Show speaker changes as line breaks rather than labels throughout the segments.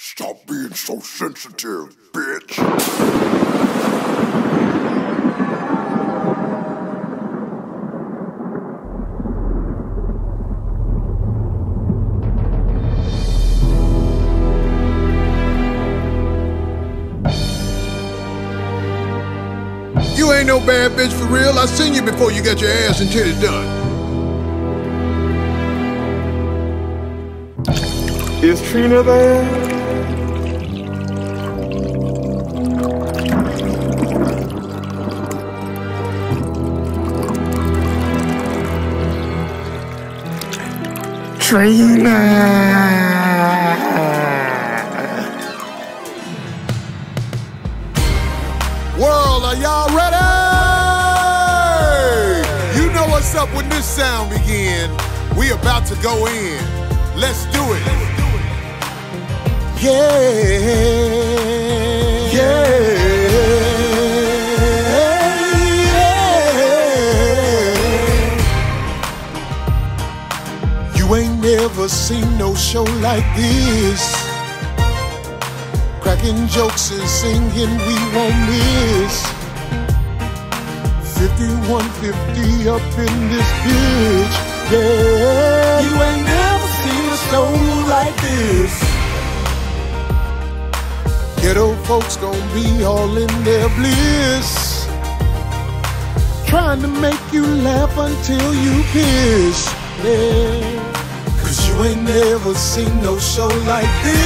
Stop being so sensitive, bitch. You ain't no bad bitch for real. I seen you before you got your ass and titties done.
Is Trina there? Trina!
World, are y'all ready? You know what's up when this sound begin. We about to go in. Let's do it. Yeah. Yeah. Never seen no show like this. Cracking jokes and singing we won't miss. 5150 up in this bitch. Yeah. You ain't never seen a show like this. Ghetto folks gon' be all in their bliss. Trying to make you laugh until you piss. Yeah. You ain't never seen no show like this.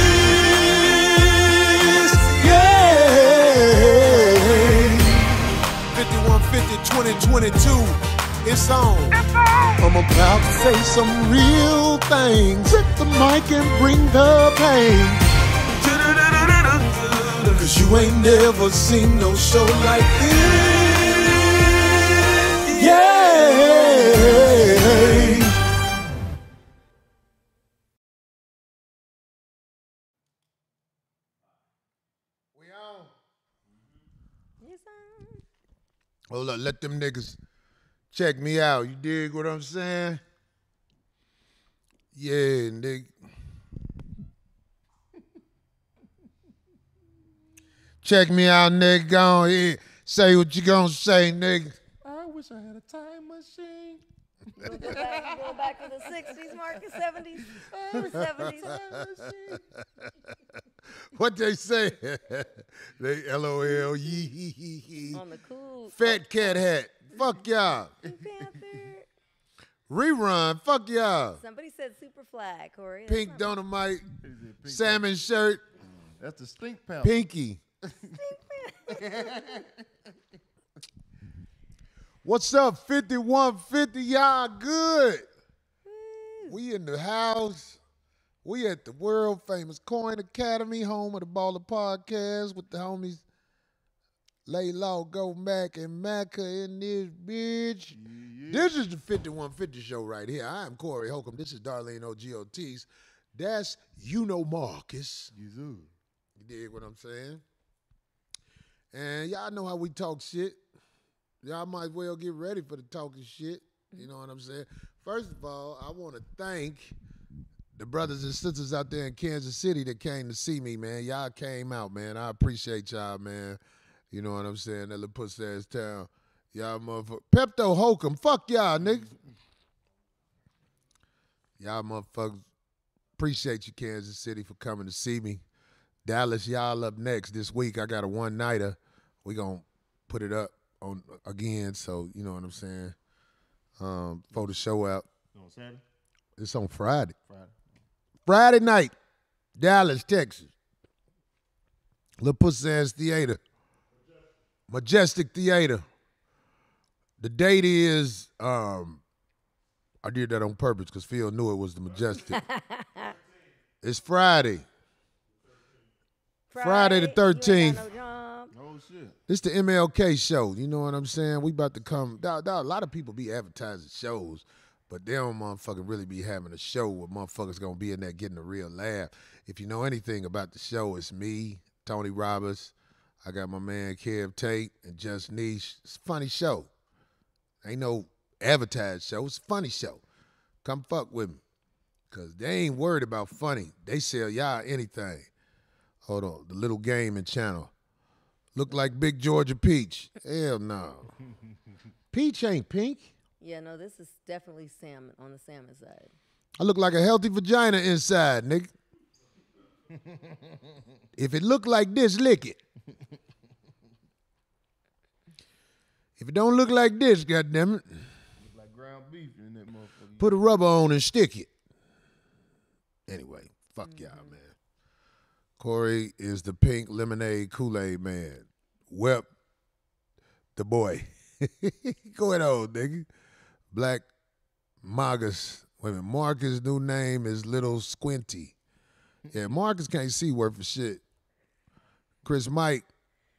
Yeah. 5150 2022. It's on. I'm about to say some real things. Hit the mic and bring the pain. Cause you ain't never seen no show like this. Oh, Hold up, let them niggas check me out. You dig what I'm saying? Yeah, nigga. check me out, nigga. Go on here. Say what you gonna say, nigga. I wish I had a time machine.
Go back, go back to the 60s, Marcus, 70s, 70s.
what they say? they LOL yee hee hee hee.
On the cool.
Fat cat hat. Fuck y'all. Rerun. Fuck y'all.
Somebody said super flag, Corey. That's
Pink
not-
Donamite. Salmon shirt.
That's the stink panther.
Pinky. What's up, 5150? Y'all good? Mm. We in the house. We at the world famous Coin Academy, home of the Baller Podcast with the homies Lay Law, Go Mac, and Macca in this bitch. This is the 5150 show right here. I am Corey Holcomb. This is Darlene OG Ortiz. That's You Know Marcus.
You do.
You dig what I'm saying? And y'all know how we talk shit. Y'all might as well get ready for the talking shit. You know what I'm saying? First of all, I want to thank the brothers and sisters out there in Kansas City that came to see me, man. Y'all came out, man. I appreciate y'all, man. You know what I'm saying? That little pussy ass town. Y'all motherfucker. Pepto Holcomb. Fuck y'all, niggas. Y'all motherfuckers. Appreciate you, Kansas City, for coming to see me. Dallas, y'all up next this week. I got a one nighter. We gonna put it up on again. So you know what I'm saying. Um, for the show out,
On Saturday?
it's on Friday.
Friday.
Friday night, Dallas, Texas. Little Pussy Ass Theater. Majestic Theater. The date is um I did that on purpose because Phil knew it was the Majestic. it's Friday. Friday the
you ain't
13th. This the MLK show. You know what I'm saying? We about to come. A lot of people be advertising shows, but they don't motherfucking really be having a show where motherfuckers gonna be in there getting a real laugh. If you know anything about the show, it's me, Tony Roberts. I got my man Kev Tate and Just Niche. It's a funny show. Ain't no advertised show. It's a funny show. Come fuck with me. Cause they ain't worried about funny. They sell y'all anything. Hold on, the little gaming channel. Look like Big Georgia Peach. Hell no. Peach ain't pink.
Yeah, no, this is definitely salmon on the salmon side.
I look like a healthy vagina inside, nigga. if it look like this, lick it. If it don't look like this, goddammit,
Like ground beef in that motherfucker.
put a rubber on and stick it. Anyway, fuck y'all, man. Corey is the pink lemonade Kool-Aid man. Wep the boy. Go ahead on, nigga. Black Marcus. Wait a minute. Marcus' new name is Little Squinty. Yeah, Marcus can't see worth for shit. Chris Mike,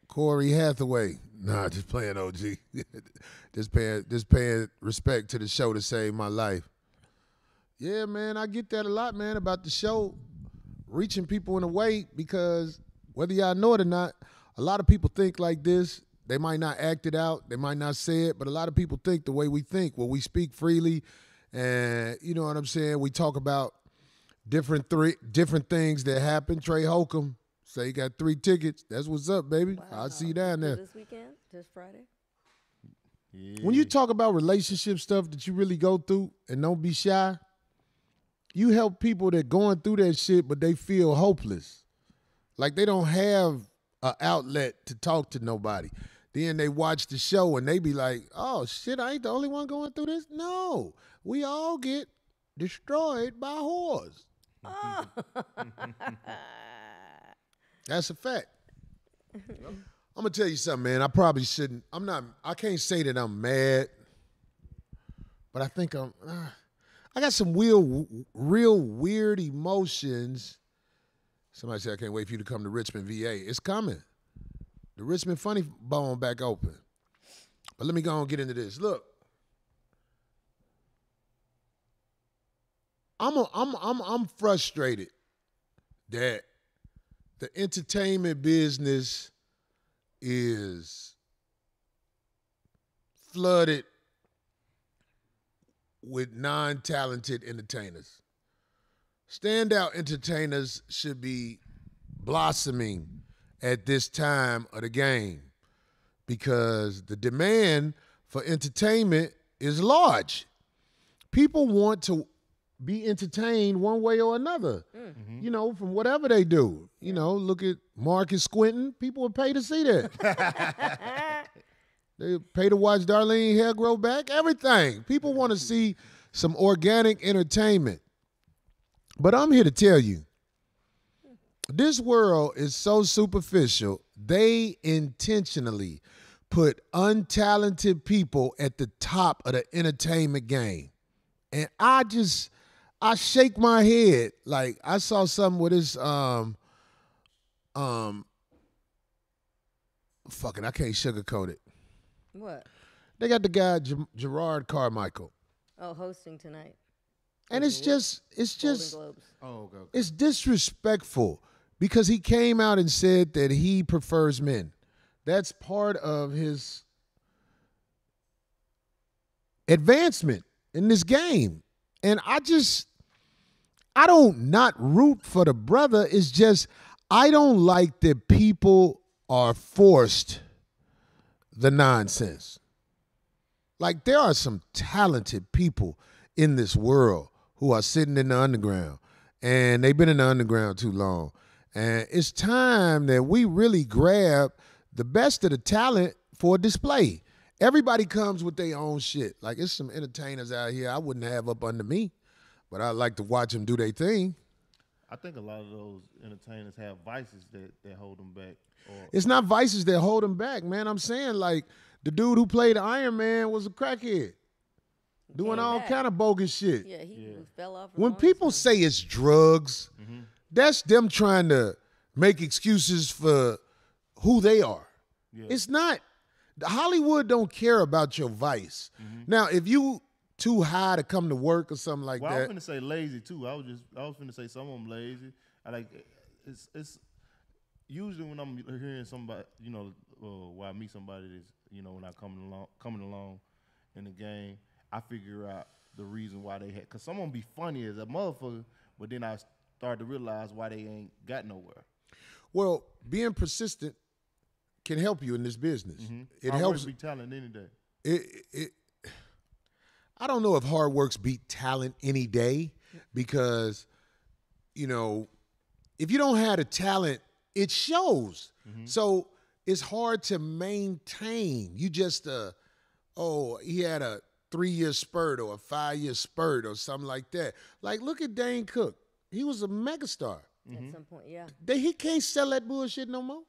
Corey Hathaway. Nah, just playing OG. just paying just paying respect to the show to save my life. Yeah, man, I get that a lot, man, about the show reaching people in a way because whether y'all know it or not, a lot of people think like this. They might not act it out, they might not say it, but a lot of people think the way we think. Well, we speak freely, and you know what I'm saying. We talk about different three different things that happen. Trey Holcomb say he got three tickets. That's what's up, baby. I'll see you down there.
This weekend, this Friday.
Yeah.
When you talk about relationship stuff that you really go through and don't be shy, you help people that going through that shit, but they feel hopeless. Like they don't have an outlet to talk to nobody. Then they watch the show and they be like, oh shit, I ain't the only one going through this. No, we all get destroyed by whores. That's a fact. I'm gonna tell you something, man. I probably shouldn't. I'm not. I can't say that I'm mad, but I think I'm. Uh, I got some real, real weird emotions. Somebody said I can't wait for you to come to Richmond, VA. It's coming. The Richmond Funny Bone back open. But let me go and get into this. Look, I'm a, I'm I'm I'm frustrated that the entertainment business is flooded with non-talented entertainers. Standout entertainers should be blossoming at this time of the game because the demand for entertainment is large. People want to be entertained one way or another. Mm-hmm. You know, from whatever they do. You know, look at Marcus Squinting. People would pay to see that. they pay to watch Darlene hair grow back. Everything. People want to see some organic entertainment. But I'm here to tell you, this world is so superficial. They intentionally put untalented people at the top of the entertainment game. And I just I shake my head. Like I saw something with this um um fucking I can't sugarcoat it.
What?
They got the guy Ger- Jerrod Carmichael.
Oh, hosting tonight.
And it's just it's just
Oh, okay. okay.
it's disrespectful because he came out and said that he prefers men. That's part of his advancement in this game. And I just I don't not root for the brother. It's just I don't like that people are forced the nonsense. Like there are some talented people in this world who are sitting in the underground and they've been in the underground too long. And it's time that we really grab the best of the talent for display. Everybody comes with their own shit. Like it's some entertainers out here I wouldn't have up under me, but I like to watch them do their thing.
I think a lot of those entertainers have vices that, that hold them back. Or
It's not vices that hold them back, man. I'm saying like the dude who played Iron Man was a crackhead, doing all
back.
kind of bogus shit.
Yeah, he
Yeah.
fell off.
when people
side.
say it's drugs, mm-hmm. that's them trying to make excuses for who they are.
Yeah.
It's not. Hollywood don't care about your vice. Mm-hmm. Now, if you too high to come to work or something like
well, I was gonna say lazy too. I was just I was gonna say some of them lazy. I like it's it's usually when I'm hearing somebody, you know, uh, when I meet somebody that's you know when I coming along coming along in the game, I figure out the reason why they had. Cause someone be funny as a motherfucker, but then I start to realize why they ain't got nowhere.
Well, being persistent can help you in this business. It
Hard
helps.
work beat talent any day.
It, it, I don't know if hard works beat talent any day because, you know, if you don't have the talent, it shows. So it's hard to maintain. You just, uh, oh, he had a three year spurt or a five year spurt or something like that. Like, look at Dane Cook. He was a megastar.
At some point, yeah.
They, he can't sell that bullshit no more.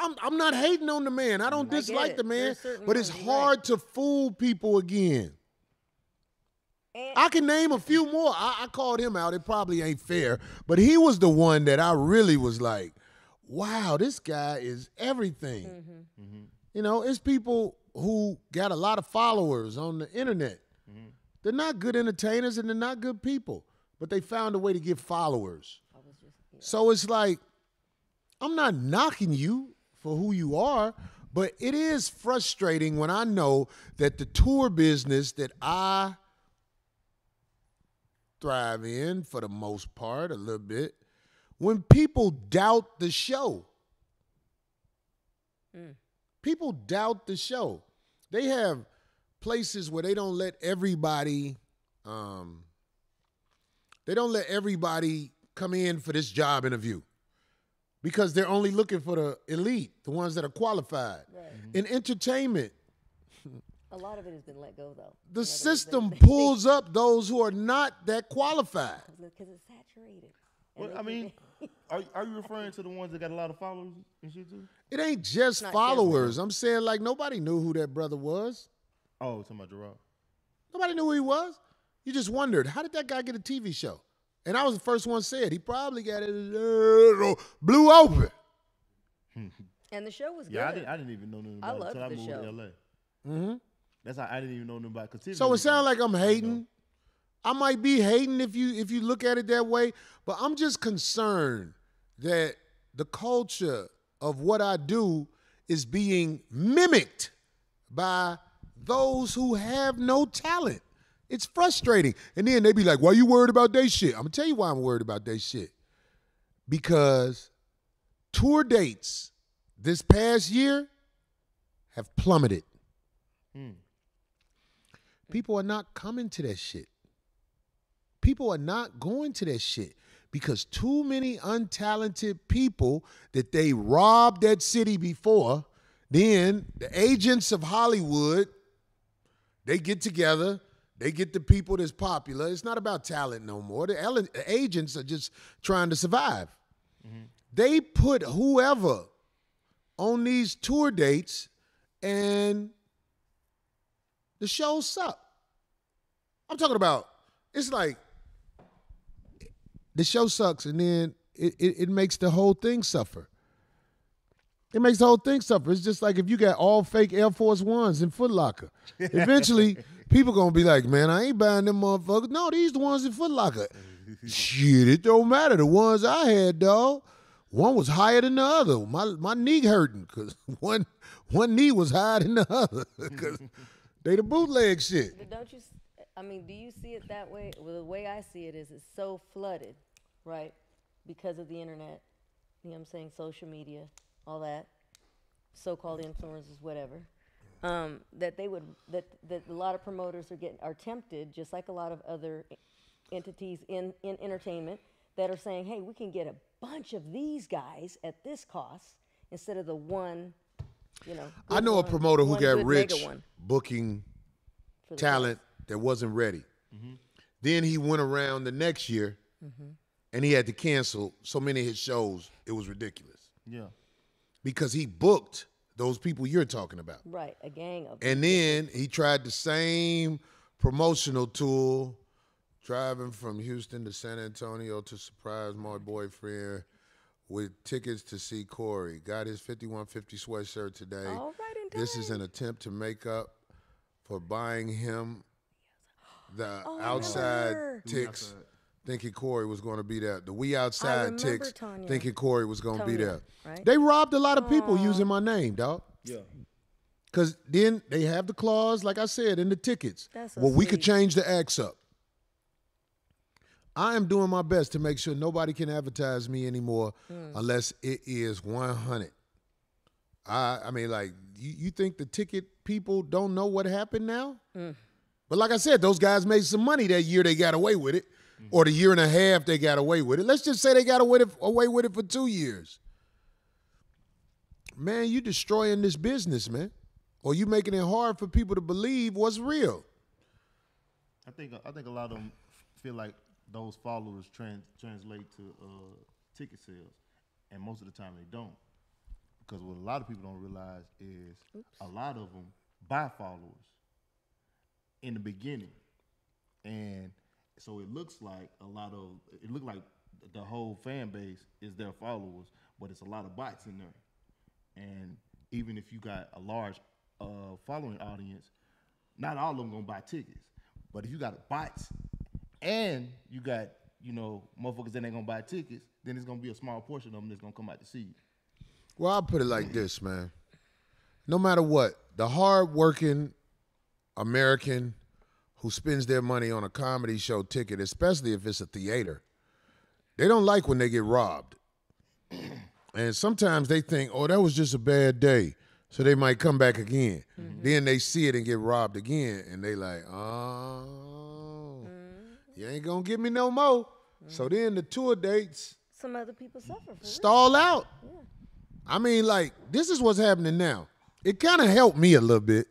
I'm I'm not hating on the man. I don't
I
dislike the man, but it's
ones, you're right.
hard to fool people again.
And
I can name a few more. I, I called him out. It probably ain't fair, but he was the one that I really was like, "Wow, this guy is everything."
Mm-hmm.
You know, it's people who got a lot of followers on the internet. They're not good entertainers and they're not good people, but they found a way to get followers.
Just, yeah.
So it's like, I'm not knocking you for who you are, but it is frustrating when I know that the tour business that I thrive in for the most part, a little bit, when people doubt the show. People doubt the show. They have places where they don't let everybody um, they don't let everybody come in for this job interview because they're only looking for the elite, the ones that are qualified.
Right.
In entertainment,
A lot of it has been let go, though.
the system pulls up those who are not that qualified.
because it's saturated.
Well, I mean, are are you referring to the ones that got a lot of followers and shit too?
It ain't just
Not just
followers. I'm saying like nobody knew who that brother was.
Oh, talking about Jerrod.
Nobody knew who he was. You just wondered, how did that guy get a TV show? And I was the first one said he probably got it little blew open.
and the show was good.
Yeah, I didn't. I didn't even know nothing
I
it until I moved
show.
to LA. Mm-hmm. That's how I didn't even know about. Cause
So it sounds like I'm hating. I might be hating if you if you look at it that way, but I'm just concerned that the culture of what I do is being mimicked by those who have no talent. It's frustrating. And then they be like, why you worried about that shit? I'm gonna tell you why I'm worried about that shit. Because tour dates this past year have plummeted. People are not coming to that shit. People are not going to that shit because too many untalented people that they robbed that city before. Then the agents of Hollywood, they get together, they get the people that's popular. It's not about talent no more. The agents are just trying to survive. Mm-hmm. They put whoever on these tour dates and the show suck. I'm talking about it's like the show sucks and then it, it, it makes the whole thing suffer. It makes the whole thing suffer. It's just like if you got all fake Air Force Ones in Foot Locker. Eventually, people gonna be like, man, I ain't buying them motherfuckers. No, these the ones in Foot Locker. Shit, it don't matter. The ones I had, dog, one was higher than the other. My my knee hurting because one one knee was higher than the other because they the bootleg shit.
But don't you? I mean, do you see it that way? Well, the way I see it is, it's so flooded, right, because of the internet. You know what I'm saying? Social media, all that, so-called influencers, whatever. Um, that they would that that a lot of promoters are getting are tempted, just like a lot of other entities in in entertainment that are saying, hey, we can get a bunch of these guys at this cost instead of the one. You know,
I
good
know a promoter who got rich booking
for the
talent that wasn't ready. Mm-hmm. Then he went around the next year mm-hmm. and he had to cancel so many of his shows, it was ridiculous.
Yeah.
Because he booked those people you're talking about.
Right, a gang of
And then he tried the same promotional tool, driving from Houston to San Antonio to surprise my boyfriend with tickets to see Corey. Got his 5150 sweatshirt today.
All right in
This is an attempt to make up for buying him the
Oh,
outside ticks, thinking Corey was going to be there. The we outside ticks,
Tanya.
thinking Corey was going to be
Tanya,
there.
right?
They robbed a lot of people using my name, dog.
Yeah.
Cause then they have the clause, like I said, in the tickets.
That's so
well, we could change the acts up. I am doing my best to make sure nobody can advertise me anymore hmm. unless it is 100. I I mean, like, you, you think the ticket people don't know what happened now? Mm. But like I said, those guys made some money that year they got away with it, mm-hmm. or the year and a half they got away with it. Let's just say they got away, away with it for two years. Man, you destroying this business, man. Or you making it hard for people to believe what's real.
I think I think a lot of them feel like those followers trans, translate to uh, ticket sales, and most of the time they don't. Because what a lot of people don't realize is a lot of them buy followers in the beginning, and so it looks like a lot of it look like the whole fan base is their followers, but it's a lot of bots in there. And even if you got a large uh, following audience, not all of them gonna buy tickets. But if you got bots and you got you know motherfuckers that ain't gonna buy tickets, then it's gonna be a small portion of them that's gonna come out to see you.
Well, I'll put it like this, man. No matter what, the hard-working American who spends their money on a comedy show ticket, especially if it's a theater, they don't like when they get robbed. And sometimes they think, oh, that was just a bad day. So they might come back again. Mm-hmm. Then they see it and get robbed again. And they like, oh, you ain't going to give me no more. So mm. then the tour dates
Some other people suffer for it.
stall out. I mean, like, this is what's happening now. It kind of helped me a little bit.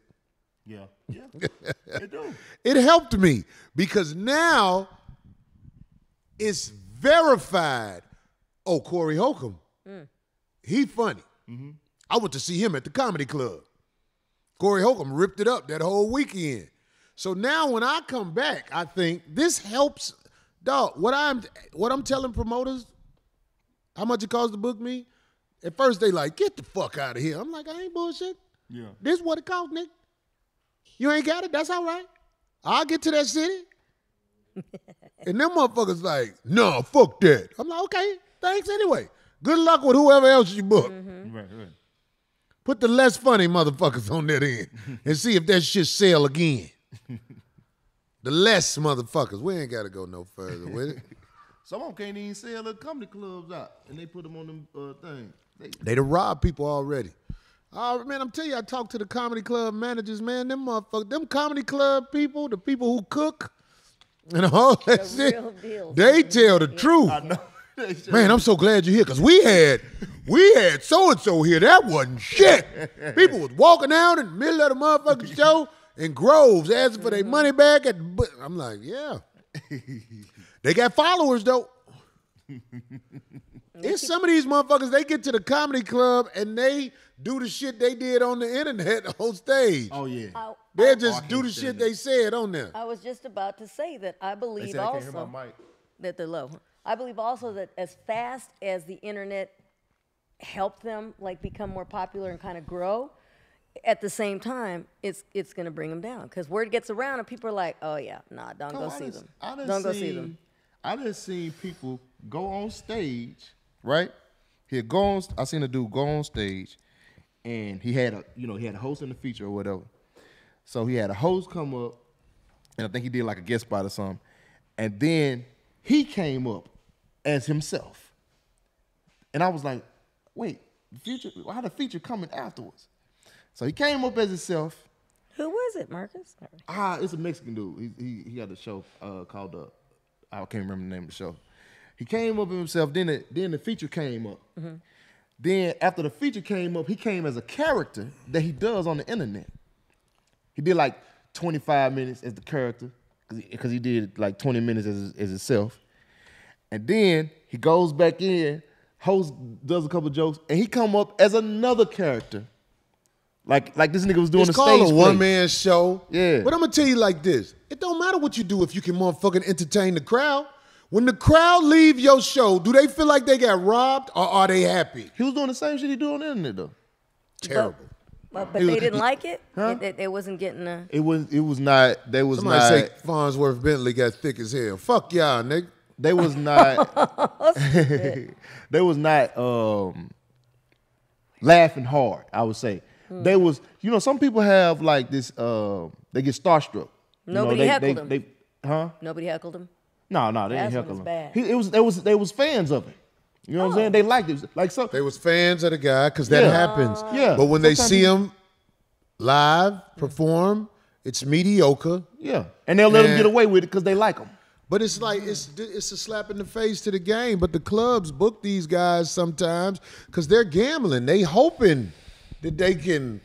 Yeah, yeah, they do.
It helped me because now it's verified. Oh, Corey Holcomb, mm. he funny. Mm-hmm. I went to see him at the comedy club. Corey Holcomb ripped it up that whole weekend. So now when I come back, I think this helps. Dog, what I'm what I'm telling promoters, how much it costs to book me? At first they like, get the fuck out of here. I'm like, I ain't bullshit.
Yeah,
This what it cost, Nick. You ain't got it? That's all right. I'll get to that city. and them motherfuckers like, no, fuck that. I'm like, okay, thanks anyway. Good luck with whoever else you book.
Mm-hmm.
right, right.
Put the less funny motherfuckers on that end and see if that shit sell again. the less motherfuckers. We ain't got to go no further with it.
Some of them can't even sell the comedy clubs out, and they put them on them uh, things. They,
They done robbed people already. Oh man, I'm telling you, I talked to the comedy club managers, man. Them motherfuckers, them comedy club people, the people who cook and all that
The
shit,
deal.
they tell the truth.
I know.
Man, I'm so glad you're here because we had we had so and so here. That wasn't shit. People was walking out in the middle of the motherfucking show in groves asking for their mm-hmm. money back. At the, I'm like, yeah. they got followers though. It's some of these motherfuckers. They get to the comedy club and they do the shit they did on the internet on stage.
oh yeah.
I,
They
I
just do the shit they said on there.
I was just about to say that I
They
believe
I can't hear
also
my mic.
that they're low. I believe also that as fast as the internet helped them like become more popular and kind of grow, at the same time, it's it's gonna bring them down because word gets around and people are like, oh yeah, nah, don't go
I
see
done-
them. Don't go
seen,
see them.
I just seen people go on stage, right? He go on. I seen a dude go on stage, and he had a you know he had a host in the feature or whatever. So he had a host come up, and I think he did like a guest spot or something, and then he came up as himself, and I was like, wait, the feature? How the feature coming afterwards? So he came up as himself.
Who was it, Marcus?
Ah, it's a Mexican dude. He he, he got a show uh, called uh, I can't remember the name of the show. He came up himself. Then the, then the feature came up. Then after the feature came up, he came as a character that he does on the internet. He did like 25 minutes as the character because he, did like 20 minutes as as himself. And then he goes back in, host does a couple jokes, and he come up as another character. Like like this nigga was doing
It's
a
called
stage
a
play.
one man show.
Yeah.
But I'm gonna tell you like this: it don't matter what you do if you can motherfucking entertain the crowd. When the crowd leave your show, do they feel like they got robbed or are they happy?
He was doing the same shit he do on the internet though.
Terrible.
But, but
He
they didn't like it.
Huh?
It, it, it wasn't getting a.
It was it was not they was
Somebody
not
say Fonzworth Bentley got thick as hell. Fuck y'all, nigga.
they was not they was not um laughing hard, I would say.
Hmm.
They was you know, some people have like this uh they get starstruck. You know,
Nobody
they,
heckled
they,
him.
they huh?
Nobody heckled him.
No, no, they
That's
ain't
when
heckle
it's
him.
bad.
He, it was they was they was fans of it. You know what I'm saying? They liked it. Like some
They was fans of the guy because that
Yeah.
happens.
Yeah.
But when they see
he-
him live perform, it's mediocre.
yeah, and they'll let him get away with it because they like him.
But it's like it's it's a slap in the face to the game. But the clubs book these guys sometimes because they're gambling. They hoping that they can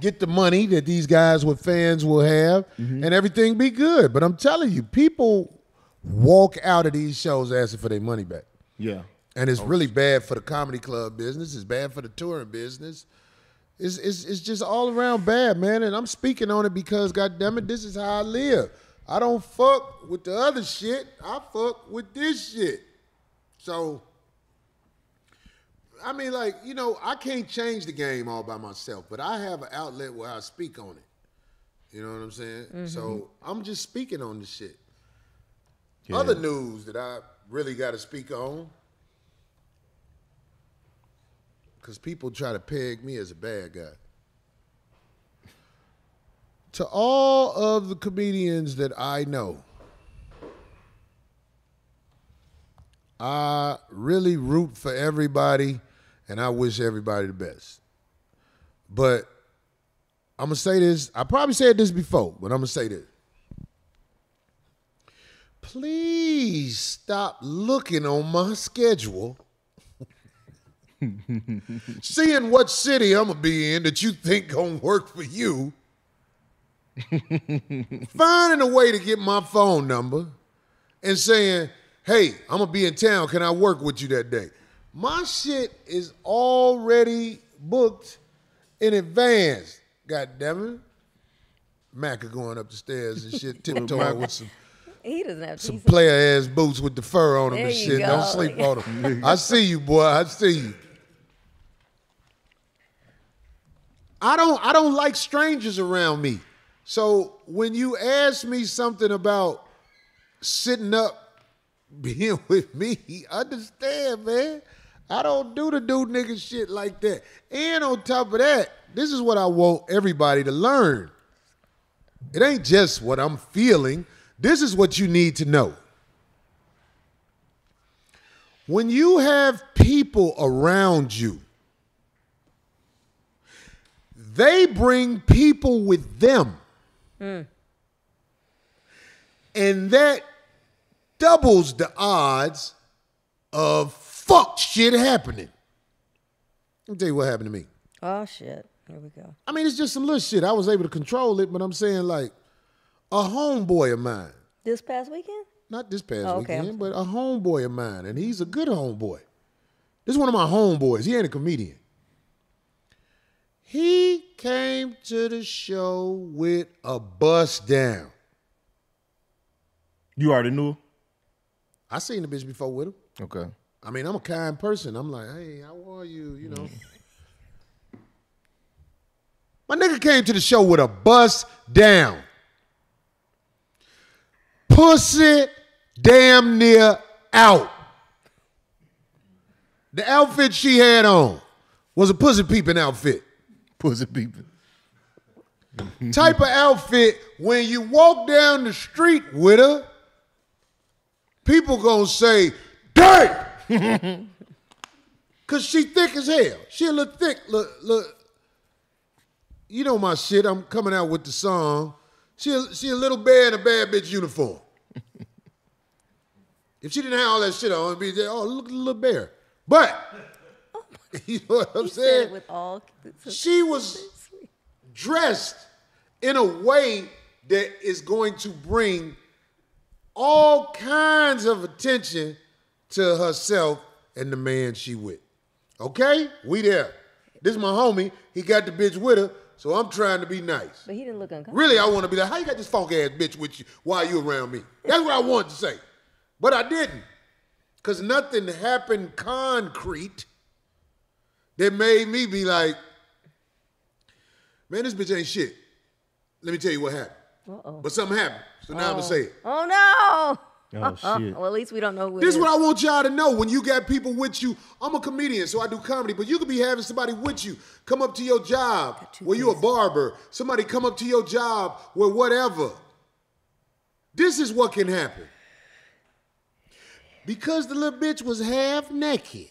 get the money that these guys with fans will have mm-hmm. and everything be good. But I'm telling you, people walk out of these shows asking for their money back.
Yeah.
And it's oh. really bad for the comedy club business. It's bad for the touring business. It's, it's, it's just all around bad, man. And I'm speaking on it because, God damn it, this is how I live. I don't fuck with the other shit. I fuck with this shit. So, I mean, like, you know, I can't change the game all by myself, but I have an outlet where I speak on it. You know what I'm saying? So mm-hmm. I'm just speaking on this shit. Other news that I really got to speak on, because people try to peg me as a bad guy. To all of the comedians that I know, I really root for everybody and I wish everybody the best. But I'm to say this. I probably said this before, but I'm to say this. Please stop looking on my schedule. Seeing what city I'm gonna be in that you think gonna work for you. Finding a way to get my phone number and saying, hey, I'm gonna be in town. Can I work with you that day? My shit is already booked in advance. God damn it. Macca going up the stairs and shit, tiptoeing with some
He doesn't have
some player ass boots with the fur on them
There
and
you
shit. Don't sleep on them. I see you, boy. I see you. I don't I don't like strangers around me. So when you ask me something about sitting up being with me, understand, man. I don't do the dude nigga shit like that. And on top of that, this is what I want everybody to learn. It ain't just what I'm feeling. This is what you need to know. When you have people around you, they bring people with them. And that doubles the odds of fuck shit happening. Let me tell you what happened to me.
Oh shit! Here we go.
I mean, it's just some little shit. I was able to control it, but I'm saying like a homeboy of mine,
This past weekend?
not this past
Oh, okay,
weekend, but a homeboy of mine, and he's a good homeboy. This is one of my homeboys. He ain't a comedian. He came to the show with a bust down.
You already knew.
I seen the bitch before with him.
Okay.
I mean, I'm a kind person. I'm like, hey, how are you? You know. My nigga came to the show with a bust down. Pussy damn near out. The outfit she had on was a pussy peeping outfit.
Pussy peeping.
Type of outfit when you walk down the street with her, people gonna say, damn! Cause she thick as hell. She a little thick, look, look. You know my shit. I'm coming out with the song. She a, she a little bear in a bad bitch uniform. if she didn't have all that shit on, it'd be there. Oh, look at the little bear. But oh you know what I'm
He
saying?
it with all.
she was dressed in a way that is going to bring all kinds of attention to herself and the man she with. Okay? We there. This is my homie. He got the bitch with her, so I'm trying to be nice.
But he didn't look uncomfortable.
Really, I want to be like, how you got this funk ass bitch with you while you around me? That's what I wanted to say. But I didn't. Because nothing happened concrete that made me be like, man, this bitch ain't shit. Let me tell you what happened.
Uh-oh.
But something happened. So now I'm going oh. to say it.
Oh no!
Oh uh-uh. shit.
Well, at least we don't know who.
This is what I want y'all to know. When you got people with you, I'm a comedian, so I do comedy, but you could be having somebody with you come up to your job where you a barber, somebody come up to your job where whatever. This is what can happen. because the little bitch was half naked.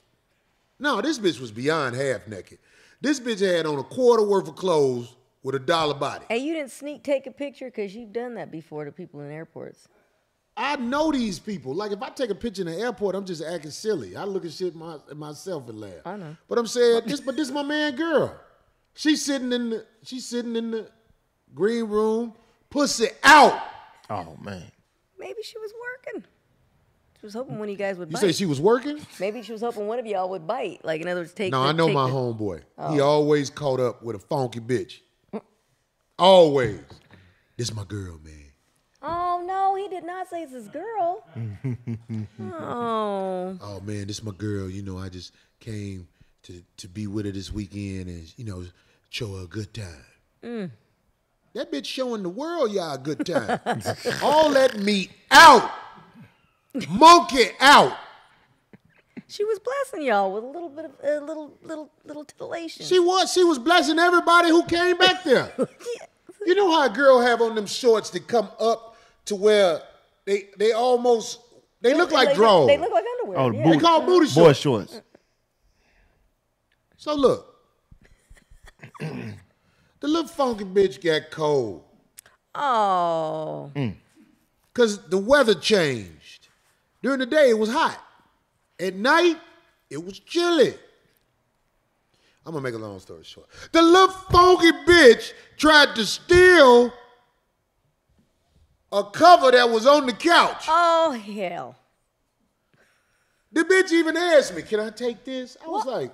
No, this bitch was beyond half naked. This bitch had on a quarter worth of clothes with a dollar body.
Hey, you didn't sneak take a picture because you've done that before to people in airports.
I know these people. Like if I take a picture in the airport, I'm just acting silly. I look at shit my, at myself and laugh.
I know.
But I'm saying this, but this my man girl. She's sitting in the she's sitting in the green room, pussy out.
Oh man.
Maybe she was working. She was hoping one of you guys would
You
bite.
say she was working?
Maybe she was hoping one of y'all would bite. Like in other words, take.
No,
the,
I know my
the-
homeboy. He oh. always caught up with a funky bitch. Always. This my girl, man.
Oh no, he did not say it's his girl. oh,
oh man, this is my girl. You know, I just came to to be with her this weekend and you know show her a good time. Mm. That bitch showing the world y'all a good time. All that meat out, monkey out.
she was blessing y'all with a little bit of a little little little titillation.
She was she was blessing everybody who came back there. You know how a girl have on them shorts that come up to where they they almost they look like
they,
drawers.
They look like underwear.
Oh,
yeah.
the
They call booty
Boy
shorts.
shorts.
So look, the little funky bitch got cold
Oh, mm.
because the weather changed. During the day, it was hot. At night, it was chilly. I'm gonna make a long story short. The little funky bitch tried to steal a cover that was on the couch.
oh hell.
The bitch even asked me, "Can I take this?" I was like,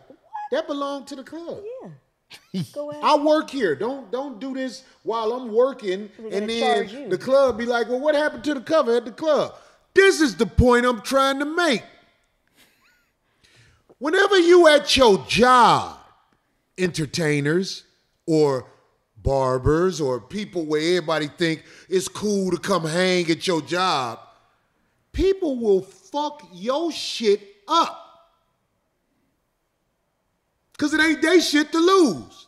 "That belonged to the club."
Yeah. Go ahead.
I work here. Don't don't do this while I'm working, and then the club be like, "Well, what happened to the cover at the club?" This is the point I'm trying to make. Whenever you at your job, entertainers or barbers or people where everybody think it's cool to come hang at your job, people will fuck your shit up. Cause it ain't they shit to lose.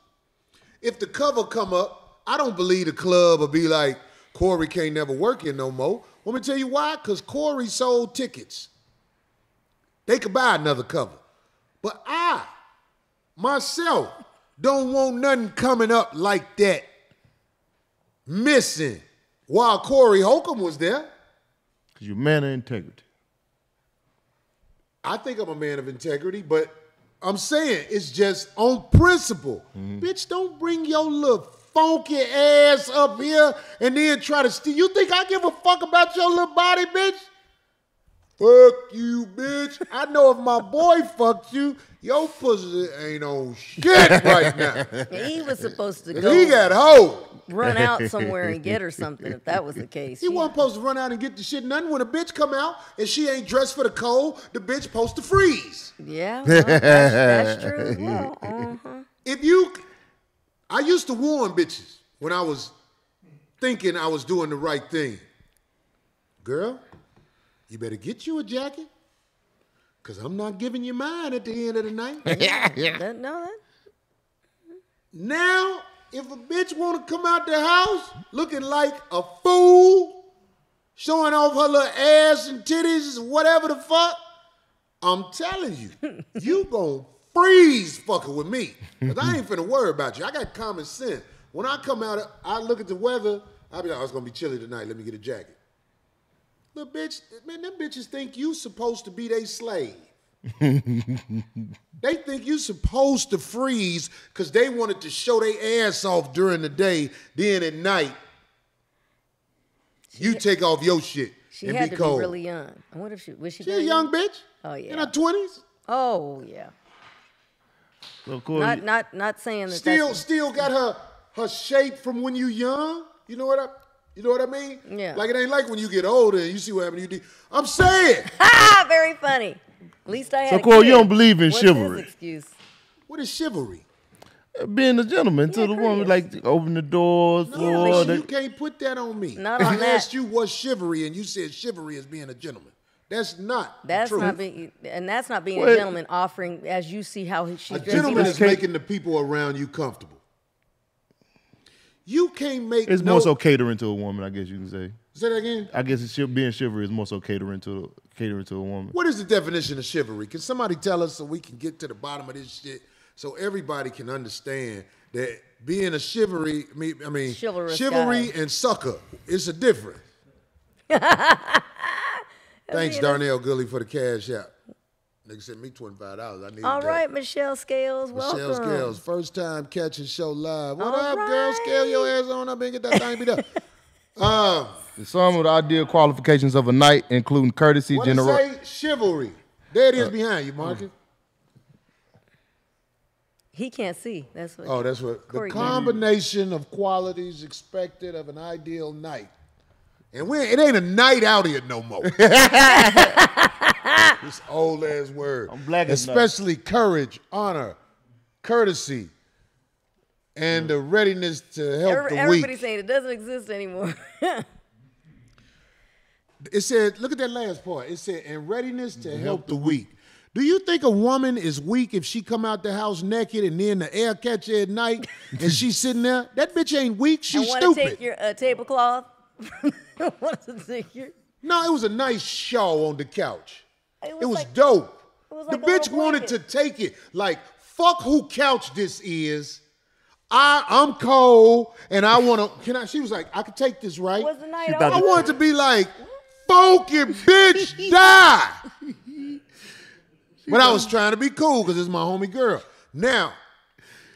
If the cover come up, I don't believe the club will be like, Corey can't never work here no more. Let me tell you why, because Corey sold tickets. They could buy another cover. But I, myself, don't want nothing coming up like that missing while Corey Holcomb was there.
Cause you're a man of integrity.
I think I'm a man of integrity, but I'm saying it's just on principle. Mm-hmm. Bitch, don't bring your little funky ass up here and then try to steal. You think I give a fuck about your little body, bitch? Fuck you, bitch. I know if my boy fucked you, your pussy ain't on shit right now.
he was supposed to go
he got hoe.
run out somewhere and get her something if that was the case.
He wasn't supposed to run out and get the shit. Nothing when a bitch come out and she ain't dressed for the cold, the bitch supposed to freeze.
Yeah, well, that's, that's true well. Uh-huh.
if you I used to warn bitches when I was thinking I was doing the right thing. Girl, you better get you a jacket. Cause I'm not giving you mine at the end of the night.
That, no, that,
now, if a bitch wanna come out the house looking like a fool, showing off her little ass and titties, and whatever the fuck, I'm telling you, you gon' freeze fucking with me. Cause I ain't finna worry about you. I got common sense. When I come out, I look at the weather, I be like, oh, it's gonna be chilly tonight. Let me get a jacket. Little bitch, man, them bitches think you supposed to be their slave. they think you supposed to freeze because they wanted to show their ass off during the day. Then at night, you take off your shit
she
and
had
be
to
cold.
be really young. I wonder if she was she.
she a
very
young bitch.
Oh, yeah.
In her twenties.
Oh yeah.
So Corey,
Not not not saying that.
Still,
that's,
still got her her shape from when you young. You know what I you know what I mean?
Yeah.
Like it ain't like when you get older and you see what happened. You. I'm saying,
ah, very funny. At least I had.
So,
a
Corey, you don't believe in
What's his
chivalry?
excuse?
what is chivalry?
being a gentleman to the woman, like open the doors
No,
for
listen,
the-
you can't put that on me.
Not
I
on that.
asked you what's chivalry, and you said chivalry is being a gentleman. That's not the
That's
truth.
not being, and that's not being
What?
a gentleman offering as you see how he, she's
A gentleman is making the people around you comfortable. You can't make
It's
no,
more so catering to a woman, I guess you can say.
Say that again.
I guess it's, being chivalry is more so catering to catering to a woman.
What is the definition of chivalry? Can somebody tell us so we can get to the bottom of this shit, so everybody can understand that being a chivalry, I mean, I
Chivalrous
chivalry
guy.
and sucker is a difference. Thanks, Darnell Gully, for the cash out. Nigga sent me twenty five dollars. I need
All
that.
right, Michelle Scales, welcome.
Michelle Scales, first time catching show live. What
All
up, girl? Scale your ass on up and get that thing beat up. Um,
Some of the ideal qualifications of a knight, including courtesy,
what it
general.
say? Chivalry. There it is behind you, Marcus.
He can't see. That's what.
Oh, that's what the
Corey can't.
combination of qualities expected of an ideal knight. And we it ain't a night out here no more. this old ass word.
I'm black as night.
Especially courage, honor, courtesy, and the readiness to help
Every-
the
everybody's
weak.
saying it doesn't exist anymore.
It said, look at that last part. It said, and readiness to help the weak. Do you think a woman is weak if she come out the house naked and then the air catch her at night and she's sitting there? That bitch ain't weak.
I
She's
want to
stupid.
take your uh, tablecloth. want to take your.
No, it was a nice show on the couch.
It
It
was
was,
like-
dope.
it was
the
like a
bitch wanted to take it. Like, fuck who couch this is. I I'm cold and I wanna can I she was like, I could take this, right?
Was the night over?
I wanted to be like, funky bitch, die. but I was trying to be cool because it's my homie girl. Now,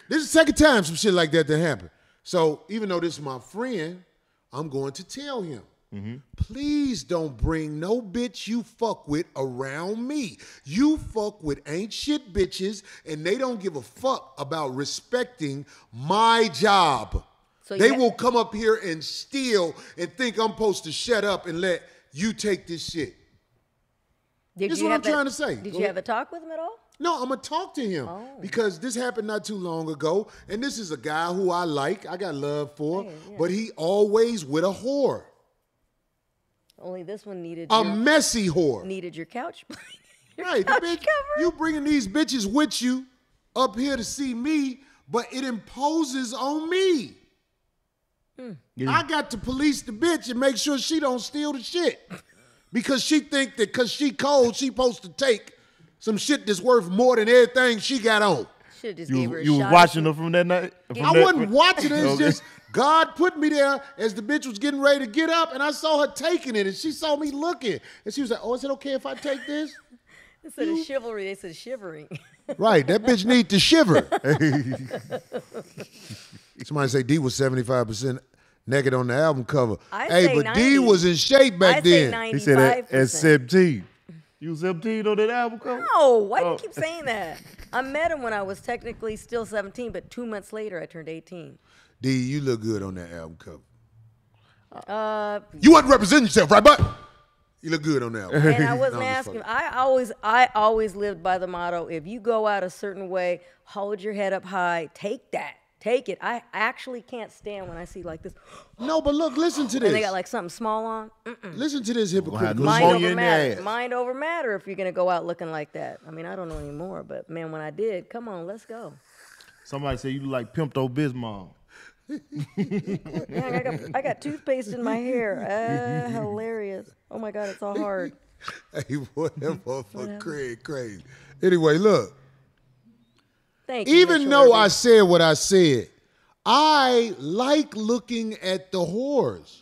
this is the second time some shit like that to happen. So even though this is my friend, I'm going to tell him. Mm-hmm. Please don't bring no bitch you fuck with around me. You fuck with ain't shit bitches, and they don't give a fuck about respecting my job.
So
they
ha-
will come up here and steal and think I'm supposed to shut up and let you take this shit.
Did
This is what I'm
that-
trying to say.
Did
Go
you
ahead.
have a talk with him at all?
No, I'm gonna talk to him
Oh.
because this happened not too long ago, and this is a guy who I like, I got love for,
Yeah, yeah.
but he always with a whore,
Only this one needed
a
your,
messy whore.
needed your couch. your
Right,
couch
bitch,
cover.
you bringing these bitches with you up here to see me, but it imposes on me. Hmm. I got to police the bitch and make sure she don't steal the shit. Because she think that because she cold, she supposed to take some shit that's worth more than everything she got on.
Should just gave
You,
her a
you was
shot or
watching her from that night. From
I
that-
wasn't watching it. It's
Okay.
just God put me there as the bitch was getting ready to get up, and I saw her taking it, and she saw me looking, and she was like, "Oh, is it okay if I take this?"
Instead of chivalry, they said shivering.
Right, that bitch need to shiver. Somebody say D was seventy five percent naked on the album cover.
I'd
hey,
say
but
90.
D was in shape back
I'd say
then.
He said at,
95%.
at 17. You was 17 on that album cover?
No, why do
Oh.
you keep saying that? I met him when I was technically still 17, but two months later I turned 18.
D, you look good on that album cover.
Uh,
You wasn't representing yourself, right, but you look good on that album.
and I wasn't
No,
asking. I always, I always lived by the motto: if you go out a certain way, hold your head up high, take that, take it. I actually can't stand when I see like this,
No, but look, listen to this.
and they got like something small on. Mm.
listen to this hypocritical.
Mind
Mind over matter. Mind over matter. If you're gonna go out looking like that. I mean, I don't know anymore, but man, when I did, come on, let's go.
Somebody said you look like Pimped Old Bismol.
I got, I got toothpaste in my hair. Ah, hilarious. Oh my God, it's all hard.
Hey, boy, that motherfucker crazy, crazy. Anyway, look.
Thank you.
Even though I said what I said, I like looking at the whores,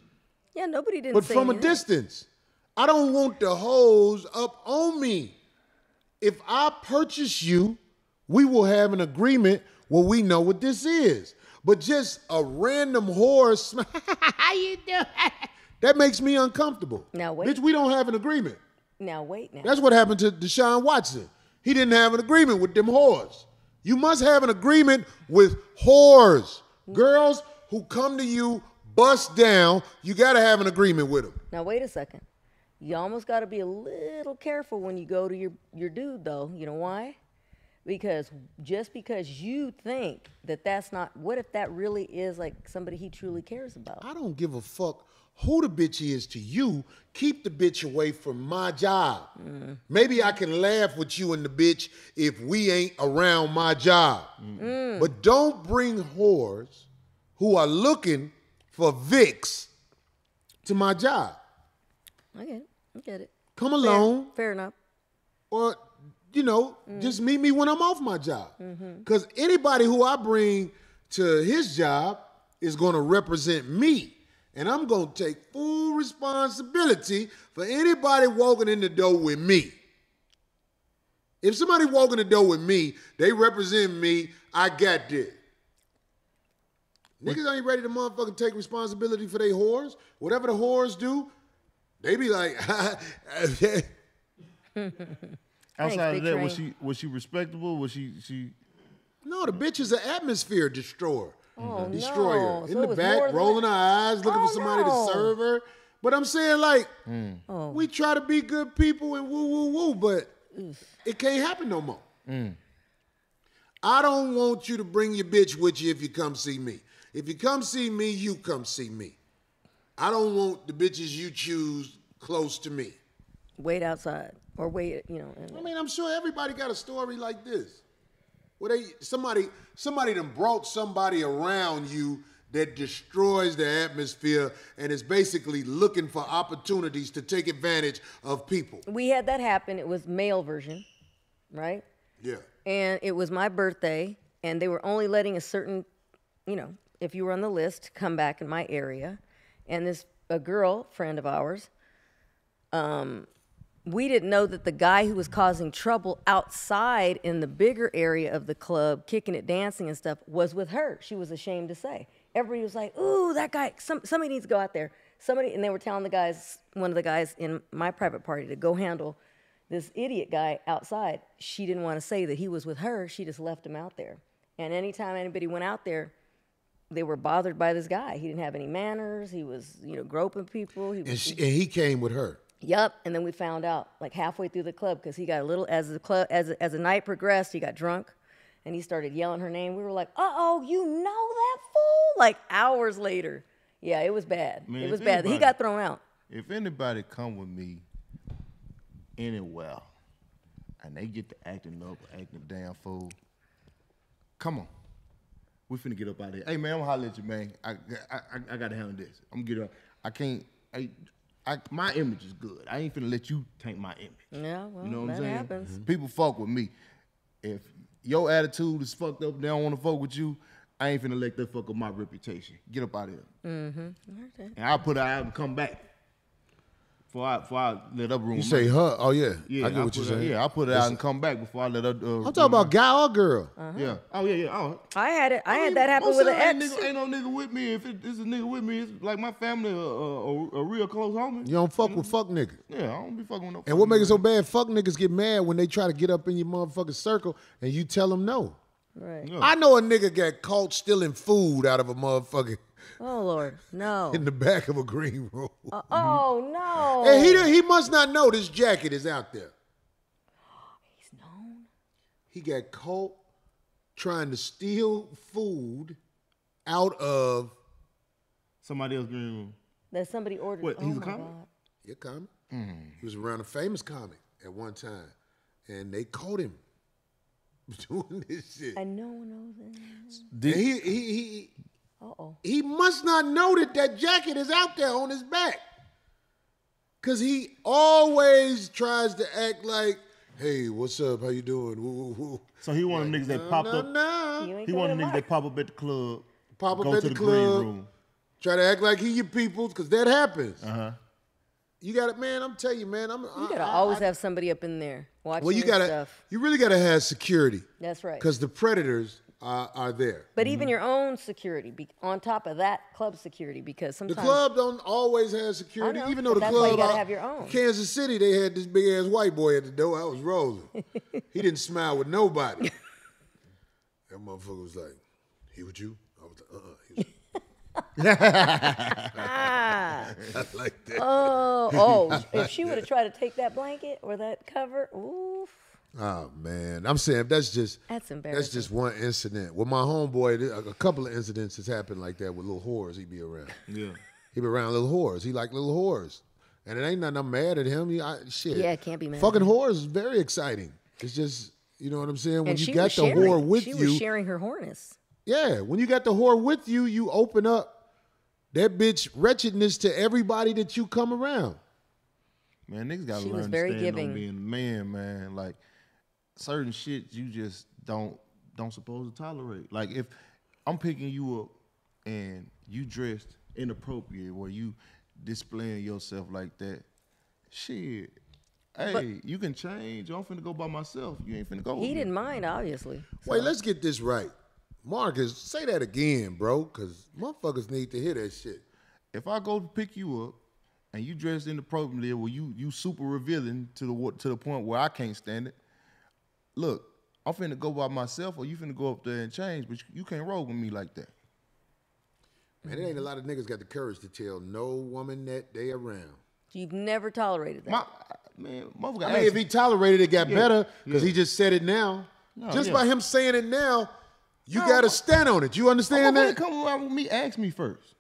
yeah, nobody didn't
but from a distance. I don't want the hoes up on me. If I purchase you, we will have an agreement where we know what this is. But just a random whore, sm- how you doing? that makes me uncomfortable.
Now, wait.
Bitch, we don't have an agreement.
Now wait now.
That's what happened to Deshaun Watson. He didn't have an agreement with them whores. You must have an agreement with whores. Girls who come to you, bust down, you got to have an agreement with them.
Now wait a second. You almost got to be a little careful when you go to your your dude, though. You know why? Because just because you think that that's not, what if that really is like somebody he truly cares about?
I don't give a fuck who the bitch is to you. Keep the bitch away from my job. Mm. Maybe I can laugh with you and the bitch if we ain't around my job. Mm. But don't bring whores who are looking for vix to my job.
I get it. I get it.
Come
Fair,
along,
fair enough.
or you know, just meet me when I'm off my job. Because anybody who I bring to his job is going to represent me. And I'm going to take full responsibility for anybody walking in the door with me. If somebody walk in the door with me, they represent me. I got this. Niggas ain't ready to motherfucking take responsibility for their whores. Whatever the whores do, they be like,
Outside
Big
of that, was
Train.
she was she respectable? Was she she?
no, the bitch is an atmosphere destroyer.
Oh,
destroyer.
no.
In
So it
the
was
back,
than
rolling
that?
her eyes, looking
Oh,
for somebody
no.
to serve her. But I'm saying, like, mm.
Oh.
we try to be good people and woo woo woo, but it can't happen no more. Mm. I don't want you to bring your bitch with you if you come see me. If you come see me, you come see me. I don't want the bitches you choose close to me.
Wait outside or wait, you know. And,
I mean, I'm sure everybody got a story like this. Where they somebody somebody done brought somebody around you that destroys the atmosphere and is basically looking for opportunities to take advantage of people.
we had that happen. It was male version, right?
Yeah.
and it was my birthday and they were only letting a certain you know if you were on the list come back in my area and this a girl friend of ours um, we didn't know that the guy who was causing trouble outside in the bigger area of the club kicking it dancing and stuff was with her she was ashamed to say everybody was like ooh that guy some, somebody needs to go out there somebody and they were telling the guys one of the guys in my private party to go handle this idiot guy outside, she didn't want to say that he was with her. She just left him out there. And anytime anybody went out there, they were bothered by this guy. He didn't have any manners. He was, you know, groping people. He
And, she, and he came with her.
Yep. And then we found out like halfway through the club because he got a little as the club as as the night progressed, he got drunk, and he started yelling her name. We were like, "Uh oh, you know that fool!" Like hours later. Yeah, it was bad.
Man,
it was bad. He got thrown out.
If anybody come with me anywhere and they get to acting up, acting a damn fool, come on. We finna get up out of here. Hey man, I'm gonna holler at you, man. I I, I, I gotta handle this. I'm gonna get up. I can't. I, I my image is good. I ain't finna let you taint my image.
Yeah, well,
you know what
that
I'm saying?
happens.
People fuck with me. If your attitude is fucked up, they don't want to fuck with you. I ain't finna let that fuck up my reputation. Get up out of here. Mm-hmm. Okay. And I'll put it out and come back. Before I, before I let up room.
You say her? Oh yeah.
yeah,
I get
I'll
what you're saying.
Yeah, I'll put it out and come back before I let her. Uh,
I'm talking about guy or girl. Uh-huh.
Yeah. Oh yeah, yeah. Oh,
I had it. I,
mean,
had that happen with
of
an ex.
Ain't, nigga, ain't no nigga with me. If it, it's a nigga with me, it's like my family, a, a, a, a real close homie.
You don't fuck with mm-hmm. fuck niggas.
Yeah, I don't be fucking with no.
And what makes it so bad? Fuck niggas get mad when they try to get up in your motherfucking circle and you tell them no.
Right.
Yeah.
I know a nigga got caught stealing food out of a motherfucking
Oh Lord, no.
in the back of a green room.
Uh, oh no.
And he he must not know this jacket is out there.
He's known.
He got caught trying to steal food out of
Somebody else green room.
That somebody ordered.
What,
oh
he's a comic?
God.
your comic. He was around a famous comic at one time, and they caught him doing this shit.
And no one knows that.
And he he he
Uh oh.
he must not know that that jacket is out there on his back. Cause he always tries to act like, "Hey, what's up? How you doing?" Woo, woo, woo.
So he one of them niggas that popped
no,
up.
no.
He one of
coming
niggas that pop up at the club.
Pop up
go
at
to
the
the, green
club.
room.
Try to act like he your peoples, cause that happens.
Uh huh.
You got it, man. I'm telling you, man. I'm.
You gotta always have somebody up in there watching
Well, you gotta.
stuff.
You really gotta have security,
That's right.
cause the predators are, are there.
But even your own security, be, on top of that, club security, because sometimes The
club don't always have security,
know,
even though the
that's why you
club
gotta
out-
have your own.
Kansas City, they had this big ass white boy at the door. I was rolling. he didn't smile with nobody. that motherfucker was like, "He with you?" I was like, "Uh, uh he was."
ah,
I like that.
oh, oh, if she would have tried to take that blanket or that cover, oof,
Oh man, I'm saying that's just
that's embarrassing.
that's just one incident. With my homeboy, a couple of incidents has happened like that with little whores. He be around.
Yeah.
He be around little whores. He like little whores, and it ain't nothing. I'm mad at him. He, I, shit.
Yeah, can't be mad
Fucking
him.
whores is very exciting. It's just you know what I'm saying. When
and
you got the
sharing,
whore with
she
you,
was sharing her horness.
Yeah, when you got the whore with you, you open up that bitch wretchedness to everybody that you come around.
Man, niggas gotta
She
learn
was
to stand
giving.
on being a man, man. Like certain shit you just don't don't supposed to tolerate. Like if I'm picking you up and you dressed inappropriate or you displaying yourself like that, shit. Hey, you can change. I'm finna go by myself. You ain't finna go.
He
me.
didn't mind, obviously.
Wait, let's get this right. Marcus, say that again, bro, because motherfuckers need to hear that shit.
if I go to pick you up and you dressed inappropriately, where you you super revealing to the to the point where I can't stand it. Look, I'm finna go by myself, or you finna go up there and change, but you, you can't roll with me like that.
Man, it ain't a lot of niggas got the courage to tell no woman that they around.
You've never tolerated that.
My man, motherfucker.
I mean, if he tolerated it, got
Yeah,
better because
yeah.
he just said it now.
No,
just
yeah.
by him saying it now, you
No,
got to stand on it. You understand that?
come around with me, ask me first.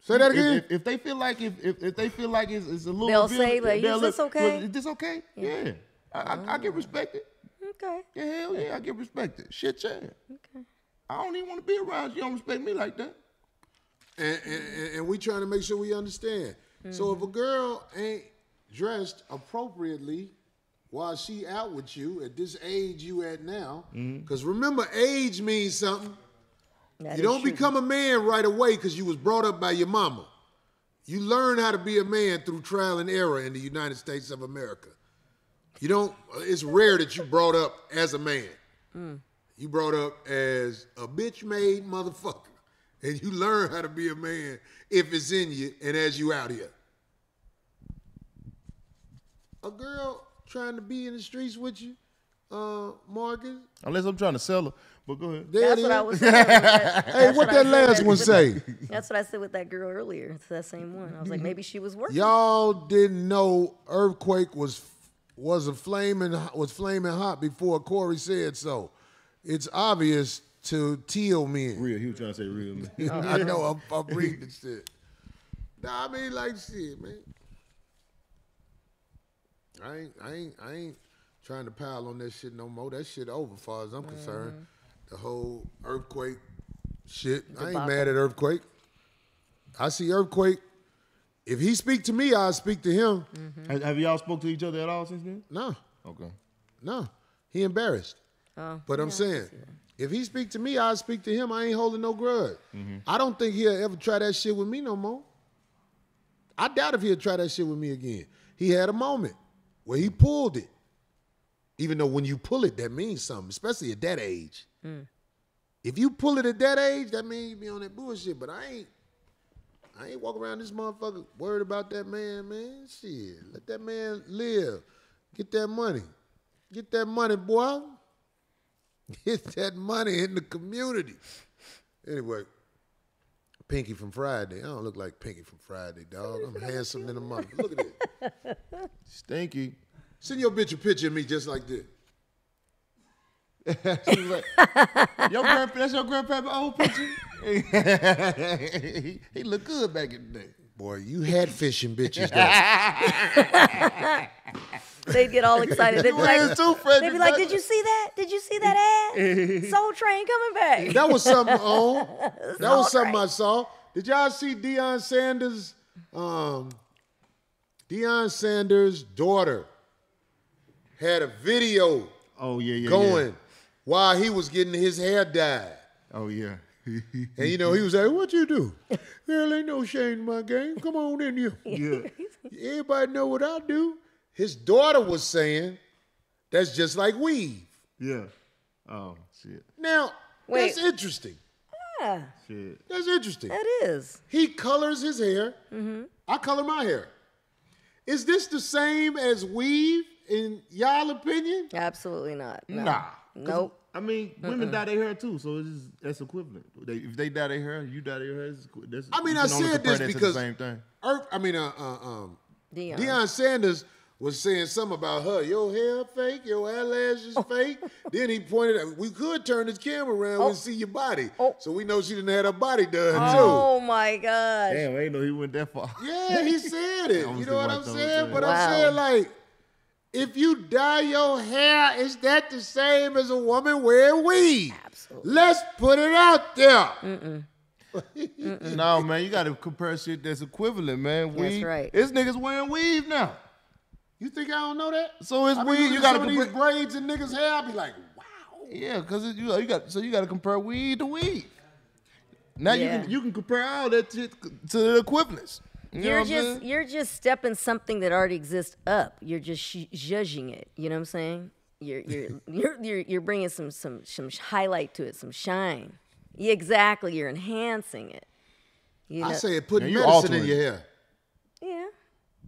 Say that again.
If, if they feel like if, if, if they feel like it's, it's a little,
They'll
revealing,
say, like, "Is this okay?"
well, Is this okay? Yeah, I, I, I get oh. respected.
Okay.
Yeah, hell yeah, I get respected. Shit, yeah.
Okay.
I don't even want to be around you. You don't respect me like that.
and, and, and- and we trying to make sure we understand. So if a mm. girl ain't dressed appropriately while she out with you at this age you at now, mm-hmm. because remember, age means something.
That
you don't
true.
become a man right away because you was brought up by your mama. You learn how to be a man through trial and error in the United States of America. You don't. It's rare that you brought up as a man. You brought up as a bitch made motherfucker, and you learn how to be a man if it's in you and as you out here. A girl trying to be in the streets with you, uh, Marcus.
Unless I'm trying to sell her. But go ahead.
there
That's
it
what I was saying. That-
Hey,
that's
what that
said
last one say?
That's what I said with that girl earlier. It's that same one. I was like, maybe she was working.
Y'all didn't know earthquake was was a flaming was flaming hot before Corey said so. It's obvious to teal men.
Real. He was trying to say real. Man.
I know I'm, I'm reading the shit. Nah, I mean like shit, man. I ain't I ain't I ain't trying to pile on that shit no more. That shit over, as far as I'm concerned. Mm-hmm. The whole earthquake shit. I ain't
Debacle.
mad at earthquake. I see earthquake. If he speak to me, I speak to him. Mm-hmm.
have, have y'all spoke to each other at all since then?
No,
Okay.
no, he embarrassed.
Oh,
But I'm
yeah, I can
saying,
see that.
if he speak to me, I speak to him. I ain't holding no grudge. Mm-hmm. I don't think he'll ever try that shit with me no more. I doubt if he'll try that shit with me again. He had a moment where he pulled it. Even though when you pull it, that means something, especially at that age. Mm. If you pull it at that age, that means you be on that bullshit. But I ain't, I ain't walking around this motherfucker worried about that man, man. Shit, let that man live. Get that money. Get that money, boy. Get that money in the community. Anyway, Pinky from Friday. I don't look like Pinky from Friday, dog. I'm handsome than a mother. Look at this.
Stinky.
Send your bitch a picture of me just like this.
Your grandpa, that's your grandpappy old picture? He, he looked good back in the day.
Boy, you had fishing bitches.
They'd get all excited. They'd be like,
too, Fred
they'd be like, did you see that? Did you see that ad? Soul Train coming back.
that was something on. That was something
alright.
I saw. Did y'all see Deion Sanders? Um, Deion Sanders' daughter had a video
Oh, yeah, yeah.
going while he was getting his hair dyed.
Oh, yeah.
And you know, he was like, What you do? Girl, ain't no shame in my game. Come on in here.
yeah.
Everybody know what I do. His daughter was saying, That's just like weave.
Yeah. Oh, shit.
Now,
Wait.
that's interesting.
Yeah,
Shit.
That's interesting.
that is.
He colors his hair. Mm-hmm. I color my hair. Is this the same as weave in y'all opinion?
Absolutely not. No.
Nah. 'Cause,
Nope.
I mean, women dye their hair too, so it's just, that's equivalent. They, if they dye their hair, you dye their hair. It's, that's,
I mean, I said this
that to the
because
same thing.
Earth, I mean, uh, uh, um,
Deion.
Deion Sanders was saying something about her. Your hair fake, your eyelashes fake. then he pointed out, we could turn this camera around
Oh.
and see your body.
Oh.
So we know she didn't have her body done too.
Oh my gosh.
Damn, I ain't know he went that far.
Yeah, he said it. You know what I'm saying?
thought
But
that.
I'm saying like, If you dye your hair, is that the same as a woman wearing weave?
Absolutely.
Let's put it out there.
no, man, you got to compare shit that's equivalent, man.
That's right.
It's niggas wearing weave now.
You think I don't know that?
So it's
I be
weave.
looking
You got to
some of these braids in niggas' hair. I be like, wow.
Yeah, because you, you got so you got to compare weed to weave. Now you can you can compare all that shit to the equivalents. You know
You're
what
just you're just stepping something that already exists up. You're just sh- judging it. You know what I'm saying? You're you're you're you're, you're bringing some some some highlight to it, some shine. Yeah, exactly. You're enhancing it. You know,
I say it putting
Yeah, you
medicine in your hair.
yeah.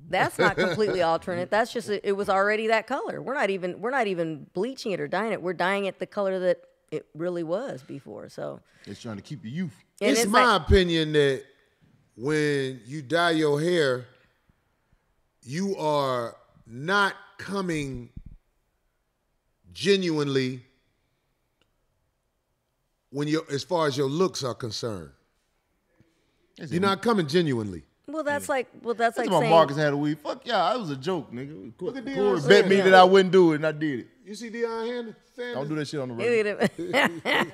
That's not completely alternate. That's just it, it was already that color. We're not even we're not even bleaching it or dyeing it. We're dyeing it the color that it really was before. So
It's trying to keep the youth.
and
it's,
it's
my
like,
opinion that when you dye your hair, you are not coming genuinely when you as far as your looks are concerned. You're not coming genuinely.
well, that's like well, that's
That's
like
why
saying
Marcus had a weave. Fuck yeah, it was a joke, nigga.
Look at Deion
Corey
Sanders.
bet me that I wouldn't do it, and I did it.
You see Deion Sanders?
Don't do that shit on the radio.
Look at him.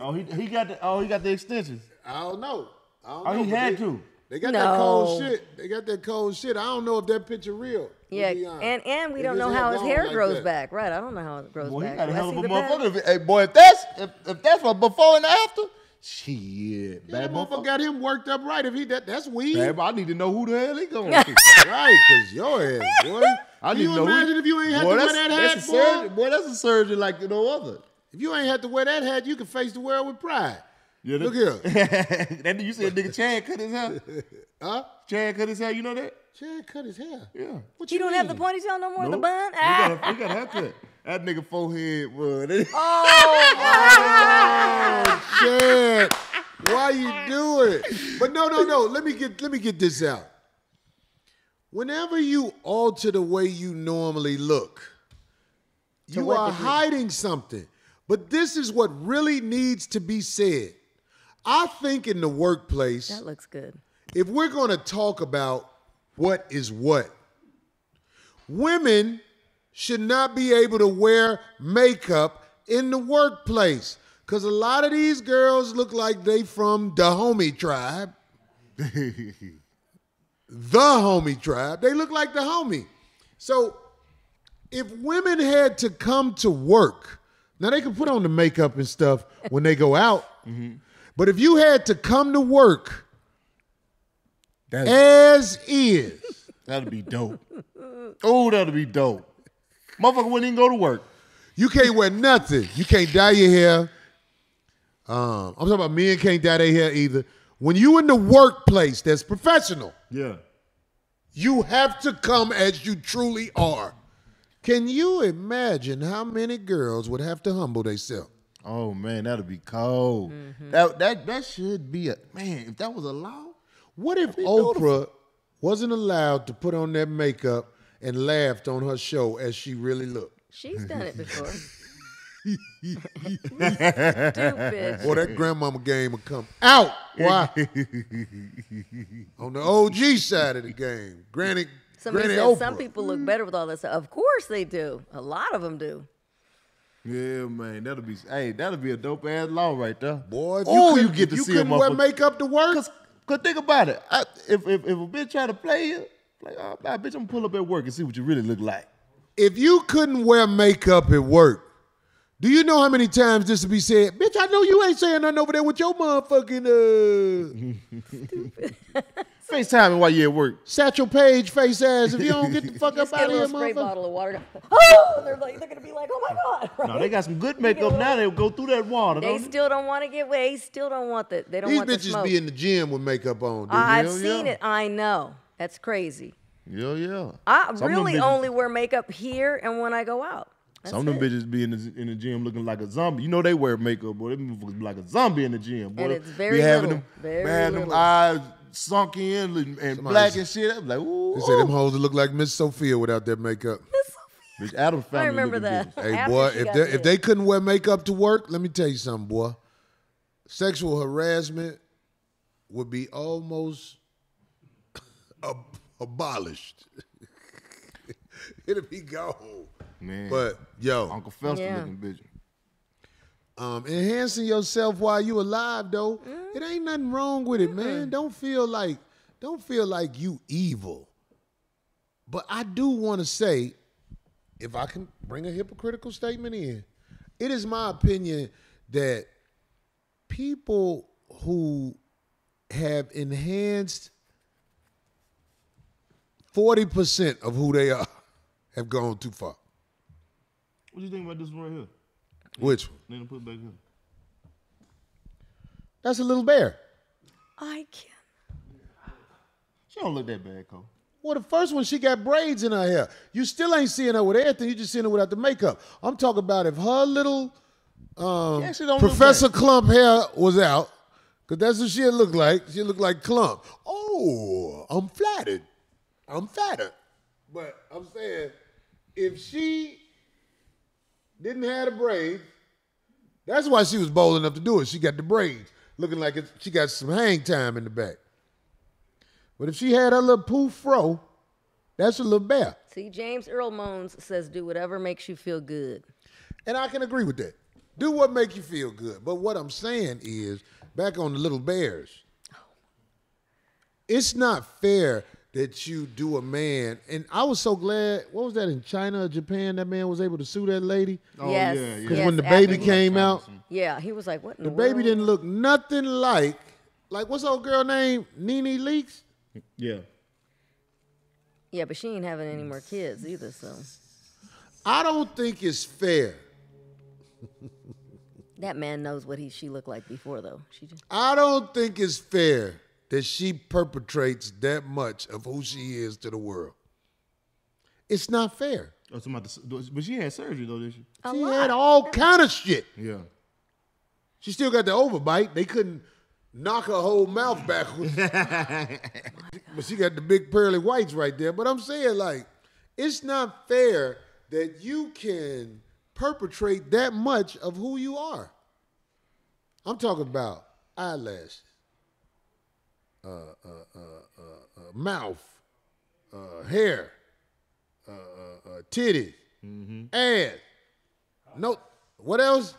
Oh, he he got the oh he got the extensions.
I don't know. I don't
Oh,
know.
he had
they,
to.
They got that cold shit. They got that cold shit. I don't know if that picture real.
Yeah, and and we
If
don't know how his hair
like
grows
that.
back. Right, I don't know how it grows
Boy, he got a hell of a motherfucker. If, hey, boy, if that's if, if that's for before and after, shit,
Yeah,
bad
that motherfucker
motherfucker.
got him worked up right. If he that that's weed.
Bad, but I need to know who the hell he going to.
right, cause your ass, boy.
I
Can
need
you
to know who-
if you ain't had
boy,
to wear
that's,
that hat,
a
boy?
surgeon, boy, that's a surgeon like no other.
If you ain't had to wear that hat, you can face the world with pride.
Yeah,
Look
that-
here.
that you said nigga Chad cut his hair.
Huh?
Chad cut his hair. You know that?
Chad cut his hair.
Yeah.
What
You don't have the
mean?
ponytail no more, the
Nope.
bun.
We
Ah.
got a, we got a haircut. That nigga forehead was.
Oh, oh Chad, why you do it? But no, no, no. Let me get let me get this out. Whenever you alter the way you normally look, you are hiding something. But this is what really needs to be said. I think in the workplace,
That looks good.
if we're going to talk about what is what, women should not be able to wear makeup in the workplace because a lot of these girls look like they from the homie tribe. the homie tribe. They look like the homie. So if women had to come to work, now they can put on the makeup and stuff when they go out, mm-hmm. But if you had to come to work
That'd,
as is,
that'd be dope. Oh, that'd be dope. Motherfucker wouldn't even go to work.
you can't wear nothing. You can't dye your hair. Um, I'm talking about men can't dye their hair either. When you in the workplace that's professional,
Yeah.
you have to come as you truly are. Can you imagine how many girls would have to humble themselves?
Oh man, that'd be cold.
Mm-hmm.
That that that should be a man. If that was allowed,
What if Oprah wasn't allowed to put on that makeup and laughed on her show as she really looked?
She's done it before. Stupid.
Boy, that grandmama game would come out. Why? on the OG side of the game, Granny,
Somebody
Granny
said
Oprah.
some people look better with all this stuff. Of course they do. A lot of them do.
Yeah, man, that'll be hey, that'll be a dope ass law right there.
Boy, if
oh,
you,
you
couldn't-
get
if
to
you
see a
couldn't wear makeup to work.
Cause, cause think about it. I, if, if if a bitch try to play you, like, oh, nah, bitch, I'm gonna pull up at work and see what you really look like.
If you couldn't wear makeup at work, do you know how many times this would be said? Bitch, I know you ain't saying nothing over there with your motherfucking uh,
FaceTime while you at work.
Satchel Paige face ass. If you don't get the fuck up out of here,
little spray
motherfucker.
bottle of water. Oh, they're like they're gonna be like, oh my god. Right?
No, they got some good makeup now. They'll go through that water.
They
don't they?
still don't want to get wet. They still don't want the. They don't
These
want the
bitches
smoke.
be in the gym with makeup on. Dude.
I've
Hell
seen
yeah.
it. I know. That's crazy.
Yeah, yeah.
I
Some
really
bitches-
only wear makeup here and when I go out. That's
Some of them
it.
bitches be in the, in the gym looking like a zombie. You know they wear makeup, boy. Them motherfuckers be like a zombie in the gym, boy.
And it's very
be having
little,
them,
very
man, them eyes sunk in and, and black and shit. I'm like, ooh.
They say them hoes that look like Miss Sophia without that makeup.
Bitch, Addams Family.
remember that.
bitches.
Hey
After
boy, if they, if they couldn't wear makeup to work, let me tell you something, boy. Sexual harassment would be almost ab- abolished. It'll be gone.
Man,
But yo,
Uncle Fester
Yeah.
looking bitch.
Um, enhancing yourself while you alive though,
Mm.
it ain't nothing wrong with it, man. Don't feel like don't feel like you evil. But I do want to say, if I can bring a hypocritical statement in, it is my opinion that people who have enhanced 40% of who they are have gone too far.
What do you think about this one right here?
Which one?
Then put it back here.
That's a little bear.
I can't.
She don't look that bad, Cole.
Well, the first one, she got braids in her hair. You still ain't seeing her with everything. You just seeing her without the makeup. I'm talking about if her little um,
She don't
Professor
bad.
Klump hair was out, because that's what she looked like. She looked like Klump. Oh, I'm flattered. I'm flattered. But I'm saying, if she didn't have the braids, that's why she was bold enough to do it. She got the braids, looking like it, she got some hang time in the back. But if she had her little poof fro, that's a little bear.
See, James Earl Moans says, "Do whatever makes you feel good."
And I can agree with that. Do what make you feel good. But what I'm saying is, back on the little bears, oh. it's not fair that you do a man. And I was so glad. What was that in China or Japan? That man was able to sue that lady
Oh,
yes,
yeah, yeah.
because
yes,
when the baby came out,
Yeah, he was like, "What in the,
the baby didn't look nothing like like what's old girl name? Nene Leakes.
Yeah.
Yeah, but she ain't having any more kids either. So
I don't think it's fair.
that man knows what he she looked like before, though. She just
I don't think it's fair that she perpetrates that much of who she is to the world. It's not fair.
Oh, so about to, but she had surgery though, did she?
a
She
lot.
had all kind of shit.
Yeah.
She still got the overbite. They couldn't knock her whole mouth backwards. but she got the big pearly whites right there. But I'm saying, like, it's not fair that you can perpetrate that much of who you are. I'm talking about eyelashes, uh, uh, uh, uh, uh, mouth, uh, hair, uh, uh, uh, titties, ass. No, what else?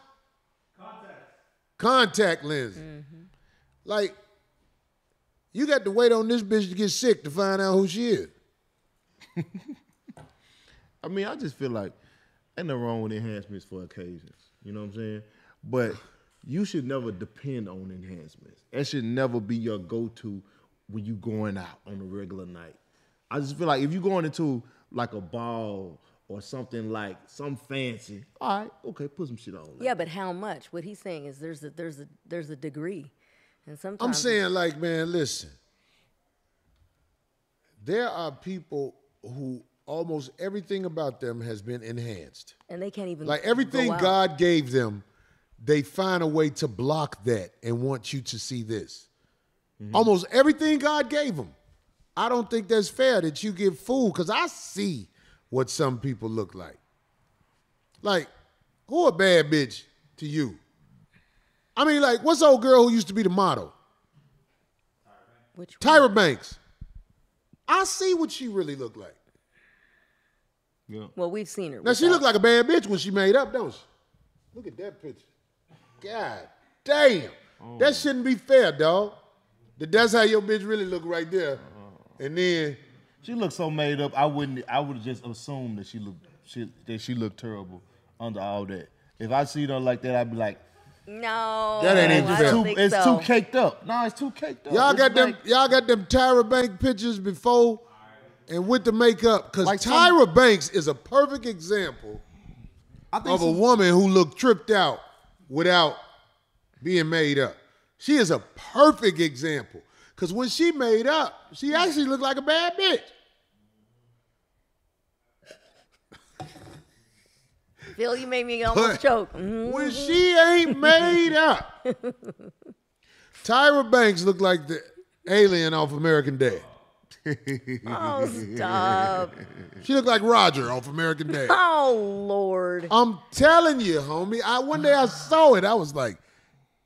contact lenses. Like, you got to wait on this bitch to get sick to find out who she is.
I mean, I just feel like ain't nothing wrong with enhancements for occasions. You know what I'm saying? But you should never depend on enhancements. That should never be your go-to when you going out on a regular night. I just feel like if you're going into like a ball or something like some fancy, all right, okay, put some shit on.
yeah, but how much? What he's saying is there's a there's a there's a degree, and sometimes
I'm saying, like, man, listen. There are people who almost everything about them has been enhanced.
and they can't even
Like everything
go out.
God gave them, they find a way to block that and want you to see this. Mm-hmm. Almost everything God gave them. I don't think that's fair that you get fooled because I see what some people look like. Like, who a bad bitch to you? I mean, like, what's the old girl who used to be the model?
Which one?
Tyra Banks. I see what she really looked like.
Yeah.
Well, we've seen her.
Now she
without-
looked like a bad bitch when she made up, don't she? Look at that picture. God damn. That shouldn't be fair, dog. That that's how your bitch really look right there. And then
She looked so made up. I wouldn't. I would have just assumed that she looked she, that she looked terrible under all that. If I see her like that, I'd be like,
No,
That ain't even
I
fair.
too, it's
so.
too caked up. No, it's too caked up.
y'all
It's
got them
like-
y'all got them Tyra Banks pictures before and with the makeup. Cause
Like some-
Tyra Banks is a perfect example
I think
of a woman who looked tripped out without being made up. She is a perfect example. Because when she made up, she actually looked like a bad bitch.
Phil, you made me almost
But
choke. Mhm.
When she ain't made up, Tyra Banks looked like the alien off American Dad.
Oh, stop.
She looked like Roger off American Dad.
Oh, Lord.
I'm telling you, homie. I one day I saw it, I was like,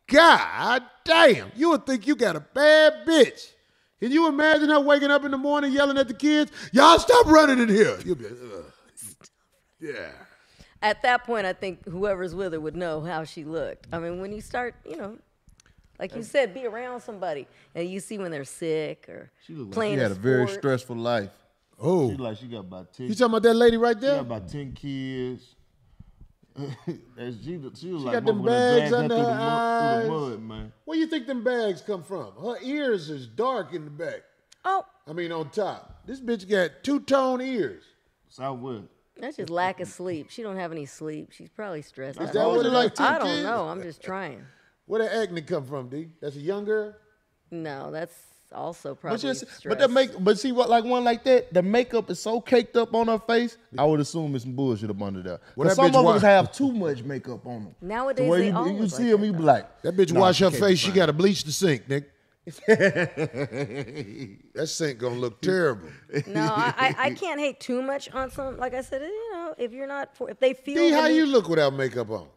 God damn, you would think you got a bad bitch. Can you imagine her waking up in the morning yelling at the kids, y'all stop running in here? You'll be like, Ugh. Yeah.
At that point, I think whoever's with her would know how she looked. I mean, when you start, you know, like you said, be around somebody and you see when they're sick or
She looked like
playing
she had
a
a very
sport.
stressful life.
Oh,
She like she got about ten.
you talking about that lady right there?
she got about ten kids. And she, she was like
got them bags
dragged her
under
through the,
her
mud, the
eyes.
mud, man.
Where you think them bags come from? Her ears is dark in the back.
Oh,
I mean, on top. This bitch got two tone ears.
Southwest.
that's just lack of sleep. She don't have any sleep. She's probably stressed
Is
out.
that what it like?
I don't
kids?
know. I'm just trying.
Where that acne come from, D? That's a young girl?
No, that's also probably
But just,
stress.
but that make, but see what like one like that, the makeup is so caked up on her face. I would assume it's some bullshit up under there.
Well,
Cause
that
some
bitch
motherfuckers
wa-
have too much makeup on them.
Nowadays,
where
they
you,
all
you
look
see
like
them,
that,
you be
though.
like,
That bitch
nah,
wash her
can't
face. She
fine.
got to bleach the sink, Nick. that sink gonna look terrible.
No, I, I, I can't hate too much on some. Like I said, you know, if you're not, for, if they feel.
D,
the
how
need-
you look without makeup on?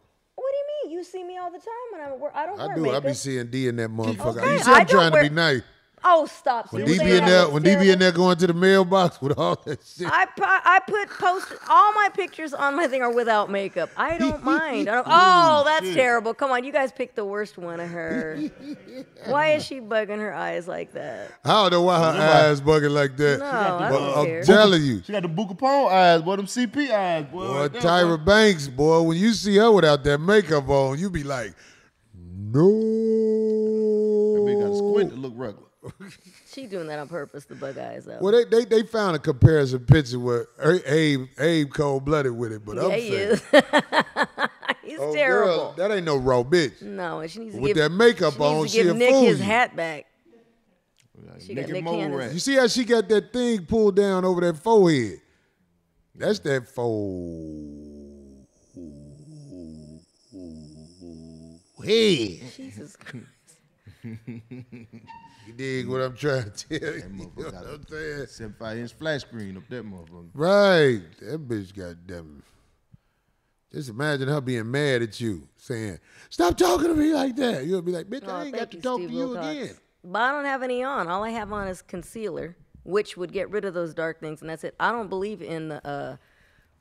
What do you see me all the time when I'm. at work. I don't
I
wear
do.
makeup.
I be seeing D in that motherfucker.
Okay,
you see,
I
I'm
don't
trying
wear-
to be nice.
Oh, stop!
When
DB
D
you're
be in there, when D be in there going to the mailbox with all that shit.
I I put post all my pictures on my thing are without makeup. I don't mind. I don't, oh, that's
shit.
terrible. Come on, you guys picked the worst one of her. Why is she bugging her eyes like that?
I don't know why her eyes bugging like that.
No, I don't
I'm telling you.
She got the Buka Pone eyes, boy. Them CP eyes, boy.
Boy,
right there,
Tyra
boy.
Banks, boy, when you see her without that makeup on, you be like, no.
That bitch got a squint to look regular.
She doing that on purpose to bug eyes out.
Well, they, they they found a comparison picture where Abe Abe cold blooded with it, but I'm
he
saying,
is. He's
oh,
terrible.
girl, that ain't no raw bitch.
no, and she needs to
With
give
that makeup
she needs
on,
to
she'll
give Nick
fool
his
you.
hat back. She got Nick
mole
Cannon.
rat.
You see how she got that thing pulled down over that forehead? That's that forehead.
Jesus Christ.
You dig what I'm trying to tell you?
That
You know
motherfucker
what
got
I'm
a
saying?
75 inch flash screen up that motherfucker.
Right. That bitch got them. Just imagine her being mad at you, saying, Stop talking to me like that. You'll be like, Bitch,
Oh,
I ain't got to
you,
talk
Steve
to you
Wilcox.
again.
But I don't have any on. All I have on is concealer, which would get rid of those dark things, and that's it. I don't believe in the uh,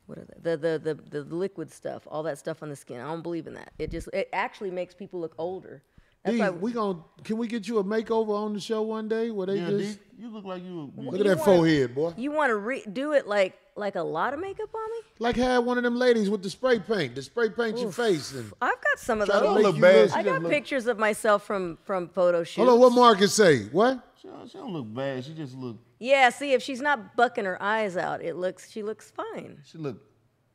what are they? the, the the the liquid stuff, all that stuff on the skin. I don't believe in that. It just it actually makes people look older. That's
D,
why
we gon' can we get you a makeover on the show one day where they
Yeah,
just
D, you look like you.
look
You
at that
wanna-
forehead, boy.
you want to re- do it like like a lot of makeup on me.
Like had one of them ladies with the spray paint, the spray paint your face and
I've got some of
try to
those.
make
look bad.
look.
I got pictures of myself from from photo shoots.
Hold on, what Marcus say? What?
She don't, she don't look bad. She just look.
Yeah, see, if she's not bucking her eyes out, it looks she looks fine.
She look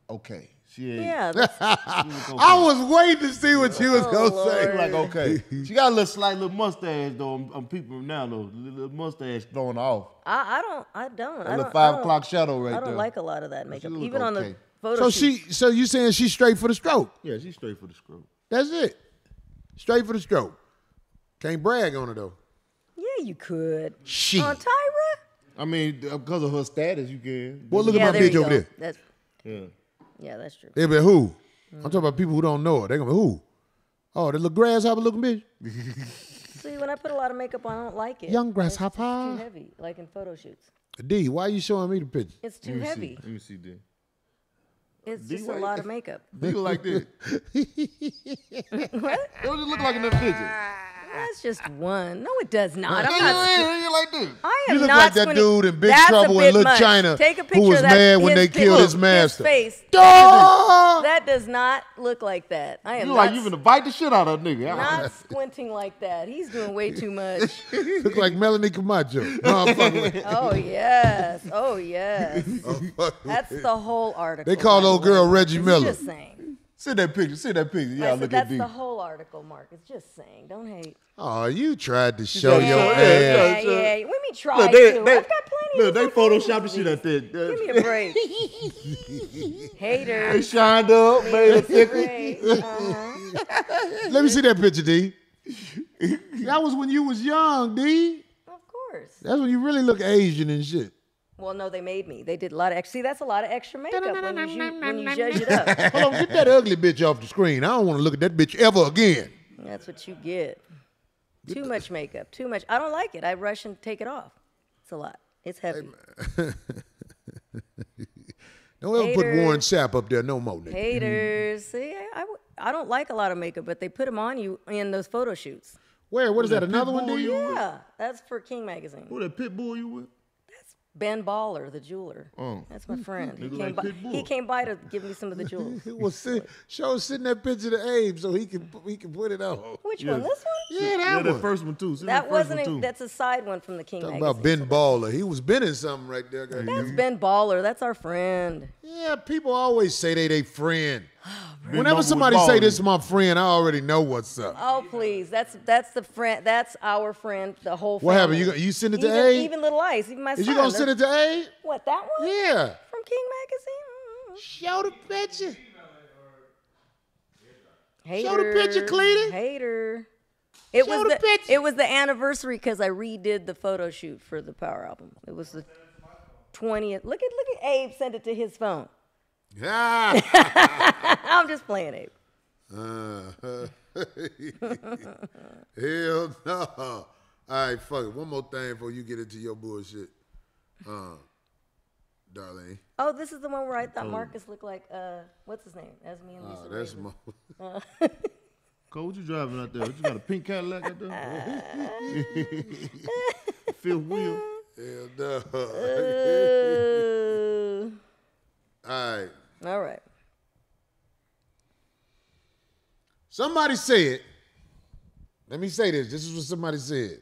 okay. She ain't.
Yeah, that's,
She look okay.
I was waiting to see what you was
Oh,
gonna say.
She like okay. She got a little slight little mustache though. I'm peeping now though, little, little mustache throwing off.
I, I don't I don't.
A
I
little
don't,
five
I don't-
o'clock shadow right
I don't
there.
like a lot of that makeup,
look
even on the
okay.
photo
So
shoot.
she, so you saying she's straight for the stroke?
Yeah, she's straight for the screw.
That's it. Straight for the stroke. Can't brag on it though.
Yeah, you could.
She.
On Tyra?
I mean, because of her status, you can.
Boy, look
yeah,
at my
there
bitch
you
over
go.
there.
That's
Yeah.
Yeah, that's true.
They'll be who? I'm talking about people who don't know her. They gonna be who? Oh, the little grasshopper looking bitch.
See, when I put a lot of makeup on, I don't like it.
Young
It's- it's
grasshopper.
too heavy, like in photo shoots.
D, why are you showing me the picture?
It's too
Let
heavy.
see. Let me see D.
It's
D
just a
white.
lot of makeup.
Do you like this? what? What does it look like in that picture?
That's just one. No, it does not. I'm not.
you like this?
I am
You look
not
like that
squinting.
dude in Big
That's a
Trouble in
bit
Little
much.
China
Take a
who
picture
was
of that,
mad when
his
they killed his
his
master.
face.
Dog!
That does not look like that. I am
You
not,
like you gonna bite the shit out of that nigga?
not squinting like that. He's doing way too much.
Look like Melanie Camacho. No, I'm fucking with you.
Oh yes. Oh yes. Oh, That's the whole article.
They call
by the
old girl. Reggie Miller.
Just saying.
See that picture. See that picture.
I
Yeah,
said
look
that's
at D.
That's the whole article, Mark. It's just saying. Don't hate.
Oh, you tried to show
Yeah,
your
yeah,
ass.
yeah,
sure.
yeah. Let me try
Look, they,
to.
they,
I've got plenty.
look,
of
they photoshopped the shit out there.
Give me a break.
Hater.
They
shined up, made it
Give me a
thicker.
Uh-huh.
Let me see that picture, D. that was when you was young, D.
Of course.
That's when you really look Asian and shit.
Well, no, they made me. They did a lot of extra. See, that's a lot of extra makeup when you, ju- when you judge it up.
Hold on, get that ugly bitch off the screen. I don't want to look at that bitch ever again.
That's what you get. Too much makeup. Too much. I don't like it. I rush and take it off. It's a lot. It's heavy.
Don't ever put Warren
Haters.
Sapp up there no more, nigga.
Haters. See, I I don't like a lot of makeup, but they put them on you in those photo shoots.
Where? What is that?
that
Another one? Do you?
you-
Yeah, that's for King Magazine.
Who that pit bull you with?
Ben Baller, the jeweler.
Oh.
That's my friend. He came,
like
by,
Pitbull.
he came by to give me some of the jewels.
It was sit, show sitting that picture to Abe so he can he can put it out.
Which
Yeah.
one? This one?
Yeah, that
Yeah,
one.
that first one too. Send
That wasn't. A,
too.
that's a side one from the King
Talking
Magazine.
about Ben Baller. He was been in something right there.
That's
goddamn.
Ben Baller. That's our friend.
Yeah, people always say they they friend.
Ben
Whenever somebody say this is my friend, I already know what's up.
Oh please, that's that's the friend. That's our friend. The whole.
What happened? You- you send it to
even,
Abe?
Even little Ice. Even my
Is
son.
you gonna send it to Abe?
What that one?
Yeah.
From King Magazine. Mm.
Show the picture.
Hater.
Show the picture, Cleety.
Hater. It
Show
was
the
the,
picture.
it was the anniversary because I redid the photo shoot for the Power album. It was the twentieth. Look at look at Abe sent it to his phone. I'm just playing Abe.
Uh, hell no. All right, fuck it. One more thing before you get into your bullshit. Uh, Darlene.
Oh, this is the one where I thought Marcus looked like uh, what's his name? That's me and Lisa.
Oh, that's
Ravens.
my.
Cole, what you driving out there? What, you got a pink Cadillac out there? Fifth wheel.
Hell no.
Uh,
All right.
All right.
Somebody said, let me say this. This is what somebody said.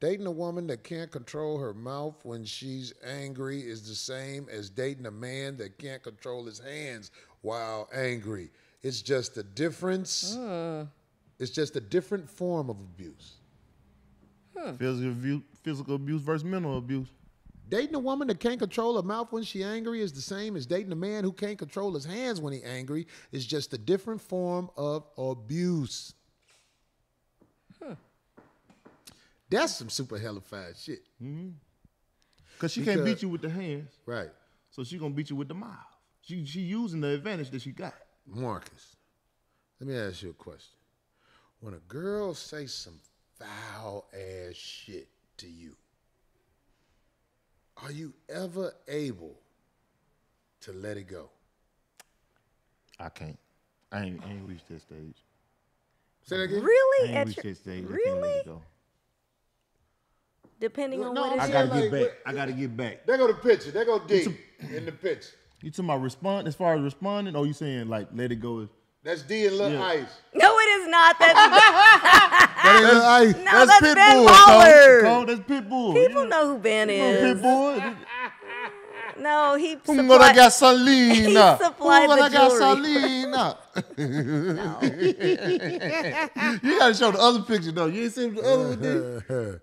Dating a woman that can't control her mouth when she's angry is the same as dating a man that can't control his hands while angry. It's just a difference. Hmm. It's just a different form of abuse.
Physical abuse, physical abuse versus mental abuse.
Dating a woman that can't control her mouth when she angry is the same as dating a man who can't control his hands when he angry. It's just a different form of abuse. That's some super hellified shit. Mm-hmm.
Cause she can't beat you with the hands,
Right.
so she gonna beat you with the mouth. She she using the advantage that she got.
Marcus, let me ask you a question. When a girl say some foul ass shit to you, are you ever able to let it go?
I can't. I ain't, I ain't reached that stage.
Say that again.
I
Really?
ain't
At
reached
your-
that stage. I can't
really?
let it go.
Depending on
No,
what it
I'm
is.
gotta
like,
get back. I gotta get back.
They go the picture. There go D in the picture.
You talking about respond as far as responding, or you saying like let it go? Is,
That's D and Lil
Yeah.
Ice.
No, it is not. That's
That ain't Lil Ice.
no, that's, Ben
Cole,
Baller.
Cole, that's Pitbull.
People know who Ben is.
Pitbull.
No, he
I'm gonna
supplied.
get Salina.
He supplied
I'm
the
gonna get Salina. you gotta show the other picture though. You ain't seen the other one. did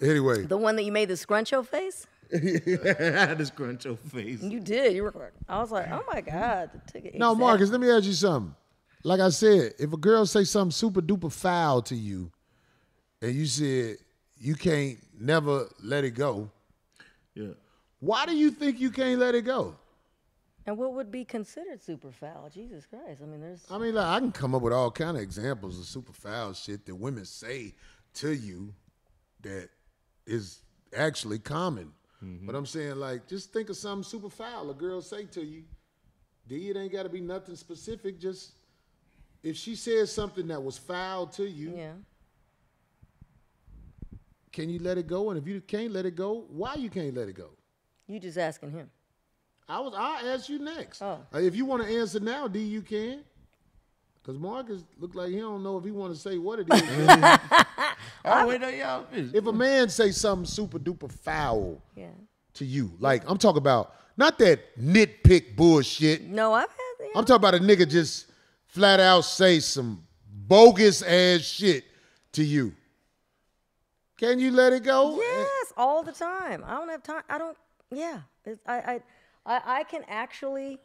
Anyway,
The one that you made the scruncho face?
I had to scrunch your face.
You did. You were. I was like, oh my god. the ticket
no,
exact-
Marcus, let me ask you something. Like I said, if a girl say something super duper foul to you, and you said you can't never let it go,
Yeah.
why do you think you can't let it go?
And what would be considered super foul? Jesus Christ. I mean, there's.
I mean, like, I can come up with all kind of examples of super foul shit that women say to you that is actually common. Mm-hmm. But I'm saying, like, just think of something super foul a girl say to you. D, it ain't got to be nothing specific. Just if she says something that was foul to you,
Yeah.
can you let it go? And if you can't let it go, why you can't let it go?
You just asking him.
I was. I'll ask you next.
Oh.
Uh, if you want to answer now, D, you can. Cause Marcus look like he don't know if he want to say what it is.
Oh wait, no, y'all.
if a man say something super duper foul
Yeah.
to you, like I'm talking about, not that nitpick bullshit.
No, I've had. Yeah.
I'm talking about a nigga just flat out say some bogus ass shit to you. Can you let it go?
Yes, all the time. I don't have time. I don't. Yeah, I, I, I, I can actually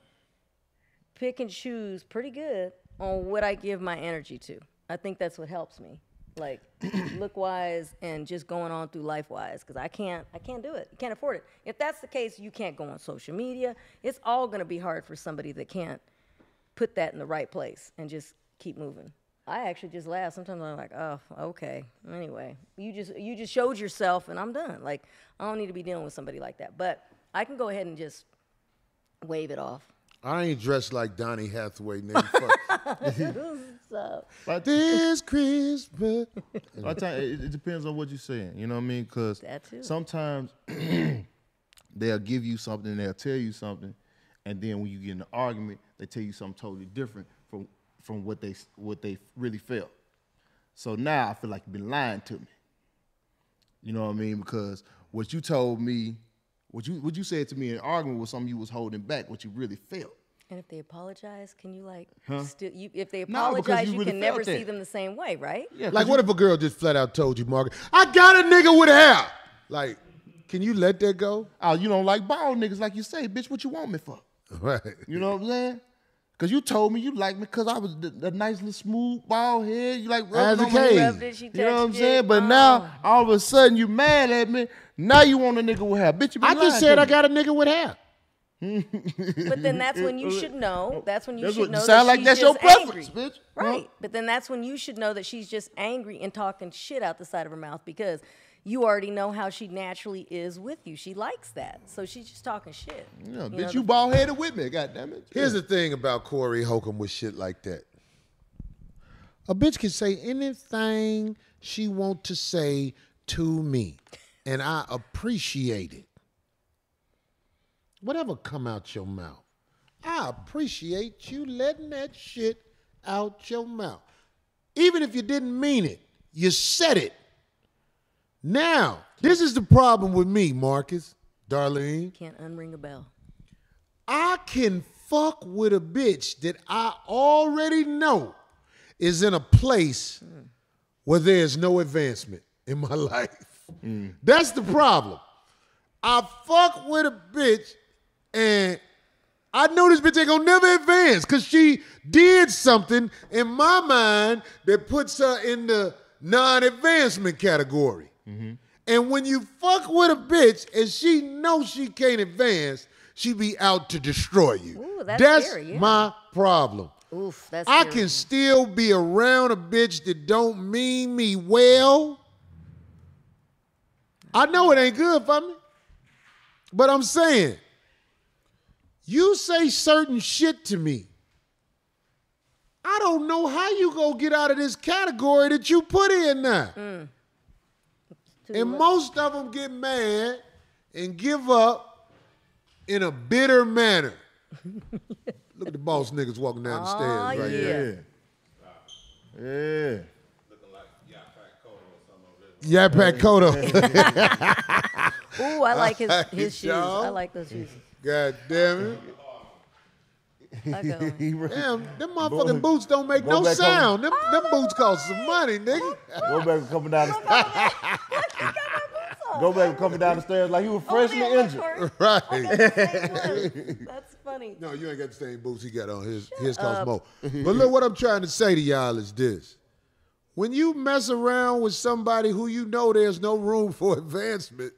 pick and choose pretty good on what I give my energy to. I think that's what helps me, like look wise and just going on through life wise. Because I can't, I can't do it. Can't afford it. If that's the case, you can't go on social media. It's all gonna be hard for somebody that can't put that in the right place and just keep moving. I actually just laugh. Sometimes I'm like, oh, okay. Anyway, you just you just showed yourself, and I'm done. Like I don't need to be dealing with somebody like that. But I can go ahead and just wave it off.
I ain't dressed like Donny Hathaway, nigga. Fuck.
So
But
this Christmas.
I tell you, it, it depends on what you're saying. You know what I mean? Because sometimes they'll give you something, they'll tell you something, and then when you get in an argument, they tell you something totally different from from what they what they really felt. So now I feel like you've been lying to me. You know what I mean? Because what you told me, what you what you said to me in argument was something you was holding back, what you really felt.
and if they apologize, can you like still you if they
No,
apologize,
you
you,
really
can never
felt
see them the same way, right?
Yeah,
Like, what if a girl just flat out told you, Margaret, I got a nigga with hair? Like, can you let that go?
Oh, you don't like bald niggas like you say, bitch. What you want me for?
Right.
You know what I'm saying? Cause you told me you liked me because I was the, the nice little smooth bald head. You like
As
rubbing
a
on my head.
It,
You know what I'm saying?
it.
But
Oh.
now all of a sudden you mad at me. Now you want a nigga with hair, bitch. You been
I just said
to
I
me.
got a nigga with hair.
But then that's when you should know. That's when you
That's
should
what
know
sound
that
like
she's
that's your preference,
angry.
bitch.
Right. But then that's when you should know that she's just angry and talking shit out the side of her mouth because you already know how she naturally is with you. She likes that. So she's just talking shit.
Yeah,
You
bitch,
know,
you
the-
bald headed with me. God damn it.
Here's the thing about Corey Holcomb with shit like that. A bitch can say anything she want to say to me, and I appreciate it. Whatever come out your mouth, I appreciate you letting that shit out your mouth. Even if you didn't mean it, you said it. Now, this is the problem with me, Marcus, Darlene.
Can't unring a bell.
I can fuck with a bitch that I already know is in a place where there's no advancement in my life. That's the problem. I fuck with a bitch and I know this bitch ain't gonna never advance because she did something in my mind that puts her in the non-advancement category. Mm-hmm. And when you fuck with a bitch and she knows she can't advance, she be out to destroy you.
Ooh, that's scary, yeah.
my problem.
Oof, that's
I
scary.
can still be around a bitch that don't mean me well. I know it ain't good for me. But I'm saying, you say certain shit to me. I don't know how you gonna get out of this category that you put in now.
Too
And
much.
most of them get mad and give up in a bitter manner. Look at the boss niggas walking down the
Aw,
stairs right
yeah.
there.
Yeah. Yeah.
Yapak Kodo.
Ooh, I like his, his shoes. I like those shoes.
God damn it.
I.
He re-
Damn, them motherfucking boots don't make no
back home.
sound. Them, them oh! boots cost some money, nigga.
Go back and coming down the stairs. Go back and coming down the stairs like he was freshly
Oh,
injured.
right.
Corey. I got the same ones. That's funny.
No, you ain't got the same boots he got on. His, his cost more. But look, what I'm trying to say to y'all is this. When you mess around with somebody who you know there's no room for advancement,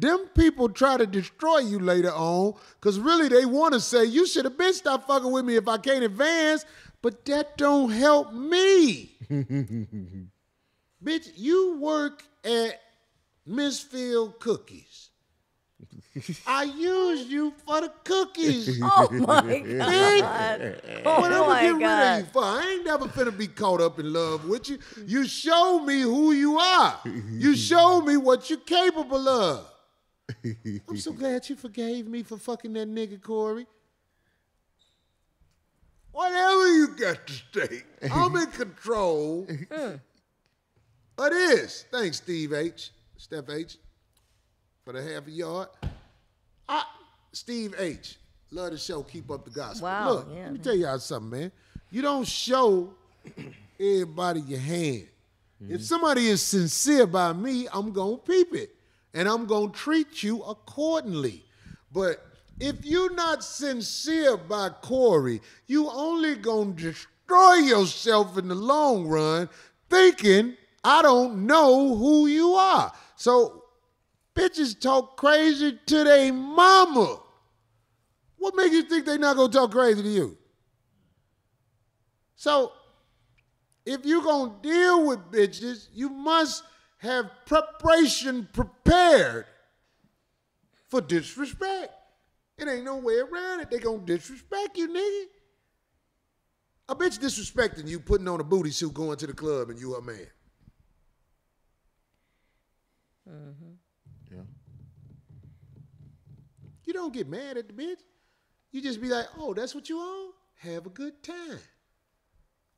them people try to destroy you later on because really they want to say, you should have been stopped fucking with me if I can't advance, but that don't help me. Bitch, you work at Mrs. Fields Cookies. I use you for the cookies.
Oh my god. Oh
Whatever
my
get rid of you
god.
for. I ain't never finna be caught up in love with you. You show me who you are. You show me what you're capable of. I'm so glad you forgave me for fucking that nigga, Corey. Whatever you got to say, I'm in control of this. Thanks, Steve H. Steph H. For the half a yard. I, Steve H. Love the show. Keep up the gospel.
Wow,
Look,
yeah.
let me tell y'all something, man. You don't show everybody your hand. If mm-hmm. somebody is sincere by me, I'm gonna peep it. And I'm gonna treat you accordingly. But if you're not sincere by Corey, you only gonna destroy yourself in the long run thinking I don't know who you are. So bitches talk crazy to their mama. What makes you think they not gonna talk crazy to you? So if you're gonna deal with bitches, you must have preparation prepared for disrespect. It ain't no way around it. They gonna disrespect you, nigga. A bitch disrespecting you, putting on a booty suit, going to the club, and you a man. Mm-hmm.
Yeah.
You don't get mad at the bitch. You just be like, oh, that's what you on? Have a good time.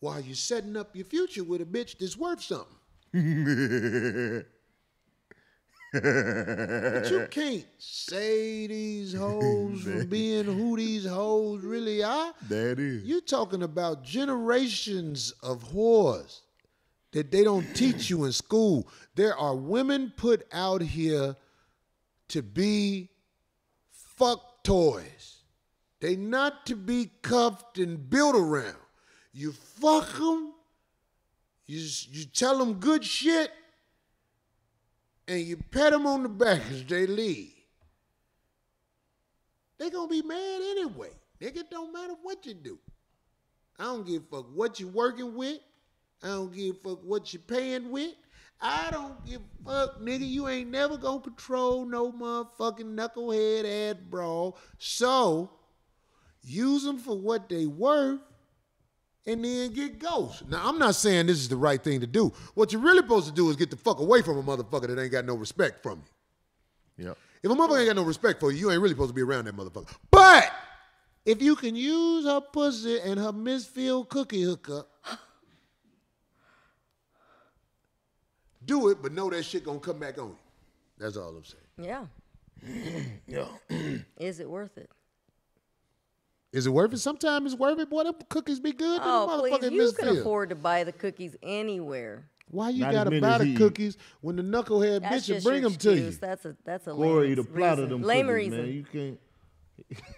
While you're setting up your future with a bitch that's worth something. But you can't say these hoes from being who these hoes really are.
That is.
You're talking about generations of whores that they don't teach you in school. There are women put out here to be fuck toys. They not to be cuffed and built around. You fuck them, you, you tell them good shit, and you pat them on the back as they leave. They gonna be mad anyway. Nigga, don't matter what you do. I don't give a fuck what you working with. I don't give a fuck what you paying with. I don't give a fuck, nigga. You ain't never gonna control no motherfucking knucklehead ass brawl. So use them for what they worth and then get ghosts. Now, I'm not saying this is the right thing to do. What you're really supposed to do is get the fuck away from a motherfucker that ain't got no respect from you.
Yep.
If a motherfucker ain't got no respect for you, you ain't really supposed to be around that motherfucker. But if you can use her pussy and her Mrs. Fields cookie hookup, do it, but know that shit gonna come back on you. That's all I'm saying.
Yeah.
Yeah.
Is it worth it?
Is it worth it? Sometimes it's worth it. Boy, them cookies be good.
Oh,
them
please. You can
misfilled.
afford to buy the cookies anywhere.
Why you
Not as
gotta
many
buy
as
the
he eat.
cookies when the knucklehead
That's
bitch will
just
bring
your
them to you?
excuse. That's a that's a
Corey,
lame
the plot
reason.
of them
lame
cookies,
reason.
man. You can't.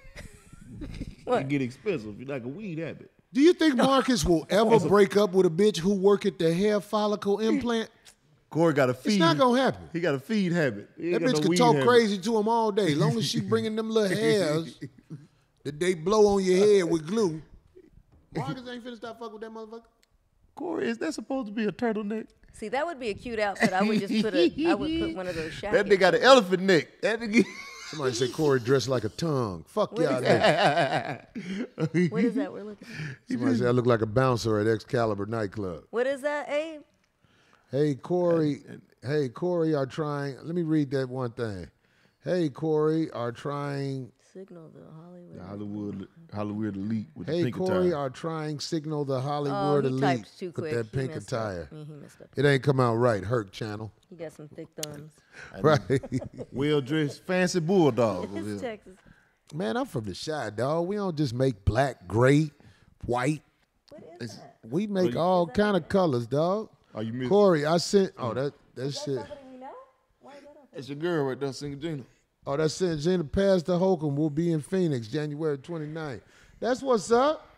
What?
It get expensive. You're like a weed habit.
Do you think Marcus will ever break up with a bitch who work at the hair follicle implant?
Corey got a feed.
It's not gonna happen.
He got a feed habit. He
That
ain't got
bitch
no
can
weed
talk
habit.
crazy to him all day. Long as she bringing them little hairs that they blow on your head with glue. Marcus ain't finna stop fucking with that motherfucker.
Corey, is that supposed to be a turtleneck?
See, that would be a cute outfit. I would just put a I would put one of those
That
shackets.
nigga got an elephant neck. That nigga.
Somebody say Corey dressed like a tongue. Fuck
What
y'all
is
niggas.
What is that we're looking at?
Somebody say I look like a bouncer at Excalibur nightclub.
What is that, Abe?
Hey Corey, hey Corey are trying. Let me read that one thing. Hey Corey are trying.
Signal the Hollywood.
Hollywood, Hollywood elite with
Hey
the pink
Corey
attire.
are trying signal the
Oh,
Hollywood
he
elite
typed too
with
quick.
that
He
pink
messed up.
attire.
Yeah, he messed up.
It ain't come out right. Herc channel,
He got some thick thumbs.
right?
well dressed, fancy bulldog.
It's. Texas.
Man, I'm from the Chi dog. We don't just make black, gray, white.
What is that?
We make all kind of colors, dog.
Oh, you missed.
Corey, I sent. Oh, mm. that that
Is
shit.
that somebody we know? Why is that up?
That's your girl right there singing Gina.
Oh, that sent Gina Pastor Holcomb will be in Phoenix January 29th. That's what's up.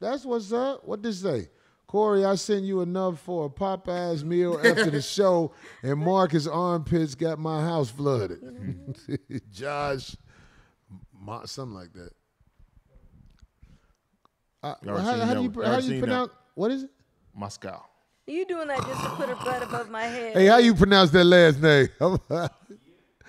That's what's up. What this say? Corey, I sent you enough for a Popeyes meal after the show, and Marcus armpits got my house flooded. Josh, Ma- something like that. Uh,
You
how, how do you how
You
do you
already that.
pronounce? What is it?
Moscow.
You doing that just to put her butt above my head?
Hey, how you pronounce that last name?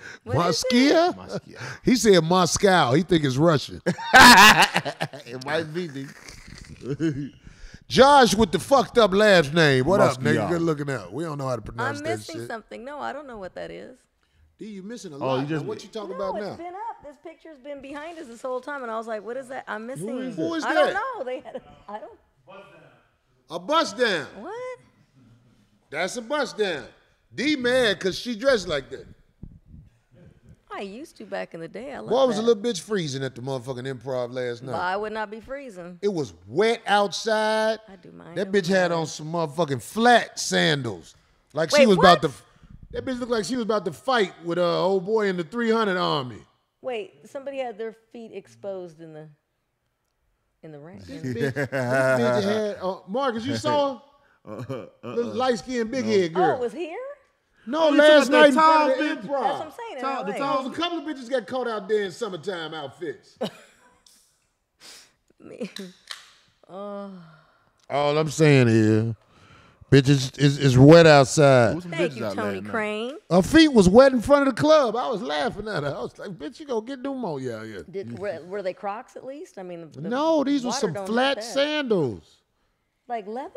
What is
Moskia?
Moscow.
He said Moscow. He think it's Russian.
it might be, nigga.
Josh with the fucked up last name. What up,
Moscow.
nigga? Good looking out. We don't know how to pronounce that. shit.
I'm missing something. No, I don't know what that is.
D, you missing a
Oh,
lot.
you just-
Now, what you talking
no,
about
it's
now?
been up. This picture's been behind us this whole time, and I was like, "What is that? I'm missing."
is Who is
I
that?
don't know. They had. A, I don't.
A bust down.
What?
That's a bust down. D mad because she dressed like that.
I used to back in the day. I love
Boy, was
that.
a little bitch freezing at the motherfucking improv last
But
night.
I would not be freezing.
It was wet outside.
I do mine.
That bitch had on some motherfucking flat sandals. Like she
Wait,
was about to. That bitch looked like she was about to fight with a old boy in the 300 army.
Wait, somebody had their feet exposed in the in the rain.
This bitch, this bitch had. Uh, Marcus, you saw her? Little light skinned big head
Oh,
girl.
it was here.
No,
you
last night in
about
front
that
of the
tall bitch?
That's what I'm saying. in
the
LA.
tall-
a couple of bitches got caught out there in summertime outfits.
Me-
All I'm saying is, Bitch, it's, it's, it's wet outside.
There was some
Thank you,
out
Tony. Crane.
Her feet was wet in front of the club. I was laughing at her. I was like, bitch, you gonna get Dumo yeah, yeah.
Did were, were they Crocs at least? I mean, the, the
No, these were some flat sandals.
like leather.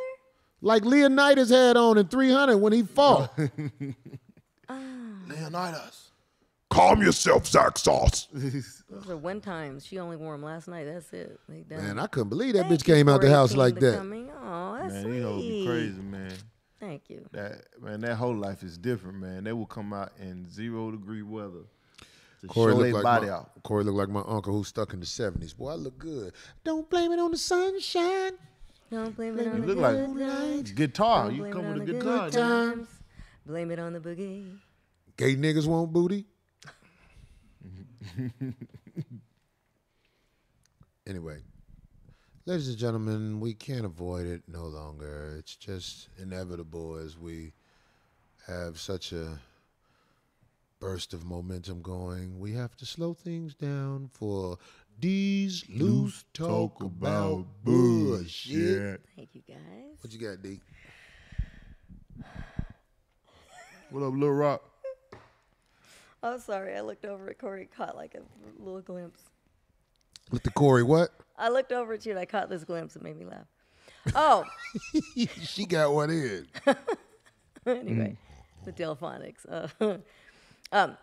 Like Leonidas had on in 300 when he fought. Ah.
Leonidas.
Calm yourself, Zach Sauce.
Those are one times. She only wore them last night. That's it. They done.
Man, I couldn't believe that
Thank
bitch came out the house like that.
Coming. Oh, that's
Man, these hoes be crazy, man.
Thank you.
That man, that whole life is different, man. They will come out in zero degree weather to
Corey
show their
like
body
my,
out.
Corey looked like my uncle who's stuck in the 70s. Boy, I look good. Don't blame it on the sunshine.
Don't blame it on
You
the
look
good
like
times.
guitar. You come with a
the
guitar.
good
nigga.
times. Blame it on the boogie.
Gay niggas want booty. anyway, ladies and gentlemen, we can't avoid it no longer. It's just inevitable as we have such a burst of momentum going. We have to slow things down for these loose talk about bullshit.
Thank you guys.
What you got, D?
What up, Lil Rock?
Oh, sorry. I looked over at Corey, caught like a little glimpse.
With the Corey, what?
I looked over at you and I caught this glimpse. It made me laugh. Oh,
she got one in.
anyway, the Delfonics. Uh, um,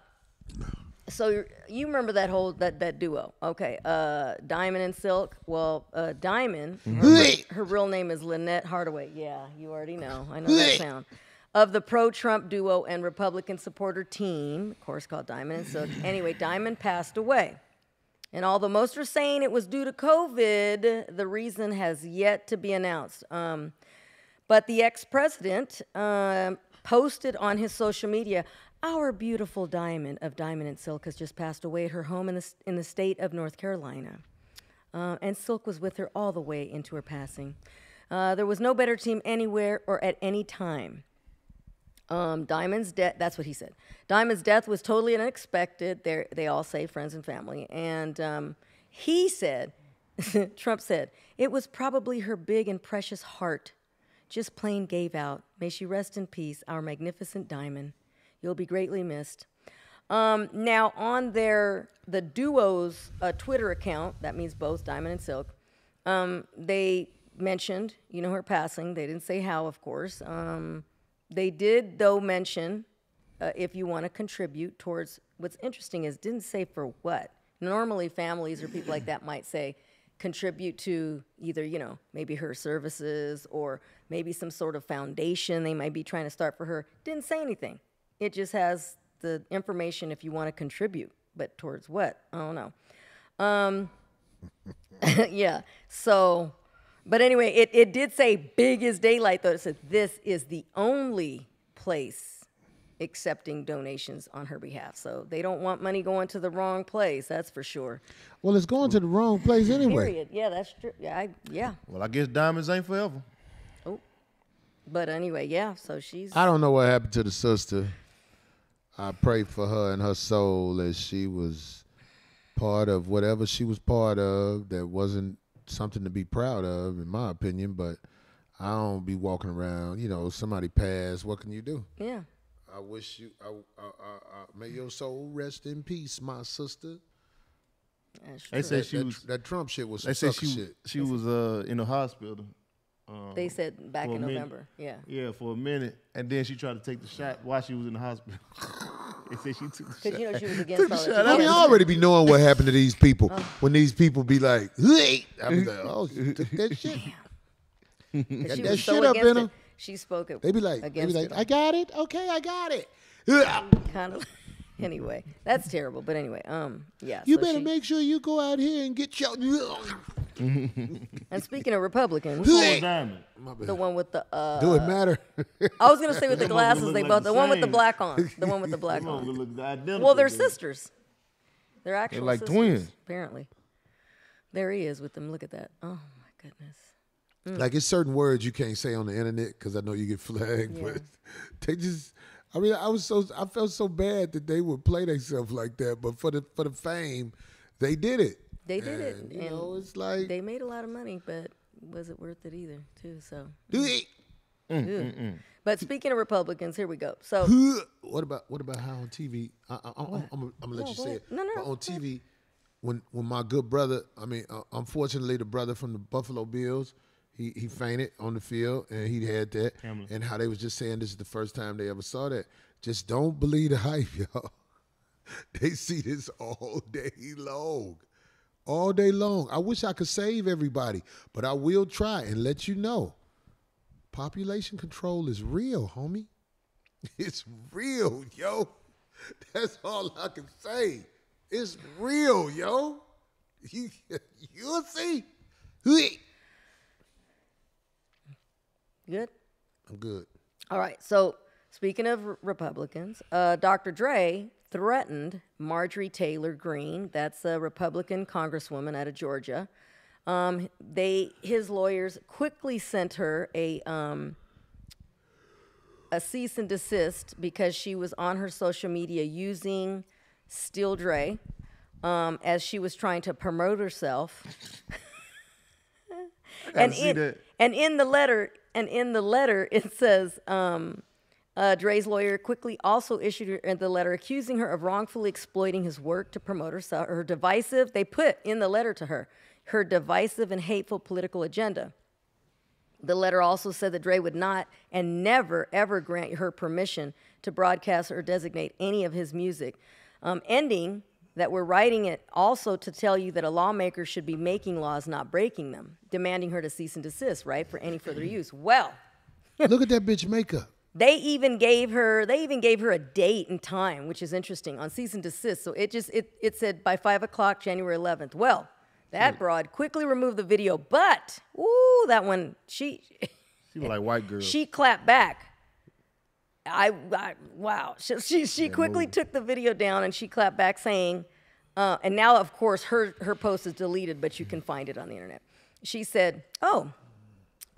so you're- remember that whole that that duo? Okay, uh, Diamond and Silk. Well, uh, Diamond, her, her real name is Lynette Hardaway. Yeah, you already know. I know that sound. Of the pro-Trump duo and Republican supporter team, of course, called Diamond and Silk. Anyway, Diamond passed away. And although most are saying it was due to COVID, the reason has yet to be announced. Um, but the ex president um, posted on his social media Our beautiful diamond of Diamond and Silk has just passed away at her home in the, in the state of North Carolina. Uh, and Silk was with her all the way into her passing. Uh, there was no better team anywhere or at any time. Um, Diamond's death, that's what he said. Diamond's death was totally unexpected. They're, they all say friends and family. And um, he said, Trump said, it was probably her big and precious heart. Just plain gave out. May she rest in peace, our magnificent Diamond. You'll be greatly missed. Um, now, on their the duo's uh, Twitter account, that means both Diamond and Silk, um, they mentioned, you know, her passing. They didn't say how, of course. Um, they did, though, mention uh, if you want to contribute towards. What's interesting is didn't say for what. Normally, families or people like that might say contribute to either, you know, maybe her services or maybe some sort of foundation they might be trying to start for her. Didn't say anything. It just has the information if you want to contribute, but towards what? I don't know. Um, yeah. So, but anyway, it, it did say big as daylight, though. It said this is the only place accepting donations on her behalf. So they don't want money going to the wrong place, that's for sure.
Well, it's going to the wrong place anyway.
Period. Yeah, that's true. Yeah, I, yeah.
Well, I guess diamonds ain't forever.
Oh, but anyway, yeah. So she's.
I don't know what happened to the sister. I pray for her and her soul as she was part of whatever she was part of that wasn't something to be proud of, in my opinion. But I don't be walking around, you know, somebody passed. What can you do?
Yeah.
I wish you, I, I, I, I, may your soul rest in peace, my sister.
That's
They
true.
said
That,
she
that,
was.
that Trump shit was
They said she
shit.
she was uh in the hospital. Um,
They said back
for a
in
minute.
November. Yeah.
Yeah, for a minute, and then she tried to take the shot while she was in the hospital. they said she took the
Because
shot.
you know she was against all
shot
that.
I mean, I already be knowing what happened to these people.
Uh.
when these people be like, "Hey," I be like, "Oh, she took that shit."
But
Got
she
that
was so
shit up
against
in
it,
her.
She spoke it.
They be like, they be
against
like,
it.
"I got it. Okay, I got it."
kind of. anyway, that's terrible. But anyway, um, yeah.
You
so
better
she-
make sure you go out here and get your.
And speaking of Republicans,
Who was diamond?
the one with the uh,
Do it matter?
I was gonna say with the
Them motherfuckers
glasses,
look
they
like
both
the
the one with the
same.
black on, the one with the black on.
look.
Well, they're sisters. They're actual
like
sisters,
twins.
Apparently, there he is with them. Look at that. Oh my goodness.
like it's certain words you can't say on the internet because I know you get flagged. But they just, I mean, I was so I felt so bad that they would play themselves like that. But for the for the fame, they did it.
They did it,
And, You
and
know, it's like
They made a lot of money, but was it worth it either? Too. So
do mm. it.
Ugh. Mm, mm, but speaking of Republicans, here we go. So
what about what about how on TV? I, I, I'm, I'm, I'm gonna let
No,
you say
ahead.
it.
No, no,
but on. TV, when when my good brother, I mean, uh, unfortunately, the brother from the Buffalo Bills, he he fainted on the field and he had that,
Hamlin.
and how they was just saying this is the first time they ever saw that. Just don't believe the hype, y'all. They see this all day long. All day long. I wish I could save everybody, but I will try and let you know. Population control is real, homie. It's real, yo. That's all I can say. It's real, yo. You, you'll see.
good.
I'm good.
All right. So speaking of Republicans, uh, Dr. Dre threatened Marjorie Taylor Greene. That's a Republican congresswoman out of Georgia. Um, they his lawyers quickly sent her a um, a cease and desist because she was on her social media using Still D.R.E. um, as she was trying to promote herself. and in, and in the letter and in the letter it says um, uh, Dre's lawyer quickly also issued her the letter accusing her of wrongfully exploiting his work to promote herself. Her divisive, they put in the letter to her, her divisive and hateful political agenda. The letter also said that Dre would not and never, ever grant her permission to broadcast or designate any of his music. Um, ending that we're writing it also to tell you that a lawmaker should be making laws, not breaking them, demanding her to cease and desist, right, for any further use. Well,
Look at that bitch makeup.
They even gave her they even gave her a date and time, which is interesting on cease and desist. So it just it it said by five o'clock, January 11th. Well, that broad quickly removed the video, but ooh, that one she
She was like white girl.
she clapped back. I, I wow. She she, she quickly took the video down and she clapped back, saying, uh, and now of course her her post is deleted, but you can find it on the internet. She said, "Oh,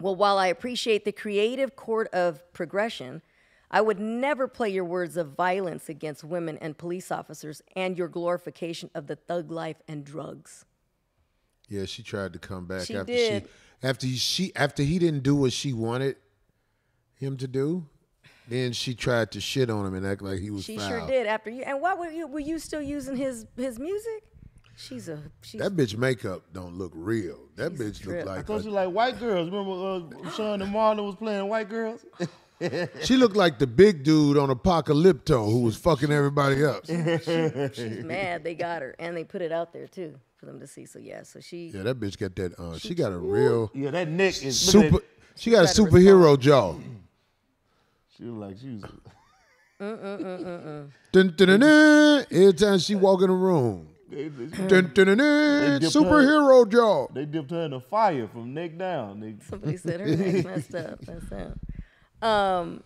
well, while I appreciate the creative court of progression." I would never play your words of violence against women and police officers and your glorification of the thug life and drugs.
Yeah, she tried to come back
She
after
did.
she after she after he didn't do what she wanted him to do. Then she tried to shit on him and act like he was
She
foul.
sure did after you. And why were you were you still using his his music? She's a she's
That bitch makeup don't look real. That bitch
trip.
look
I
like
thought she like white girls. Remember uh, Sean and Marlon was playing white girls?
she looked like the big dude on Apocalypto who was fucking everybody up. yeah,
she's mad they got her and they put it out there too for them to see. So yeah, so she yeah
that bitch got that. Uh, she got a real
yeah, that neck is look at
super.
that-
She got a superhero jaw.
She was like she was.
Mm, mm, mm, dun, dun, dun, dun. Every time she walk in the room,
They, they,
dun, dun, dun, dun.
dipped her-
superhero jaw.
they dipped her in the fire from neck down. They,
somebody said her neck's messed up. That's that. Um,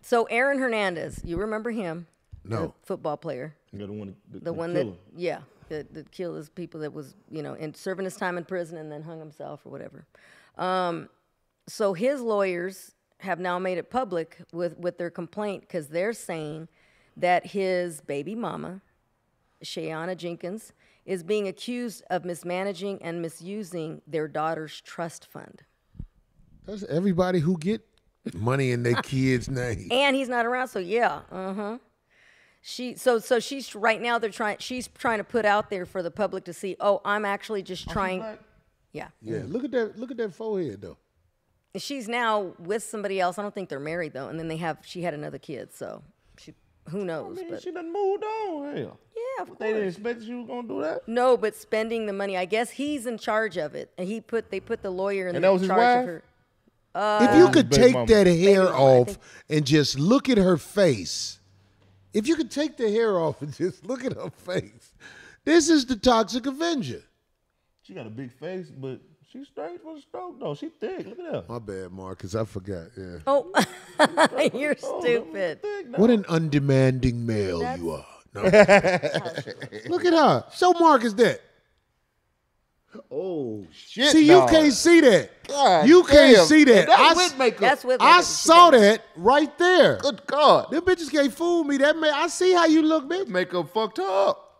so Aaron Hernandez, you remember him?
No.
the football player,
got the one, the,
the one that yeah, that, that killed his people that was you know in serving his time in prison and then hung himself or whatever. Um, so his lawyers have now made it public with with their complaint because they're saying that his baby mama, Shayanna Jenkins, is being accused of mismanaging and misusing their daughter's trust fund.
That's everybody who get money in their kids' name.
and he's not around. So yeah, uh huh. She so so she's right now they're trying she's trying to put out there for the public to see. Oh, I'm actually just trying. Yeah,
Yeah, look at that. Look at that forehead though.
she's now with somebody else. I don't think they're married though. And then they have she had another kid. So who knows?
Man,
but
she done moved on. Hell.
yeah, of course.
They didn't expect she was gonna do that.
No, but spending the money. I guess he's in charge of it, and he put they put the lawyer in
And
the
that was his
charge
wife?
of her.
if you could take
mama.
that hair
mama,
off
think-
and just look at her face, if you could take the hair off and just look at her face, this is the Toxic Avenger.
She got a big face, but she's straight for the stroke though. She thick. Look at her.
My bad, Marcus. I forgot. Yeah.
Oh, you're
Oh,
stupid.
Thick.
What an undemanding male you are. No. look at her. Show Marcus that.
Oh shit!
See, you
dog.
can't see that.
God
you can't
damn.
see that.
That's
I,
with makeup.
That's with
I
makeup. She
saw that right there.
Good God.
Them bitches can't fool me. That man, I see how you look, bitch.
Makeup fucked her up.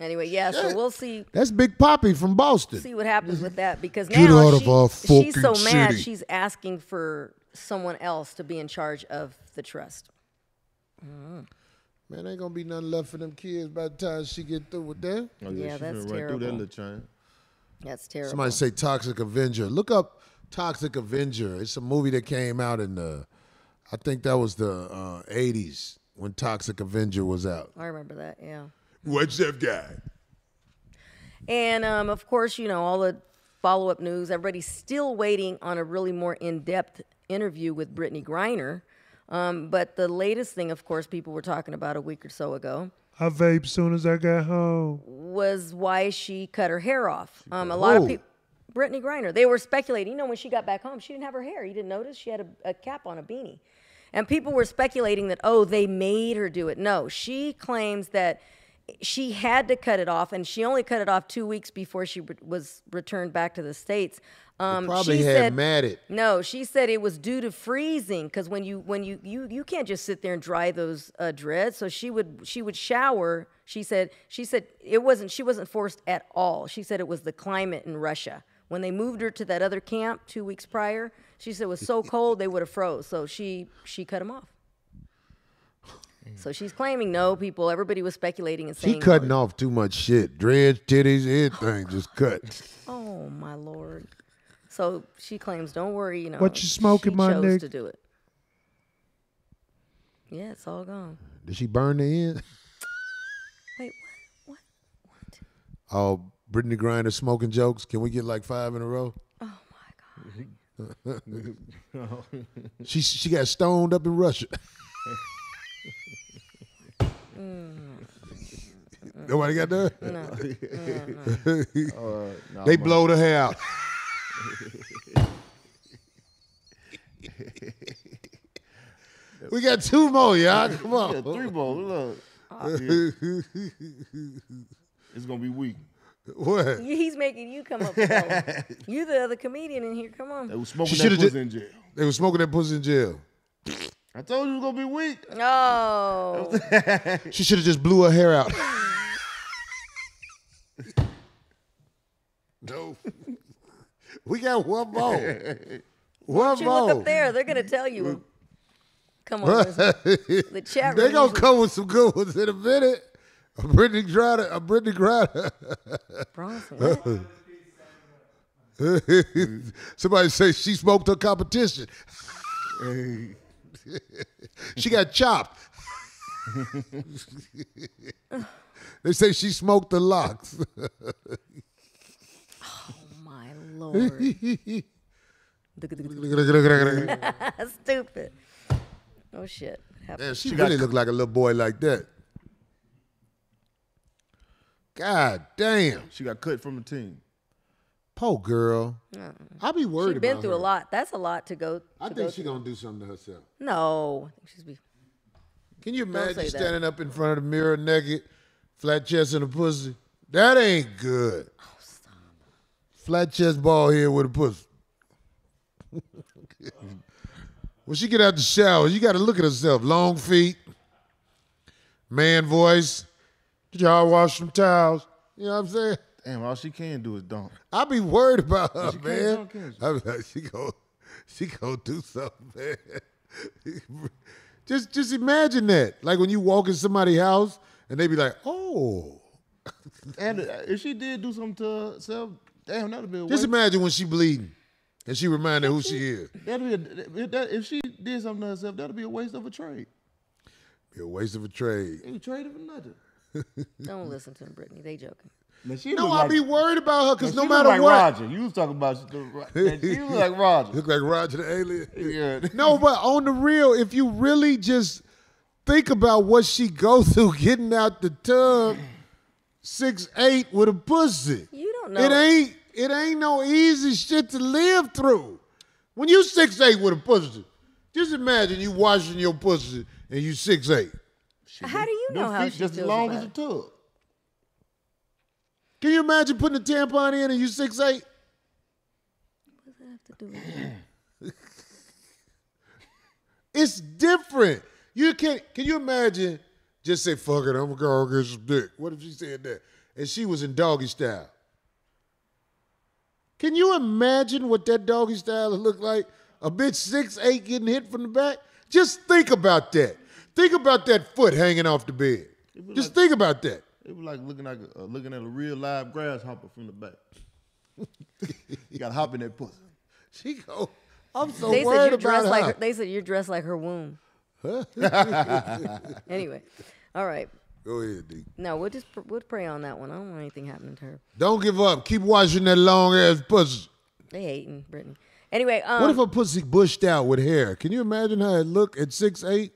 Anyway, yeah. So we'll see
That's Big Papi from Boston.
see what happens with that because
Get
now
out of
she,
our
she's so
fucking
mad
city.
she's asking for someone else to be in charge of the trust.
Man, ain't gonna be nothing left for them kids by the time she get through with that.
Oh,
Yeah,
she
that's
finna run through
terrible.
that little chain.
That's terrible.
Somebody say Toxic Avenger. Look up Toxic Avenger. It's a movie that came out in the, I think that was the uh, 80s when Toxic Avenger was out.
I remember that. Yeah.
What's that guy?
And um, of course, you know, all the follow up news. Everybody's still waiting on a really more in depth interview with Brittney Griner. Um, but the latest thing, of course, people were talking about a week or so ago
I vaped soon as I got home.
was why she cut her hair off. Um, a lot of people. Brittney Griner. They were speculating. You know, when she got back home, she didn't have her hair. You didn't notice? She had a, a cap on, a beanie. And people were speculating that, oh, they made her do it. No, she claims that she had to cut it off, and she only cut it off two weeks before she re- was returned back to the States. Um,
Probably
she
had
said,
matted.
no, she said it was due to freezing because when you when you you you can't just sit there and dry those uh, dreads. So she would she would shower. She said she said it wasn't she wasn't forced at all. She said it was the climate in Russia when they moved her to that other camp two weeks prior. She said it was so cold they would have froze. So she she cut them off. Mm. So she's claiming no people. Everybody was speculating and saying
She cutting off too much shit. Dreads, titties, everything just cut.
Oh my lord. So she claims, don't worry, you know.
What you smoking,
she
my
chose
nigga?
to do it. Yeah, it's all gone.
Did she burn the end?
Wait, what? What? What?
Oh, Brittney Grinder smoking jokes. Can we get like five in a row?
Oh my god.
She she got stoned up in Russia. Mm. Nobody got that?
Uh, no,
they blow the hair out. we got two more, y'all. Come
Yeah,
on.
three more. Look. Yeah. it's gonna be weak.
What?
He's making you come up with that. You the other comedian in here. Come on.
They
on.
was smoking
She
that pussy
ju-
in jail.
They were smoking that pussy in jail.
I told you it was gonna be weak.
Oh.
She should have just blew her hair out. no. We got one more. One
You
more.
look up there. They're gonna tell you. Come on. listen. The chat room.
They gonna
usually-
come with some good ones in a minute. A Brittney Griner, a Brittney Griner.
Bronson.
Somebody say she smoked her competition. she got chopped. they say she smoked the locks.
Oh my lord. Stupid. Oh shit. Happened.
Man, she really looked like a little boy like that. God damn.
She got cut from the team.
Poor girl. Uh-uh. I be worried about.
She's been through
her.
a lot. That's a lot to go.
I think
go
she gonna do something to herself.
No, she's be.
Can you imagine
say that.
standing up in front of the mirror naked, flat chest and a pussy? That ain't good.
Oh,
Flat chest ball here with a pussy. when she get out the shower, you got to look at herself. Long feet, man voice. Did y'all wash some towels? You know what I'm saying?
Damn, all she can do is dunk.
I be worried about her,
she can't
man.
dunk, can she?
I be like, she go, she go do something, man. just, just imagine that. Like when you walk in somebody's house and they be like, "Oh."
And uh, if she did do something to herself, damn, that'd be a
Just
waste.
imagine when she bleeding and she reminded who she is.
That'd be a, if, that, if she did something to herself, that'd be a waste of a trade.
Be a waste of a trade.
Ain't traded for nothing.
Don't listen to him, Brittney. They joking.
Now, she
No,
look
I
like,
be worried about her because
now,
no
she look
matter
like
what,
Roger. You was talking about the, she look like Roger.
look like Roger the alien.
Yeah.
No, but on the real, if you really just think about what she go through getting out the tub, six eight with a pussy.
You don't know.
It ain't it ain't no easy shit to live through. When you six eight with a pussy, just imagine you washing your pussy and you six eight.
How do you know how
feet
she
just as long
about
as a
it?
tub.
Can you imagine putting a tampon in and you six eight?
What does that have to do with it?
It's different. You can can you imagine just say fuck it, I'm gonna go get some dick. What if she said that? And she was in doggy style. Can you imagine what that doggy style would look like? A bitch six eight getting hit from the back. Just think about that. Think about that foot hanging off the bed. Just think about that.
It was like looking like uh, looking at a real live grasshopper from the back. you got to hop in that pussy.
She go. I'm so
they said
worried
you're
about
dressed
her.
like her, they said you're dressed like her womb. Huh? anyway, all right.
Go ahead, D.
No, we'll just pr- we'll pray on that one. I don't want anything happening to her.
Don't give up. Keep watching that long ass pussy.
They hating Brittney. Anyway, um,
What if a pussy bushed out with hair? Can you imagine how it look at six eight?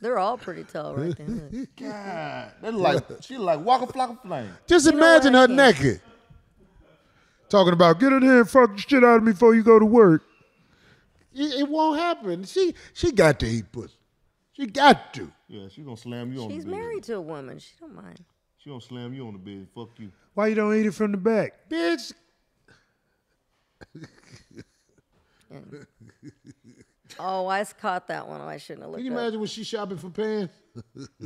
They're all pretty tall right there. look.
God, that's like she like walk a flock of flame.
Just
You know
imagine
what?
her
Yeah.
naked.
Talking about get in here and fuck the shit out of me before you go to work.
It, it won't happen. She she got to eat pussy. She got to.
Yeah, she gonna slam you on
She's
the bed.
married to a woman. She don't mind.
She gonna slam you on the bed. Fuck you.
Why you don't eat it from the back?
Bitch,
Oh, I s- caught that one. Oh, I shouldn't have looked
Can you
up.
imagine when she's shopping for pants?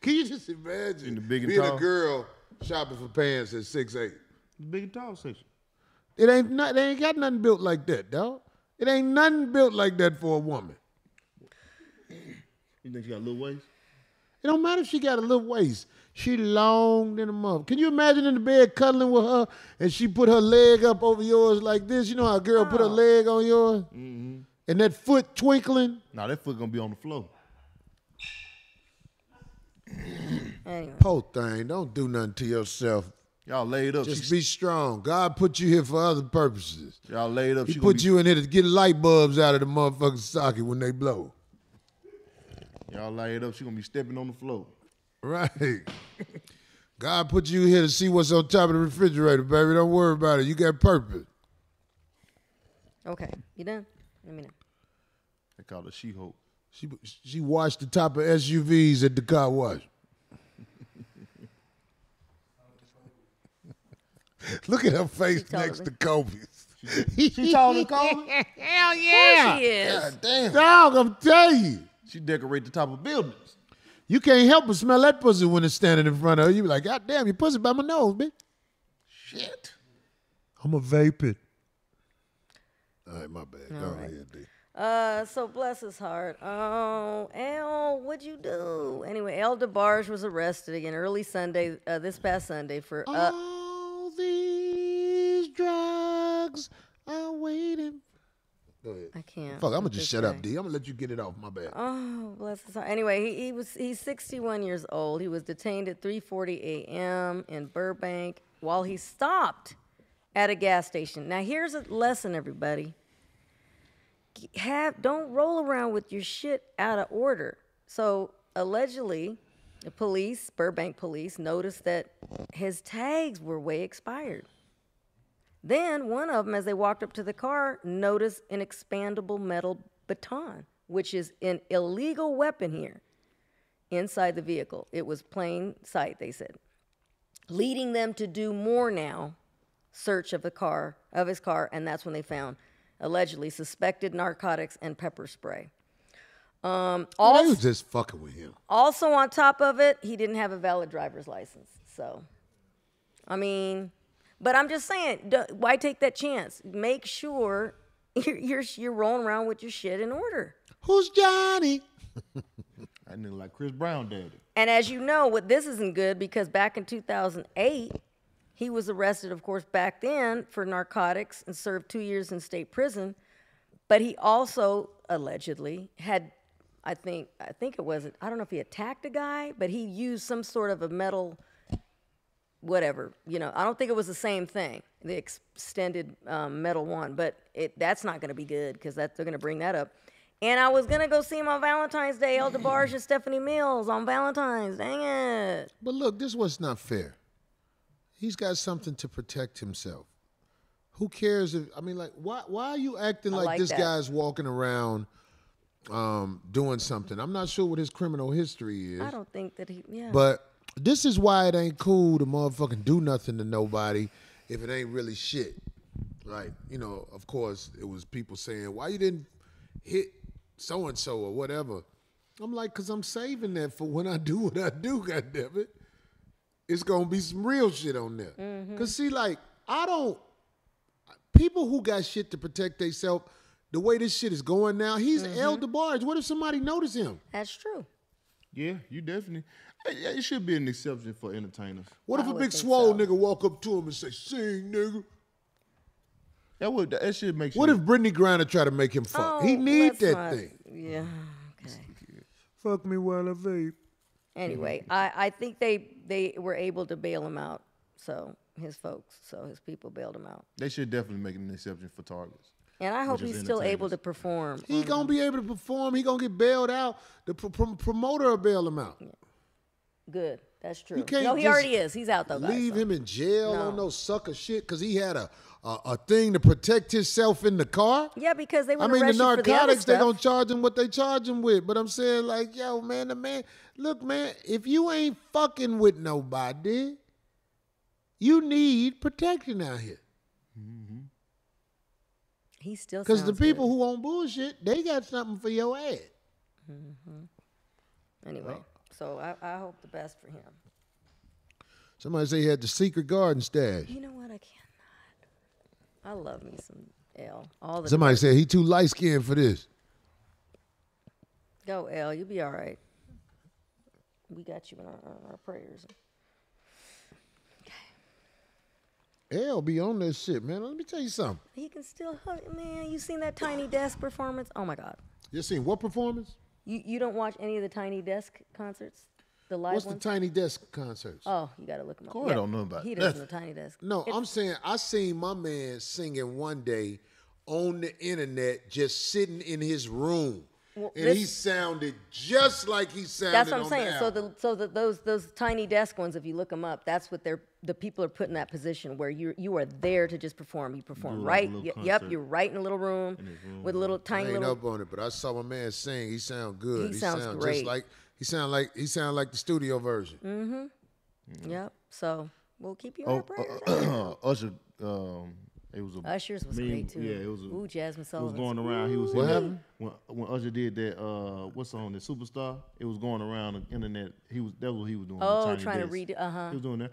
Can you just imagine
In the big and
being
tall?
a girl shopping for pants at six eight?
Big and tall section.
It ain't not. They ain't got nothing built like that, dog. It ain't nothing built like that for a woman.
You think she got a little waist?
It don't matter if she got a little waist. She long than a mother. Can you imagine in the bed cuddling with her and she put her leg up over yours like this? You know how a girl put her ah. leg on yours? Mm-hmm. And that foot twinkling?
Nah, that foot gonna be on the floor.
Anyway,
Poor thing. Don't do nothing to yourself.
Y'all laid up.
Just
She-
be strong. God put you here for other purposes.
y'all laid up.
He
she
put
be-
you in here to get light bulbs out of the motherfucking socket when they blow.
Y'all laid up. She gonna be stepping on the floor.
Right. God put you here to see what's on top of the refrigerator, baby. Don't worry about it. You got purpose.
okay, you done? Let me know.
They call her She-Hulk.
She she washed the top of SUVs at the car wash. Look at her face
taller
next to Kobe's.
She taller than Kobe.
Hell
There she is.
God damn. Dog, I'm telling you.
She decorate the top of buildings.
You can't help but smell that pussy when it's standing in front of her. You be like, God damn, your pussy by my nose, bitch.
Shit.
I'm a vape it.
All right, my bad. Go
All right.
ahead, D.
Uh, so bless his heart. Oh, Al, what'd you do? Anyway, El DeBarge was arrested again early Sunday, uh, this past Sunday for uh,
All these drugs are waiting. Go ahead.
I can't.
Fuck, I'm gonna just
this
shut up,
guy.
D. I'm gonna let you get it off. My bad.
Oh, bless his heart. Anyway, he, he was he's 61 years old. He was detained at 3:40 a.m. in Burbank while he stopped at a gas station. Now, here's a lesson, everybody. Have don't roll around with your shit out of order. So allegedly, the police, Burbank police, noticed that his tags were way expired. Then one of them, as they walked up to the car, noticed an expandable metal baton, which is an illegal weapon here inside the vehicle. It was plain sight, they said, leading them to do more now search of the car of his car, and that's when they found allegedly suspected narcotics and pepper spray. Um, also,
they was just fucking with him.
also, on top of it, he didn't have a valid driver's license. So, I mean, but I'm just saying, why take that chance? Make sure you're, you're, you're rolling around with your shit in order.
Who's Johnny?
That nigga like Chris Brown daddy.
And as you know, what this isn't good because back in 2008, he was arrested, of course, back then for narcotics and served two years in state prison. But he also allegedly had, I think, I think it was, I don't know if he attacked a guy, but he used some sort of a metal, whatever. You know, I don't think it was the same thing, the extended um, metal one. But it that's not going to be good because they're going to bring that up. And I was gonna go see him on Valentine's Day, El DeBarge and Stephanie Mills on Valentine's. Dang it.
But look, this was not fair. He's got something to protect himself. Who cares if I mean like why why are you acting
I
like,
like
this guy's walking around um doing something? I'm not sure what his criminal history is.
I don't think that he. Yeah.
But this is why it ain't cool to motherfucking do nothing to nobody if it ain't really shit. Like, you know, of course, it was people saying, why you didn't hit so and so or whatever. I'm like, because I'm saving that for when I do what I do, goddammit. It's gonna be some real shit on there.
Mm-hmm.
Cause see, like, I don't people who got shit to protect themselves, the way this shit is going now, he's
Mm-hmm.
El DeBarge. What if somebody notice him?
That's true.
Yeah, you definitely. yeah, It should be an exception for entertainers.
What
I
if a big
think
swole
so.
nigga walk up to him and say, sing, nigga?
That would that should make.
What if Brittney Griner try to make him fuck? he
Oh,
need that
not-
thing.
Yeah. Okay.
Fuck me while I vape.
Anyway, mm-hmm. I, I think they they were able to bail him out. So his folks, so his people bailed him out.
they should definitely make an exception for targets?
And I hope
Which is
he's still able to perform.
He gonna be able to perform. He gonna get bailed out. The pr- pr- promoter will bail him out.
Good. That's true.
can't
no, he
just
already is. He's out though. guys,
Leave
so.
him in jail
No.
on no sucker shit because he had a, a a thing to protect himself in the car.
Yeah, because they
I mean, the
arrest the
narcotics, they
stuff.
gonna charge him what they charge him with. But I'm saying, like, yo, man, the man, look, man, if you ain't fucking with nobody, you need protection out here. Mm-hmm.
He still
Because the people
good.
who on bullshit, they got something for your ass. Hmm.
Anyway. So I, I hope the best for him.
Somebody say he had the secret garden stash.
You know what? I cannot. I love me some El all the
Somebody said he too light skinned for this.
Go El. You'll be all right. We got you in our, our, our prayers.
El be on this shit, man. Let me tell you something.
He can still hug. Man, you seen that Tiny Desk performance? Oh my God.
You seen what performance?
You you don't watch any of the Tiny Desk concerts? The live
What's the? Tiny Desk concerts?
oh, you got to look them up.
Corey don't know about
He doesn't know. Tiny Desk.
No,
It's-
I'm saying I seen my man singing one day on the internet, just sitting in his room,
Well,
and
this-
he sounded just like he sounded.
That's what I'm
on
saying.
The
so the so the, those those tiny desk ones, if you look them up, that's what they're the people are put in that position where you you are there to just perform. You perform
like
right.
little
y- yep, you're right in a little room, with a little
I
tiny
ain't
little.
up on it, but I saw my man sing. He sound good.
He sounds
sound
great.
just like he sound like he sound like the studio version. Mhm.
Yep. So we'll keep you in our
Oh,
prayers.
uh, Usher. Um, it was a
Usher's was
meme-
great too.
Yeah, it was. A,
Ooh, Jasmine
It was going around. He was
What happened?
when when Usher did that. Uh, what song? The Superstar. It was going around the internet. He was. That was what he was doing.
Oh,
Tiny
trying to
Desk.
read. Uh huh.
He was doing that.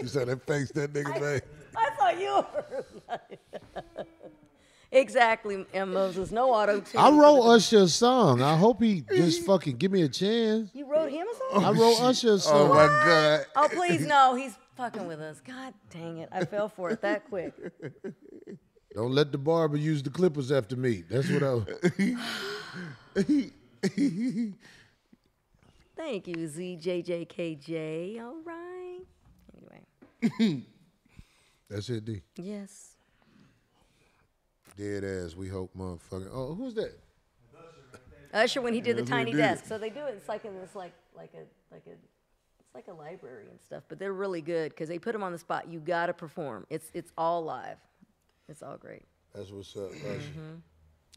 You saw that face that nigga made.
I thought you exactly, M. Moses. No auto tune.
I wrote Usher a song. I hope he just fucking give me a chance.
You wrote him a song?
I oh, wrote Usher a song.
Oh my god.
Oh, please, no. He's fucking with us. God dang it. I fell for it that quick.
Don't let the barber use the clippers after me. That's what I.
Thank you, ZJJKJ. All right. Anyway,
That's it, D.
yes.
Dead ass. We hope, motherfucker. Oh, who's that?
Usher when he did the
that's what he
tiny desk. So they do it. It's like in this like like a like a it's like a library and stuff. But they're really good because they put them on the spot. You gotta perform. It's it's all live. It's all great.
That's what's up, Usher.
Mm-hmm.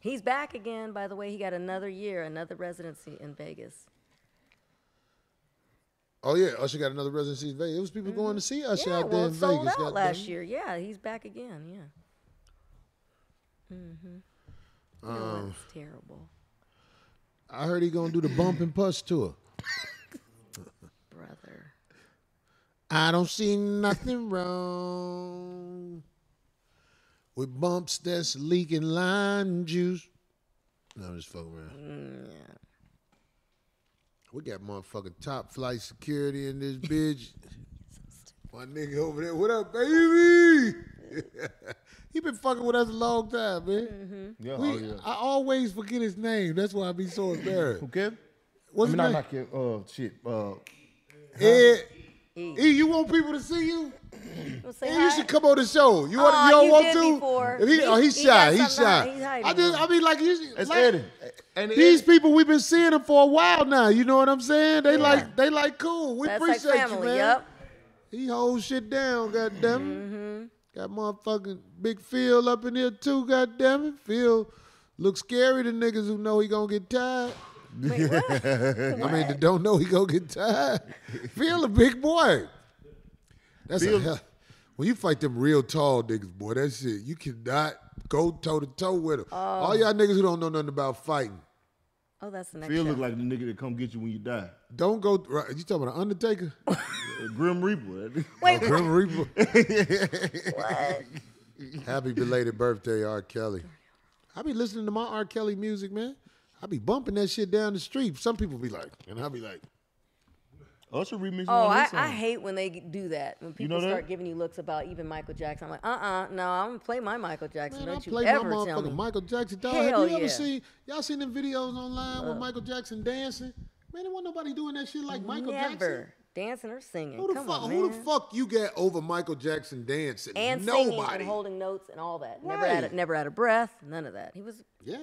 He's back again. By the way, he got another year, another residency in Vegas.
Oh yeah, Usher got another residency in Vegas. It was people mm-hmm. going to see Usher
yeah,
out there
well,
in
sold
Vegas.
out last
it.
year. Yeah, he's back again. Yeah. Mm-hmm. no, um, it's terrible,
I heard he gonna do the bump and push tour.
brother.
I don't see nothing wrong with bumps that's leaking lime juice. No, I'm just fucking around. Mm, We got motherfucking top flight security in this bitch. My nigga over there, what up, baby? he been fucking with us a long time, man.
Yeah.
We,
oh, yeah.
I always forget his name. That's why I be so embarrassed.
Who Kevin?
What's
I mean,
his
not
name?
not Kevin. Uh, shit. Uh,
Ed.
E.
E, you want people to see you?
Well, say
Man, you should come on the show. You want?
Aw,
you don't
you
want
did
to?
before.
If he,
He-
oh, he's
he
shy.
got
He's shy.
he's
I just, I mean, like, you,
it's
like
Eddie. And
these
Eddie-
people, we've been seeing them for a while now. You know what I'm saying? They like, they like cool. We
That's like
appreciate you, man.
Yep.
He holds shit down. Goddamn it.
Mm-hmm.
Got motherfucking big Phil up in here too. Goddamn it. Phil looks scary to niggas who know he gonna get tired.
Wait, what?
I mean, that don't know he gonna get tired. Feel a big boy. That's a hell. When you fight them real tall niggas, boy, that shit, you cannot go toe to toe with him. All oh. y'all niggas who don't know nothing about fighting,
Oh, that's the next Feel
look like the nigga that come get you when you die.
don't go. Right, you talking about the Undertaker?
Grim Reaper.
Wait,
Grim Reaper.
what?
Happy belated birthday, R. Kelly. I be listening to my R. Kelly music, man. I be bumping that shit down the street. Some people be like, and I be like,
Usher remix.
Oh,
one of
I, I hate when they do that. When people
know that?
start giving you looks about even Michael Jackson. I'm like, uh uh no, I'm gonna play my Michael Jackson.
man,
Don't you
play my
ever tell me.
Michael Jackson. Dog,
Hell
have you
yeah.
ever seen, y'all seen them videos online with Michael Jackson dancing? Man, there wasn't nobody doing that shit like Michael Jackson.
Dancing or singing.
Who the,
Come
fuck,
on,
who the fuck you get over Michael Jackson dancing?
and singing
Nobody.
and holding notes and all that. Never out of, never out of breath. None of that. He was
Yeah.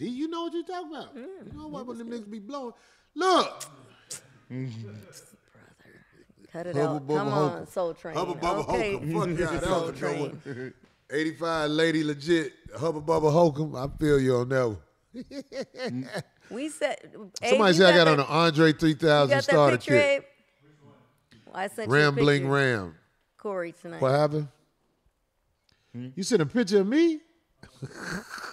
Do you know what you're talking about?
Mm,
you know why when them niggas be blowing? Look.
cut it
Hubba
out.
bubba
Come
hokum.
on, Soul Train.
Hubba Bubba
okay.
Hokum. Fuck yeah, that
Soul
was a good one.
Train.
85 lady legit. Hubba Bubba Hokum. I feel you on that one.
We said.
Somebody said I got
that,
on the Andre 3000 starter
picture,
kit.
Abe? Well, I sent you a
Rambling Ram.
Corey tonight.
What happened? You sent a picture of me?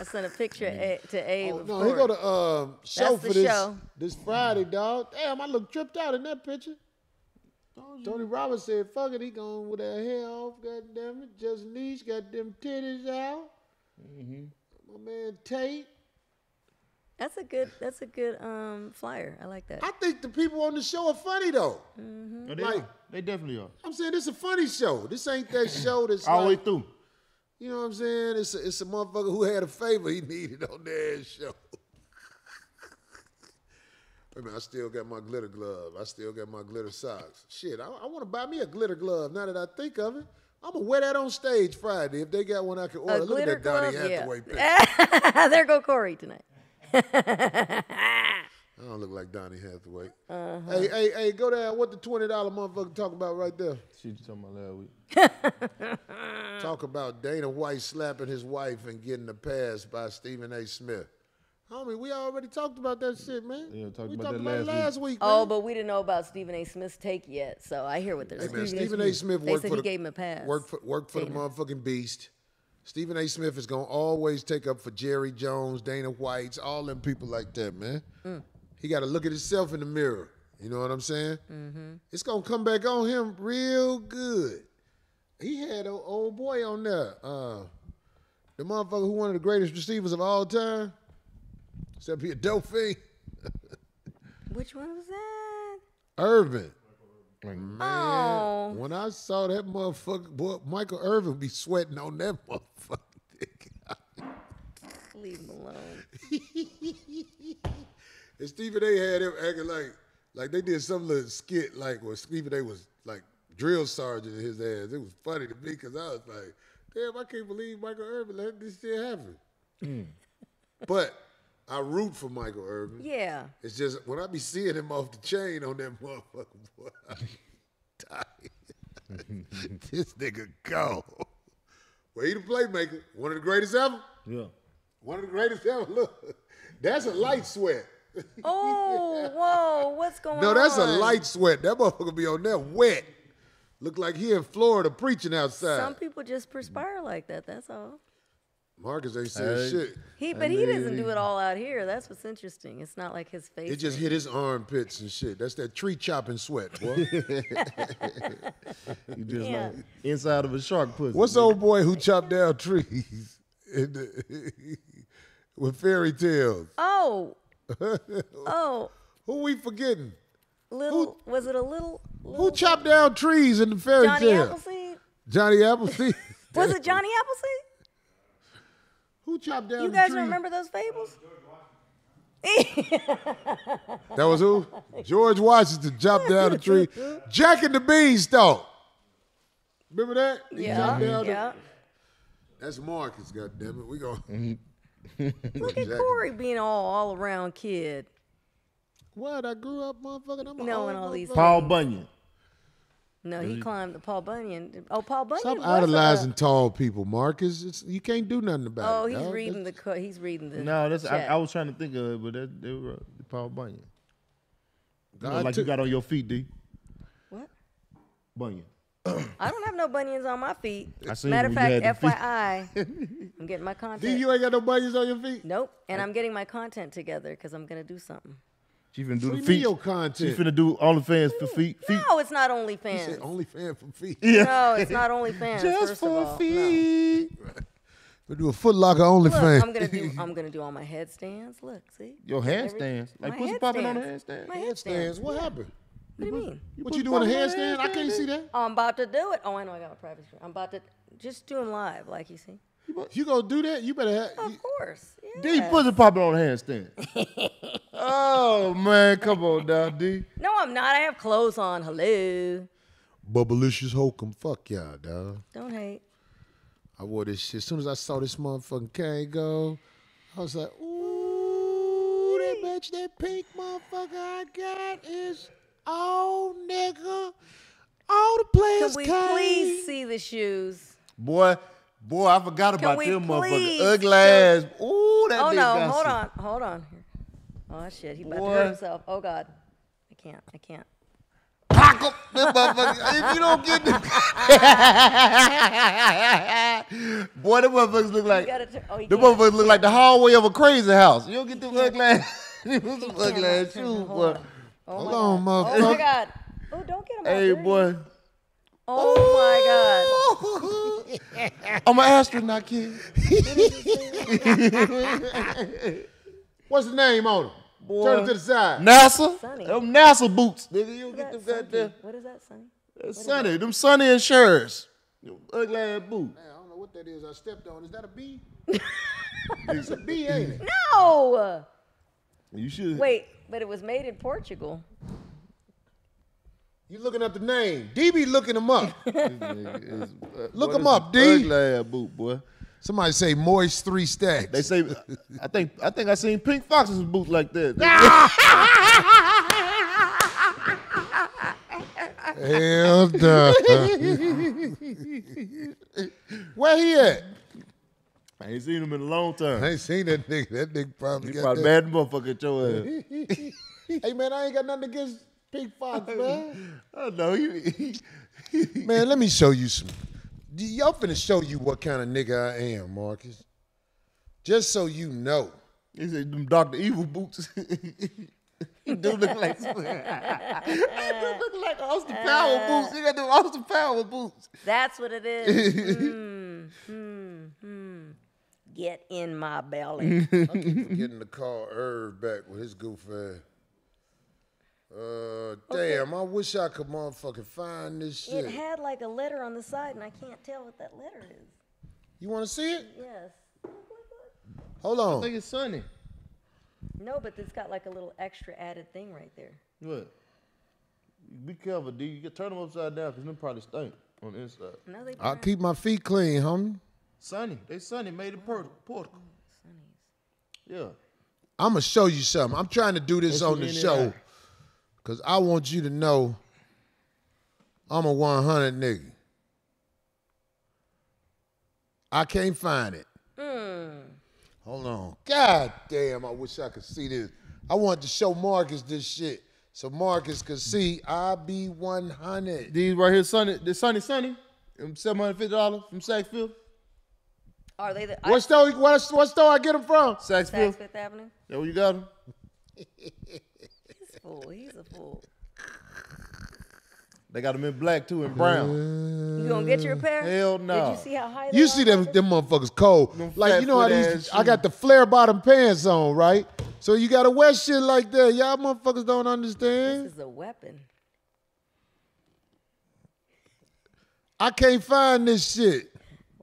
I sent a picture a, to Abe.
Oh, no, he go to um, show
That's
for
the
this
show.
this Friday, dog. Damn, I look tripped out in that picture. Tony Roberts said, "Fuck it, he going with that hair off. God damn it, just niche got them titties out.
Mm-hmm.
My man Tate.
That's a good. That's a good um flyer. I like that.
I think the people on the show are funny though.
Mm-hmm.
Oh, they,
Like-
are. they definitely are.
I'm saying this is a funny show. This ain't that show that's
All the way through.
You know what I'm saying? It's a, it's a motherfucker who had a favor he needed on that show. Wait a minute, I still got my glitter glove. I still got my glitter socks. Shit, I, I want to buy me a glitter glove now that I think of it. I'm going to wear that on stage Friday. If they got one I can order.
a
Look at that Donny
glove.
Hathaway
Yeah.
picture.
there go Corey tonight.
I don't look like Donny Hathaway.
Uh-huh.
Hey, hey, hey, go down. What the $20 motherfucker talking about right there?
Shit you talking about last week.
Talk about Dana White slapping his wife and getting a pass by Stephen A. Smith. Homie, we already talked about that shit, man.
Yeah, talked
we
about
talked
that
about it
last
last week.
Oh, but we didn't know about Stephen A. Smith's take yet, so I hear what they're
Hey,
saying.
man, Stephen A. Smith
They
worked
said
for
he
the,
gave him a pass.
Worked for, worked for the motherfucking beast. Stephen A. Smith is gonna always take up for Jerry Jones, Dana White's, all them people like that, man.
Mm.
He got to look at himself in the mirror. You know what I'm saying?
Mm-hmm.
It's gonna come back on him real good. He had an old boy on there. Uh, the motherfucker who one of the greatest receivers of all time. Except he a dope fiend.
Which one was that?
Irvin.
Oh,
When I saw that motherfucker, boy, Michael Irvin be sweating on that motherfucker.
leave him alone.
and Stephen A. had him acting like, like they did some little skit like where Stephen A. was like drill sergeant in his ass. It was funny to me because I was like, damn, I can't believe Michael Irvin let this shit happen. Hmm. But I root for Michael Irvin.
Yeah.
It's just when I be seeing him off the chain on that motherfucker, boy, I be dying. this nigga go. Well, he the playmaker, one of the greatest ever.
Yeah.
One of the greatest ever. Look, that's a light sweat.
Oh, whoa, what's going on?
No, that's a light sweat. That motherfucker be on there wet. Look like he in Florida preaching outside.
Some people just perspire like that. That's all.
Marcus ain't saying
Hey.
shit.
He, but he doesn't do it all out here. That's what's interesting. It's not like his face.
It just hit his armpits and shit. That's that tree chopping sweat, boy.
You just
Yeah.
like inside of a shark pussy.
What's the old boy who chopped down trees in the, with fairy tales?
Oh, oh,
Who we forgetting?
little. was it a little?
Who
little
chopped down trees in the fairy tale?
Johnny
tale?
Appleseed?
Johnny Appleseed.
Was it Johnny Appleseed?
Who chopped down
You guys
tree?
remember those fables?
That was who? George Washington chopped down a tree. Jack and the beans, Beanstalk. Remember that? He
Yeah,
chopped down the-
yeah.
That's Marcus, goddammit. We going mm-hmm.
Look at Corey being all all around kid.
What? I grew up, motherfucker. I'm
Knowing
old
all these.
Paul Bunyan.
No, he climbed the Paul Bunyan. Oh, Paul Bunyan.
Stop
was
idolizing
A,
tall people, Marcus. It's, you can't do nothing about
oh,
it.
he's
dog.
reading the.
That's-
co- He's reading the.
No, that's I,
chat.
I was trying to think of it, but that they were uh, Paul Bunyan. You know, like
took-
you got on your feet, D.
What?
Bunyan.
I don't have no bunions on my feet.
I seen
Matter of fact,
had
FYI, I'm getting my content.
D,
content.
you ain't got no bunions on your feet?
nope, and I'm getting my content together because I'm gonna do something.
She finna do
What
the
do you mean
feet.
your
She
content?
finna do OnlyFans for feet. feet.
No, it's not
You
OnlyFans.
said only fan for feet.
Yeah.
No, it's not OnlyFans.
Just
first
for
of all. No.
feet.
We do a Foot Locker only
Look. I'm gonna do. I'm gonna do all my headstands. Look, see.
Your
Every-
handstands. Like
my
pussy popping on a
headstands.
handstand.
My
Headstands.
headstands.
What happened?
What do you mean?
What
put
you doing a
popping on a
handstand? I can't see that.
Oh, I'm about to do it. Oh, I know. I got a private screen. I'm about to just do them live, like you see.
You gonna do that? You better have.
Of
you-
course.
D
Yeah.
pussy popping on a handstand. oh man, come on down, D.
No, I'm not. I have clothes on. Hello.
Bubblicious hokum. Fuck y'all, dog.
Don't hate.
I wore this shit. As soon as I saw this motherfucking can go, I was like, ooh, that bitch, that pink motherfucker I got is all nigga. All the players
Can we
came.
please see the shoes?
Boy, boy, I forgot
Can
about
we
them motherfuckers.
please
Ugly ass. Ooh, that
Oh no! Hold
some-
on. Hold on. Here. Oh shit! He about to hurt himself. Oh god. I can't. I can't.
Cock up them motherfuckers. if you don't get them. Boy, the motherfuckers look like
Turn, oh, you
motherfuckers look like the hallway of a crazy house. You don't get them ugly ass. them some ugly
like
ass
turn-
shoes, boy.
on. Oh
Hold
my
on,
god. Oh my oh. god. Oh, don't get him. all
Hey,
dirty.
boy.
Oh my god.
I'm an astronaut kid.
What's the name on him?
Boy.
Turn it to the side.
NASA?
Sonny.
Them NASA boots, nigga. You get them
is that,
goddamn.
Sunky? What is that, Sonny?
That's Sunny. Them Sunny insurers. Them ugly ass boots.
Man, I don't know what that is. I stepped on. Is that a bee? it's a bee, ain't it?
No.
You should.
Wait, but it was made in Portugal.
You looking up the name? D be looking them up. Uh, Look
Boy,
'em
this
up,
is
D.
Ugly ass boot, boy.
Somebody say moist three stacks.
They say, I think, I think I seen Pink Fox's boots like that.
Hell no. Where he at?
I ain't seen him in a long time.
I ain't seen that nigga. That nigga probably
He
got
probably
that.
bad motherfucker at your ass.
Hey man, I ain't got nothing against Pink Fox, man.
I know you.
man, let me show you some. Y'all finna show you what kind of nigga I am, Marcus. Just so you know.
He said them Doctor Evil boots. he do look like. he do look like Austin Power boots. He got them Austin Power boots.
That's what it is. hmm, hmm, hmm. Get in my belly.
I keep Getting to call Irv back with his goof ass. Uh, damn, I wish I could motherfucking find this shit.
it had like a letter on the side, and I can't tell what that letter is.
you want to see it?
Yes.
Hold on.
I
on.
think it's sunny.
No, but it's got like a little extra added thing right there.
What? Be careful, D. You can turn them upside down because them probably stink on the inside.
No, they
I'll
don't.
keep my feet clean, homie.
Sunny. They sunny. Made it Port- Portugal. Yeah.
I'm gonna show you something. I'm trying to do this
It's
on the show because I want you to know I'm a 100 nigga. I can't find it. Hold on. God damn, I wish I could see this. I want to show Marcus this shit so Marcus could see I be 100.
These right here, Sunny. The Sunny Sunny. Them seven hundred fifty dollars from Saxville.
Are they the
What store, what, what store I get them from?
Saxville.
Saks Fifth Avenue?
Yeah, where you got them?
He's a fool. He's a fool.
They got them in black too and brown.
You gonna get your pair?
Hell no.
Did
no.
you see how high they
You
are
see them, them motherfuckers cold.
Them
like you know how these, I got the flare bottom pants on, right? So you gotta wear shit like that. Y'all motherfuckers don't understand.
This is a weapon.
I can't find this shit.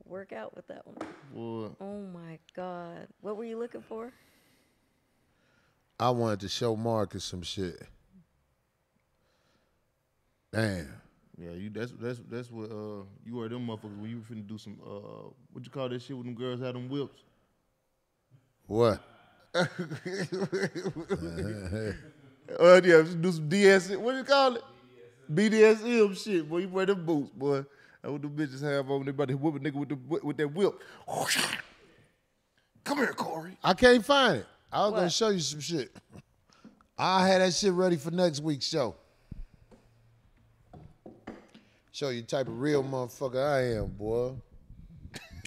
Work out with that one.
Boy.
Oh my God. What were you looking for?
I wanted to show Marcus some shit. Damn.
Yeah, you that's that's that's what uh you were them motherfuckers when you were finna do some uh what you call that shit when them girls had them whips?
What?
Uh yeah, do some DS what do you call it? BDSM shit, boy. You wear them boots, boy. That's what them bitches have on. They about to whip a nigga with the with that whip. Come here, Corey.
I can't find it. I was gonna show you some shit. I had that shit ready for next week's show. Show you type of real motherfucker I am, boy.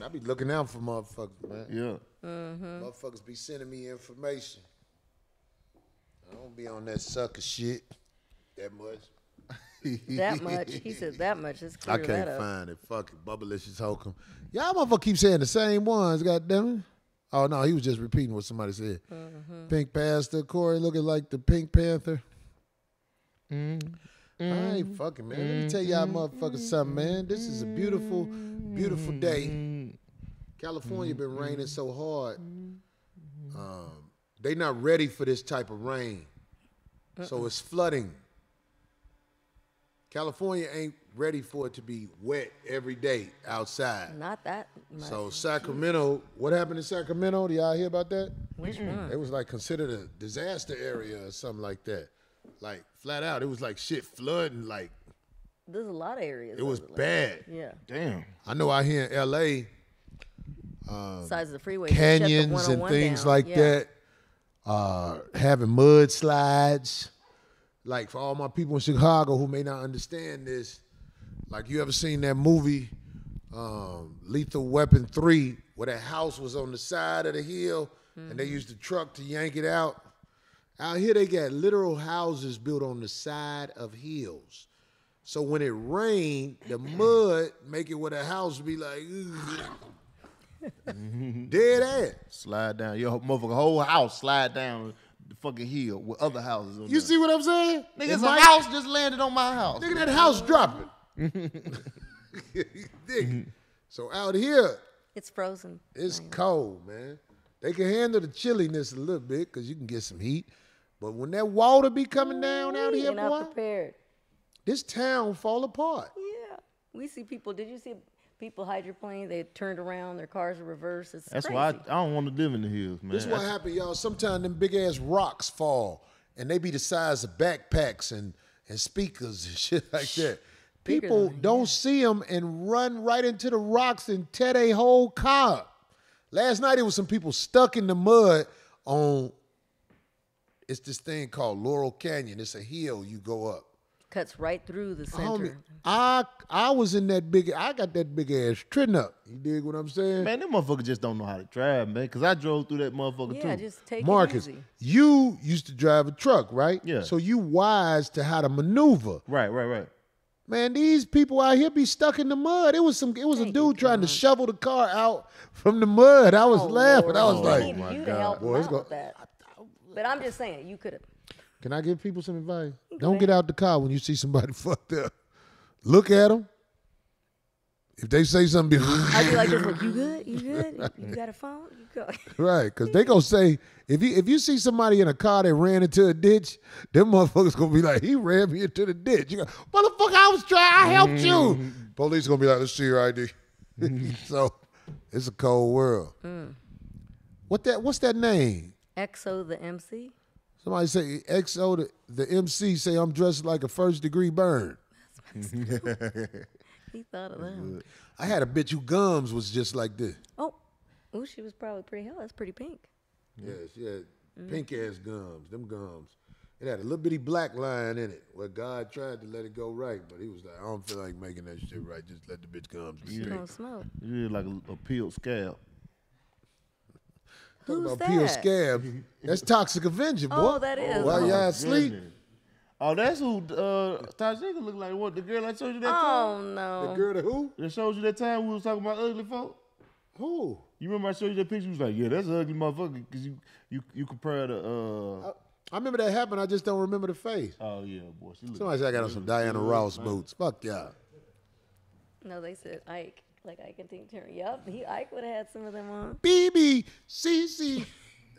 I be looking out for motherfuckers, man.
Yeah. Mm-hmm.
Motherfuckers be sending me information. I don't be on that sucker shit that much.
That much. He said that much. Let's clear
I can't
up.
find it. Fuck it. Bubblicious hokum. Y'all motherfucker keep saying the same ones, goddamn it. Oh no, he was just repeating what somebody said.
Mm-hmm.
Pink Pastor, Corey looking like the Pink Panther.
Mm-hmm.
I ain't fucking man. Let me tell y'all motherfuckers something, man. This is a beautiful, beautiful day. California been raining so hard. Um, they not ready for this type of rain. So it's flooding. California ain't ready for it to be wet every day outside.
Not that much.
So Sacramento, what happened in Sacramento? Do y'all hear about that?
Which one?
It was like considered a disaster area or something like that. Like flat out, it was like shit flooding. Like
There's a lot of areas.
it was bad.
Yeah.
Damn.
I know out here in L.A.
Sides of the freeway. they shut the
canyons and
101
things
down.
like
Yeah.
that, uh, having mudslides. Like for all my people in Chicago who may not understand this, like you ever seen that movie, um, Lethal Weapon Three, where that house was on the side of the hill and they used the truck to yank it out. Out here they got literal houses built on the side of hills. So when it rained, the mud make it where the house be like, dead ass.
Slide down. Your motherfucker whole house slide down the fucking hill with other houses on
You
there.
see what I'm saying?
Nigga,
It
it's a
might-
house just landed on my house.
Nigga, that house dropping. Nigga. so out here,
It's frozen.
it's cold, man. They can handle the chilliness a little bit because you can get some heat. But when that water be coming down out here,
You're not
boy,
prepared.
this town fall apart.
Yeah. We see people. Did you see people hydroplane? They turned around. Their cars are reversed. It's
That's
crazy.
why I, I don't want to live in the hills, man.
This is what
That's-
happen, y'all. Sometimes them big ass rocks fall, and they be the size of backpacks and and speakers and shit like that.
Bigger
People
than-
don't see them and run right into the rocks and tear their whole car. up. Last night, it was some people stuck in the mud on. It's this thing called Laurel Canyon. It's a hill you go up.
Cuts right through the center.
Homie, I I was in that big. I got that big ass trin up. You dig what I'm saying?
Man, them motherfuckers just don't know how to drive, man. Cause I drove through that motherfucker
yeah,
too.
just take
Marcus,
it easy.
you used to drive a truck, right?
Yeah.
So you wise to how to maneuver.
Right, right, right.
Man, these people out here be stuck in the mud. It was some. It was a
Thank you,
dude trying to shovel the car out from the mud. I was
Oh,
laughing. I was
Lord.
like,
I oh, need
my God.
help
Boy, it's
out
go-
with that. But I'm just saying, you could have.
"Can I give people some advice?
Go
Don't get out the car when you see somebody fucked up. Look at them. If they say something, be
I'd be like this. Look, you good? You good? You got a phone? You go.
right, because they gonna say if you if you see somebody in a car that ran into a ditch, them motherfuckers gonna be like, he ran me into the ditch. You go, motherfucker, I was trying, I helped you.
Mm-hmm.
Police gonna be like, let's see your ID. so it's a cold world.
Mm.
What that? What's that name?
EXO the MC.
Somebody say XO the, the MC say I'm dressed like a first degree burn.
He thought of that.
I had a bitch who gums was just like this.
Oh, oh, she was probably pretty hell. That's pretty pink.
Yeah, she had
Mm.
pink ass gums. Them gums. It had a little bitty black line in it where God tried to let it go right, but he was like, I don't feel like making that shit right. Just let the bitch gums be
She
straight.
don't smoke.
You like a, a peeled scab.
Talking
Who's
about peel
that?
scab. That's Toxic Avenger, boy.
Oh, that is.
While
Oh,
y'all
my
asleep.
Oh, that's who uh Tajika look like. What the girl I showed you that time?
Oh
the girl to who?
That showed you that time we was talking about ugly folk.
Who?
You remember I showed you that picture? You was like, yeah, that's an ugly motherfucker. Cause you you you compare the uh.
I remember that happened. I just don't remember the face.
Oh yeah, boy. She.
Somebody said I got on some Diana Ross boots. Fuck y'all.
No, they said Ike. Like I can think, Turner. Yep, he Ike would have had some of them on.
BB, CC.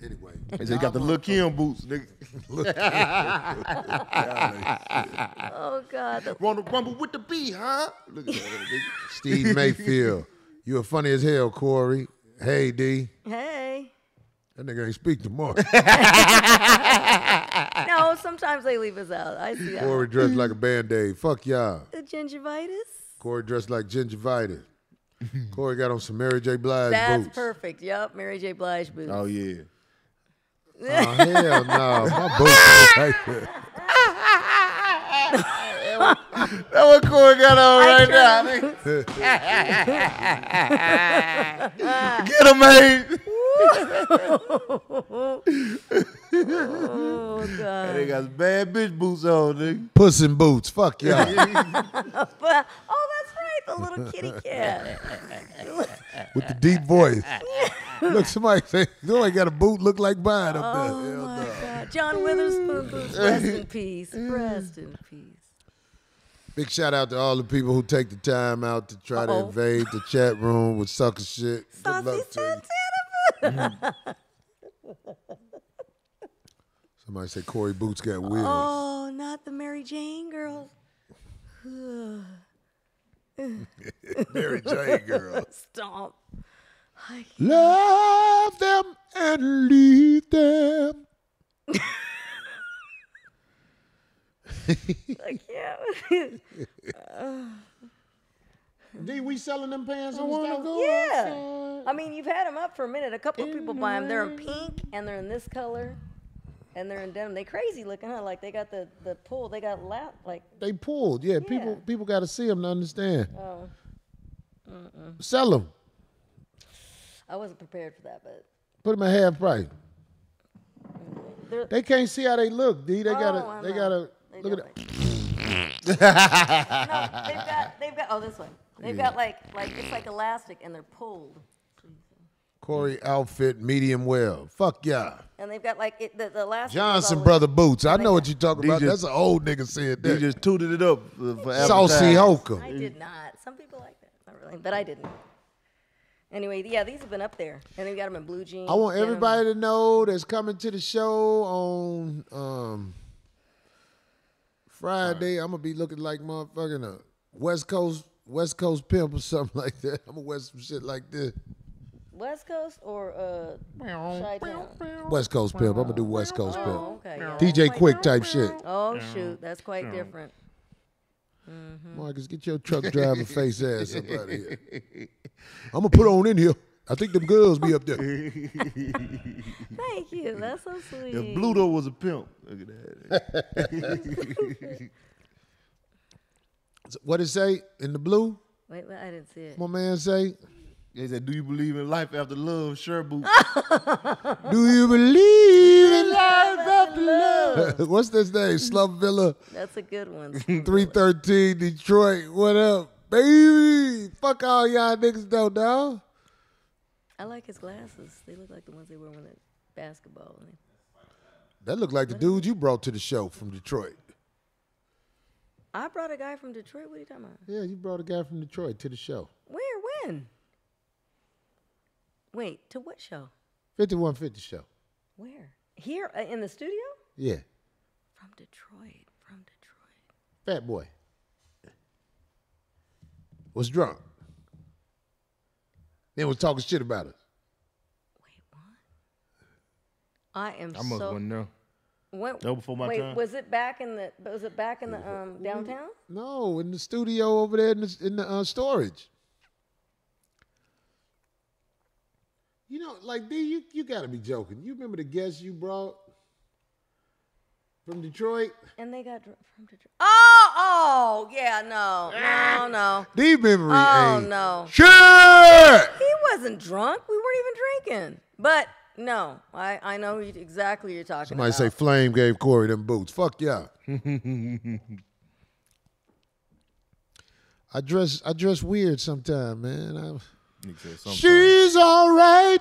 Anyway,
They said got the Lil Kim boots, nigga.
Oh God. The,
Rumble, rumble with the B, huh? Look at that nigga.
Steve Mayfield. You are funny as hell, Corey. Hey, D.
hey.
That nigga ain't speak tomorrow.
No, sometimes they leave us out. I see. That.
Corey dressed like a band-aid. Fuck y'all.
The gingivitis.
Corey dressed like gingivitis. Corey got on some Mary J. Blige boots.
That's
boots.
perfect. Yep, Mary J. Blige boots.
Oh yeah.
Oh, hell no. My boots ain't like that.
That's what Corey got on
I
right
turned-
now. Get him, man.
Oh god.
They got bad bitch boots on, nigga.
Puss in boots. Fuck y'all.
Oh, that's right, the little kitty cat.
With the deep voice. Look, somebody say, you only got a boot look like mine up there.
Oh
Hell
my
no.
god. John Witherspoon, rest in peace. Rest in peace.
Big shout out to all the people who take the time out to try to
Uh-oh.
invade the chat room with sucker shit. Good
Saucy
luck to you. Somebody say Corey Boots got wheels.
Oh, not the Mary Jane girl.
Mary Jane girl.
Stop. I
Love them and leave them.
I can't.
D, we selling them pants
I wanna go
Yeah.
outside.
I mean, you've had them up for a minute. A couple of people buy them. They're in pink and they're in this color, and they're in denim. They crazy looking, huh? Like they got the the pull. They got lap. Like
They pulled. Yeah, people
Yeah.
people got to see them to understand.
oh,
Sell them.
I wasn't prepared for that, but
Put them at half price.
they're.
They can't see how they look, D. They
Oh,
gotta.
I
They gotta.
They
Look at
like- no, they've got they've got oh this one. They've got like like it's like elastic and they're pulled,
Corey outfit medium well. Fuck yeah.
and they've got like it, the, the elastic. goes
Johnson
all
brother boots. I know what you're talking about.
DJ
That's an old nigga said
He
that.
just tooted it up for
Saucy
advertising.
Hokum.
I did not. Some people like that, not really, but I didn't. Anyway, yeah, these have been up there, and we got them in blue jeans.
I want
denim.
everybody to know that's coming to the show on um, Friday. I'm gonna be looking like motherfucking a West Coast West Coast pimp or something like that. I'm gonna wear some shit like this.
West Coast or uh, Chi-Town?
West Coast pimp. I'm gonna do West Coast
Oh,
pimp.
okay. yeah.
DJ Quik type shit.
Oh shoot, that's quite different.
Marcus, get your truck driver face ass up out of here. I'm gonna put on in here. I think them girls be up there.
Thank you. That's so sweet.
If Bluto was a pimp, look at that.
What it say in the blue?
Wait, wait, I didn't see it.
My man say,
They said, "Do you believe in life after love?" Sure, boo.
"Do you believe in life after love?" What's this name? Slum Villa.
That's a good one.
313 Detroit. What up, baby? Fuck all y'all niggas though, dog.
I like his glasses. They look like the ones they wear when they basketball.
That look like the dude you brought to the show from Detroit.
I brought a guy from Detroit. What are you talking about?
Yeah, you brought a guy from Detroit to the show.
Where? When? Wait, to what show?
5150 show.
Where? Here uh, in the studio?
Yeah.
From Detroit. From Detroit.
Fat boy. Was drunk. Then was talking shit about us.
Wait, what? I am
I must
so.
wasn't there.
When,
That was before my
wait,
time?
was it back in the? Was it back in the um downtown?
No, in the studio over there in the, in the uh, storage. You know, like D, you, you gotta be joking. You remember the guests you brought from Detroit?
And they got dr- from Detroit. Oh, oh, yeah, no, no, no.
D memory
Oh
ain't
no,
shit.
he wasn't drunk. We weren't even drinking. But no, I I know exactly you're talking about.
Somebody
about.
say Flame gave Corey them boots. Fuck y'all. I dress I dress weird sometimes, man. I,
Nigga said something.
She's all right.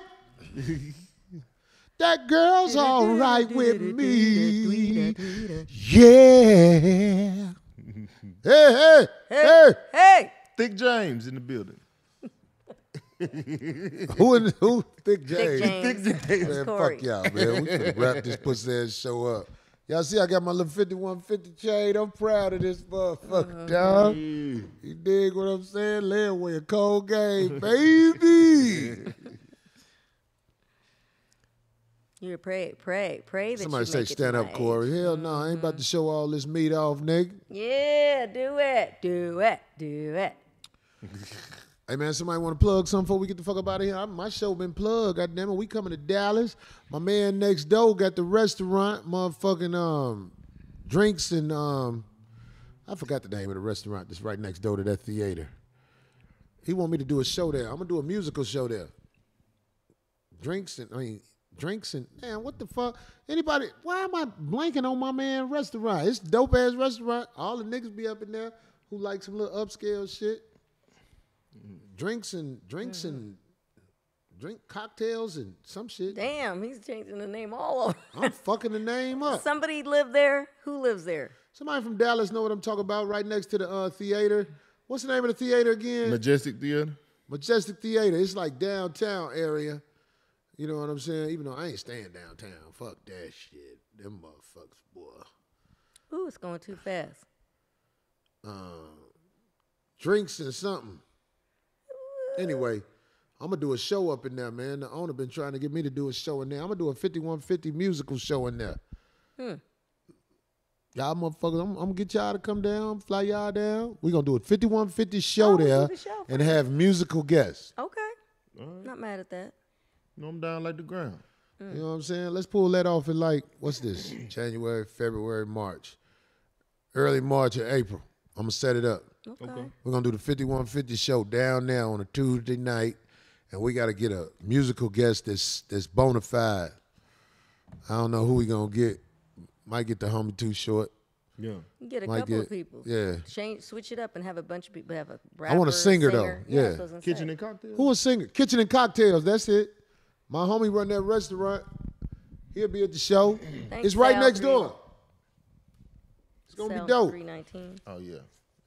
that girl's all right with me. Yeah. hey, hey, hey.
Hey,
Thick James in the building.
Who in who? Thick James.
James.
Thick James.
Man,
Corey.
fuck y'all, man. We finna wrap this pussy ass show up. Y'all see I got my little 5150 chain. I'm proud of this motherfucker, uh-huh. dog. You dig what I'm saying? Lay away a cold game, baby.
you pray, pray, pray that
Somebody
you
say
make it
stand up,
tonight.
Corey. Hell no, I ain't about to mm-hmm. show all this meat off, nigga.
Yeah, do it, do it, do it.
Hey man, somebody want to plug something before we get the fuck up out of here? I, my show been plugged. God damn it, we coming to Dallas. My man next door got the restaurant, motherfucking um, drinks and um, I forgot the name of the restaurant that's right next door to that theater. He want me to do a show there. I'm gonna do a musical show there. Drinks and I mean drinks and man, what the fuck? Anybody? Why am I blanking on my man restaurant? It's dope ass restaurant. All the niggas be up in there who like some little upscale shit. Drinks and drinks and drink cocktails and some shit.
Damn, he's changing the name all over.
I'm fucking the name up.
Somebody live there? Who lives there?
Somebody from Dallas know what I'm talking about. Right next to the uh, theater. What's the name of the theater again?
Majestic Theater.
Majestic Theater. It's like downtown area. You know what I'm saying? Even though I ain't staying downtown. Fuck that shit. Them motherfuckers, boy.
Ooh, it's going too fast.
Drinks and something. Anyway, I'm gonna do a show up in there, man. The owner been trying to get me to do a show in there. I'm gonna do a 5150 musical show in there. Hmm. Y'all motherfuckers, I'm, I'm gonna get y'all to come down, fly y'all down. we gonna do a 5150 show
Oh,
there
the show
and have musical guests.
Okay. Not mad at that.
No, I'm down like the ground. Hmm.
You know what I'm saying? Let's pull that off in like, what's this? January, February, March. Early March or April. I'm gonna set it up.
Okay.
We're gonna do the 5150 show down there on a Tuesday night, and we gotta get a musical guest that's that's bona fide. I don't know who we gonna get. Might get the homie too short.
Yeah.
Get a
Might
couple
get-
of people.
yeah.
Change, switch it up, and have a bunch of people. Have a
I want a
rapper,
singer, though.
singer.
Yeah.
that's was
Kitchen
say.
and cocktails.
Who a singer? Kitchen and cocktails. That's it. My homie run that restaurant. He'll be at the show.
Thanks,
it's right
Sal.
next door. It's gonna
Sal
be dope.
319.
Oh yeah.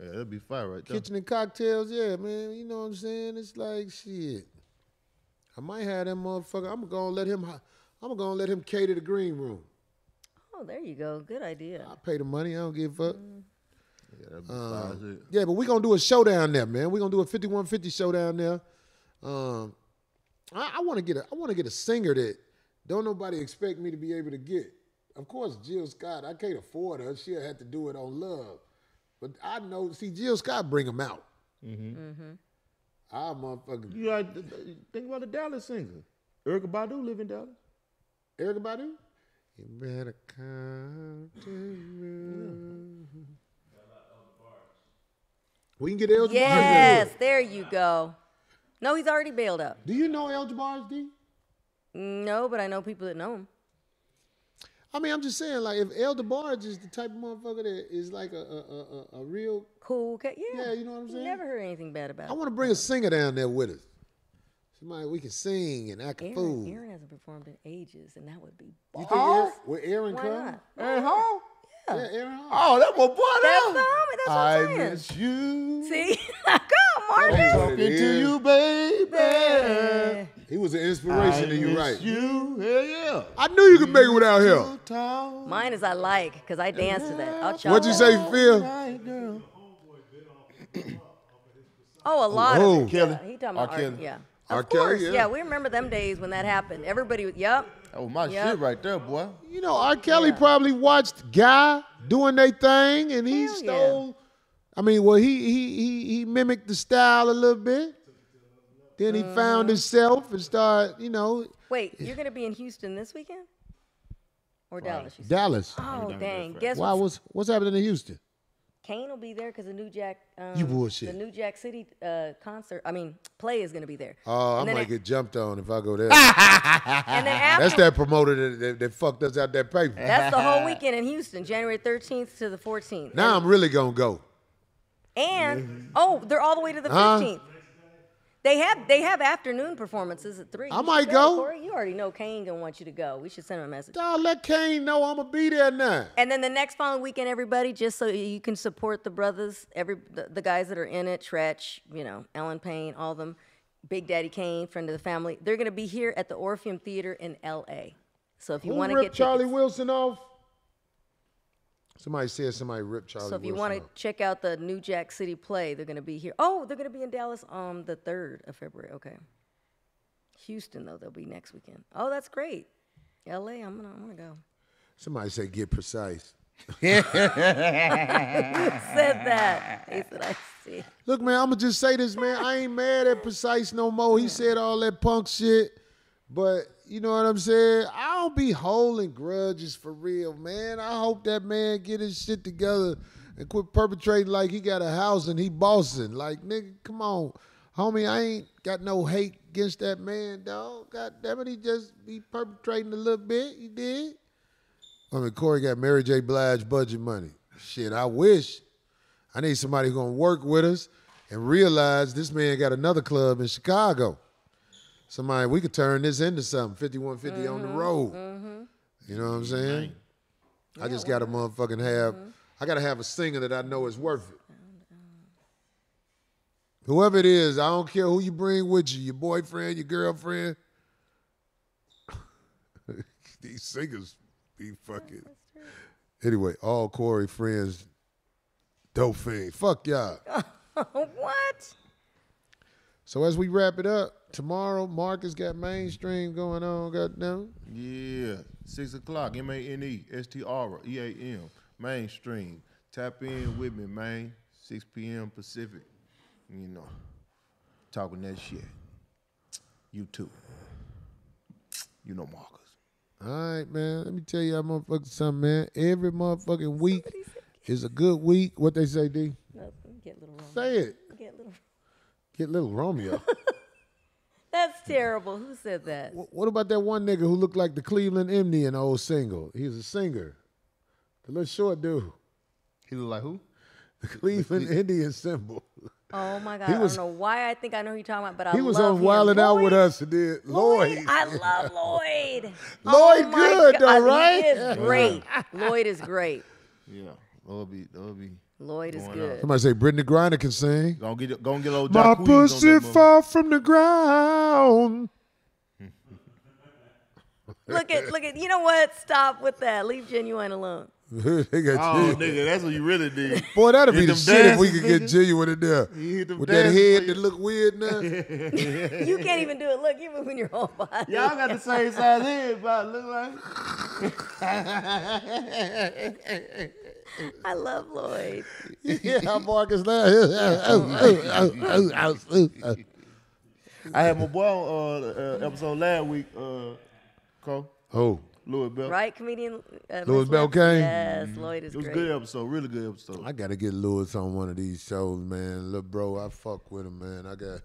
Yeah, that'd be fire right there.
Kitchen and cocktails, yeah, man. You know what I'm saying? It's like shit. I might have that motherfucker. I'm gonna let him. I'm gonna let him cater the green room.
Oh, there you go. Good idea.
I pay the money. I don't give a fuck.
Yeah, that'd be fire.
Yeah, but we're gonna do a show down there, man. We're gonna do a 5150 show down there. Um, I, I want to get a. I want to get a singer that don't nobody expect me to be able to get. Of course, Jill Scott. I can't afford her. She'll have to do it on love. But I know. See, Jill Scott bring them out. Mm-hmm. I motherfucker.
You like think about the Dallas singer. Erykah Badu live in Dallas.
Erykah Badu. You better come to me. We can get El DeBarge.
Yes, there you go. No, he's already bailed up.
Do you know El DeBarge, D?
No, but I know people that know him.
I mean, I'm just saying, like, if El DeBarge is the type of motherfucker that is like a a, a, a, a real,
Cool cat. Yeah.
Yeah, you know what I'm saying?
Never heard anything bad about
I want to bring a singer down there with us. Somebody we can sing and act a
Aaron,
fool.
Aaron hasn't performed in ages, and that would be
You
ball.
think Aaron, will Aaron
Why
come?
not?
Aaron Hall?
Yeah.
Yeah, Aaron Hall.
Oh, that my boy
That's
there.
the homie. That's what
I
I'm saying.
I miss you.
See? Come, Marcus.
I'm Talking to you, baby.
He was an inspiration to you, right?
You, hell yeah.
I knew you could make it without him.
Mine is I like, because I dance to that. I'll chop
What'd you
that.
say, Phil?
Oh, a lot
Who?
of oh. it.
Kelly.
Yeah, he talking
R.
about
Kelly.
art. Yeah.
R.
Of
Kelly,
course.
yeah.
Yeah. we remember them days when that happened. Everybody was, yep.
Oh my
Yeah.
shit right there, boy.
You know, R. Kelly
Yeah.
probably watched Guy doing their thing, and he
Hell yeah.
stole. I mean, well, he he he he mimicked the style a little bit. Then he
Uh-huh.
found himself and started, you know,
Wait, you're going to be in Houston this weekend? Or Dallas? You?
Dallas.
Oh, dang.
that
Guess
Why
what?
was what's happening in Houston?
Kane will be there because the New Jack. Um,
You bullshit.
The New Jack City uh, concert, I mean, play is going to be there.
Oh, I
And then
might
a-
get jumped on if I go there.
And after,
That's that promoter that, that, that fucked us out that paper.
That's the whole weekend in Houston, January 13th to the 14th.
Now I'm really gonna go.
And oh, they're all the way to the
Huh?
15th. They have they have afternoon performances at three.
I
You
might go.
Corey. You already know Kane gonna want you to go. We should send him a message.
Dog, let Kane know I'm gonna be there now.
And then the next following weekend, everybody, just so you can support the brothers, every the, the guys that are in it, Treach, you know, Allen Payne, all of them, Big Daddy Kane, friend of the family. They're gonna be here at the Orpheum Theater in L.A. So if you want to get
Charlie
tickets,
Wilson off? Somebody said somebody ripped Charlie
so if you
Wilson
want to check out the New Jack City play, they're gonna be here. Oh, they're gonna be in Dallas on the third of February. Okay. Houston though, they'll be next weekend. Oh, that's great. L.A. I'm gonna I'm gonna go.
Somebody said get precise.
Who Said that. He said I see.
Look, man, I'm gonna just say this, man. I ain't mad at Precise no more. He said all that punk shit, but you know what I'm saying. I don't be holding grudges for real, man. I hope that man get his shit together and quit perpetrating like he got a house and he bossing. Like, nigga, come on. Homie, I ain't got no hate against that man, dog. God damn it, he just be perpetrating a little bit. He did. I mean, Corey got Mary J. Blige budget money. Shit, I wish. I need somebody who gonna work with us and realize this man got another club in Chicago. Somebody we could turn this into something. 5150 on the mm-hmm, road. Mm-hmm. You know what I'm saying? I just gotta motherfucking have mm-hmm. I gotta have a singer that I know is worth it. Whoever it is, I don't care who you bring with you, your boyfriend, your girlfriend. These singers be fucking. Anyway, all Corey friends, dope fiend. Fuck y'all.
what?
So as we wrap it up, tomorrow Marcus got mainstream going on. Goddamn.
Yeah, six o'clock. M A N E S T R E A M. Mainstream. Tap in with me, man. Six p.m. Pacific. You know, talking that shit. You too. You know Marcus.
All right, man. Let me tell y'all motherfuckers something, man. Every motherfucking week is a good week. What they say, D?
Nothing. Get little Romeo.
Say it.
Get little.
Get little Romeo.
That's terrible. Who said that?
What about that one nigga who looked like the Cleveland Indian old single? He was a singer. The little short dude.
He look like who?
The Cleveland Indian symbol.
Oh my God!
He
I don't know why I think I know who you're talking about, but I
He was
love
on
him.
Wildin' Out with us and did Lloyd.
I love Lloyd.
Lloyd
Oh my
good though,
God,
right?
He is great. Lloyd is great.
Yeah, that'll be that'll be.
Lloyd is
Going
good.
Somebody say Brittney Griner can sing.
Gonna get gonna get old
My
Jacquees on
pussy
that mother-
far from the ground.
Look at look at. You know what? Stop with that. Leave Ginuwine alone.
They got
Oh,
you.
nigga, that's what you really did.
Boy, that'd be
Hit
the
them
shit if we
dances,
could get
nigga.
Ginuwine in there.
You hit them
With that
dances,
head
nigga.
that look weird now.
You can't even do it. Look, even when you're moving your whole body.
Y'all got the same size head, but look like.
I love Lloyd.
yeah, Marcus laugh.
I had my boy on uh, uh, episode last week, uh, Cole,
Oh,
Louis Bell.
Right, comedian. Uh,
Louis
Miss
Bell
Lip?
Kane?
Yes, Lloyd is
It was a
great.
good episode, really good episode.
I gotta get Lewis on one of these shows, man. Look, bro, I fuck with him, man. I got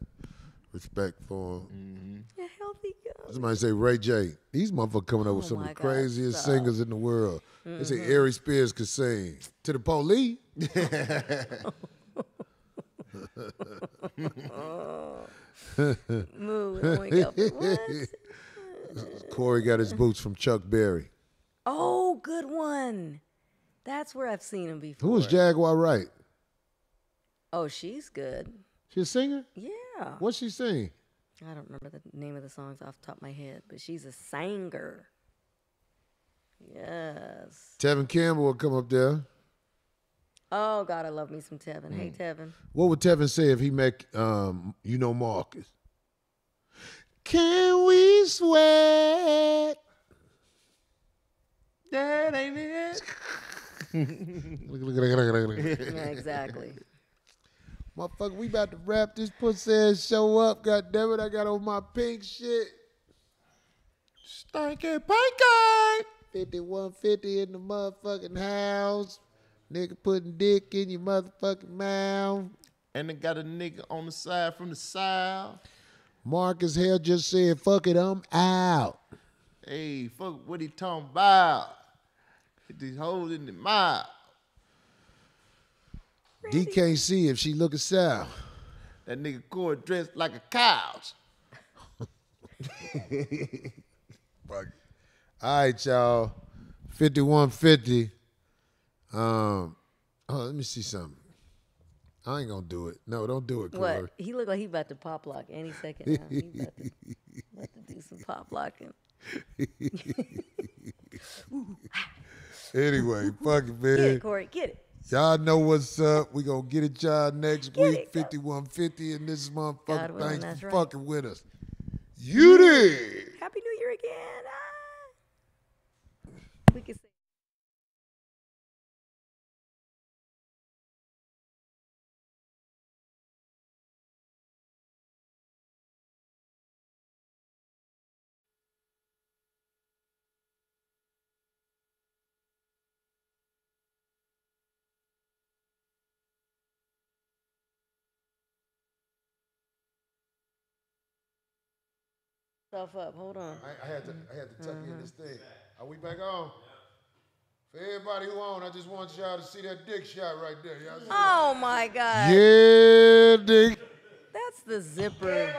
respect for him.
Yeah, healthy guy.
Somebody say Ray J. These motherfuckers coming up with
Oh
some of the
God,
craziest
stop.
singers in the world. They say mm-hmm. Ari Spears could sing. To the police.
Moo. My God.
Corey got his boots from Chuck Berry.
Oh, good one. That's where I've seen him before.
Who was Jaguar Wright?
Oh, she's good.
She a singer?
Yeah.
What's she sing?
I don't remember the name of the songs off the top of my head, but she's a singer. Yes.
Tevin Campbell will come up there.
Oh God, I love me some Tevin. Hey Tevin.
What would Tevin say if he met um you know Marcus? Can we sweat?
that ain't it.
Yeah, exactly.
Motherfucker, we about to wrap this pussy ass show up. God damn it, I got on my pink shit.
Stinky pinky!
5150 in the motherfucking house. Nigga putting dick in your motherfucking mouth.
And they got a nigga on the side from the south.
Marcus Hell just said, fuck it, I'm out.
Hey, fuck what he talking about? Get these hoes in the mouth.
D can't if she looking south.
That nigga Corey dressed like a couch.
Fuck. All right, y'all. 5150. Um, oh, let me see something. I ain't gonna do it. No, don't do it, Corey.
What? He look like he about to pop lock any second now. He about to, about to do some pop locking.
Anyway, fuck it,
Get
man.
it, Corey. Get it.
Y'all know what's up. We gonna get it y'all next
Get
week, 5150, and this motherfucker.
willing,
Thanks for
right.
fucking with us. You did.
Happy New Year again. Ah. We can Stuff up. Hold on.
I, I had to I had to tuck in mm-hmm. this thing. Are we back on? For everybody who on, I just want y'all to see that dick shot right there. Y'all see that?
Oh my God.
Yeah, dick.
That's the zipper.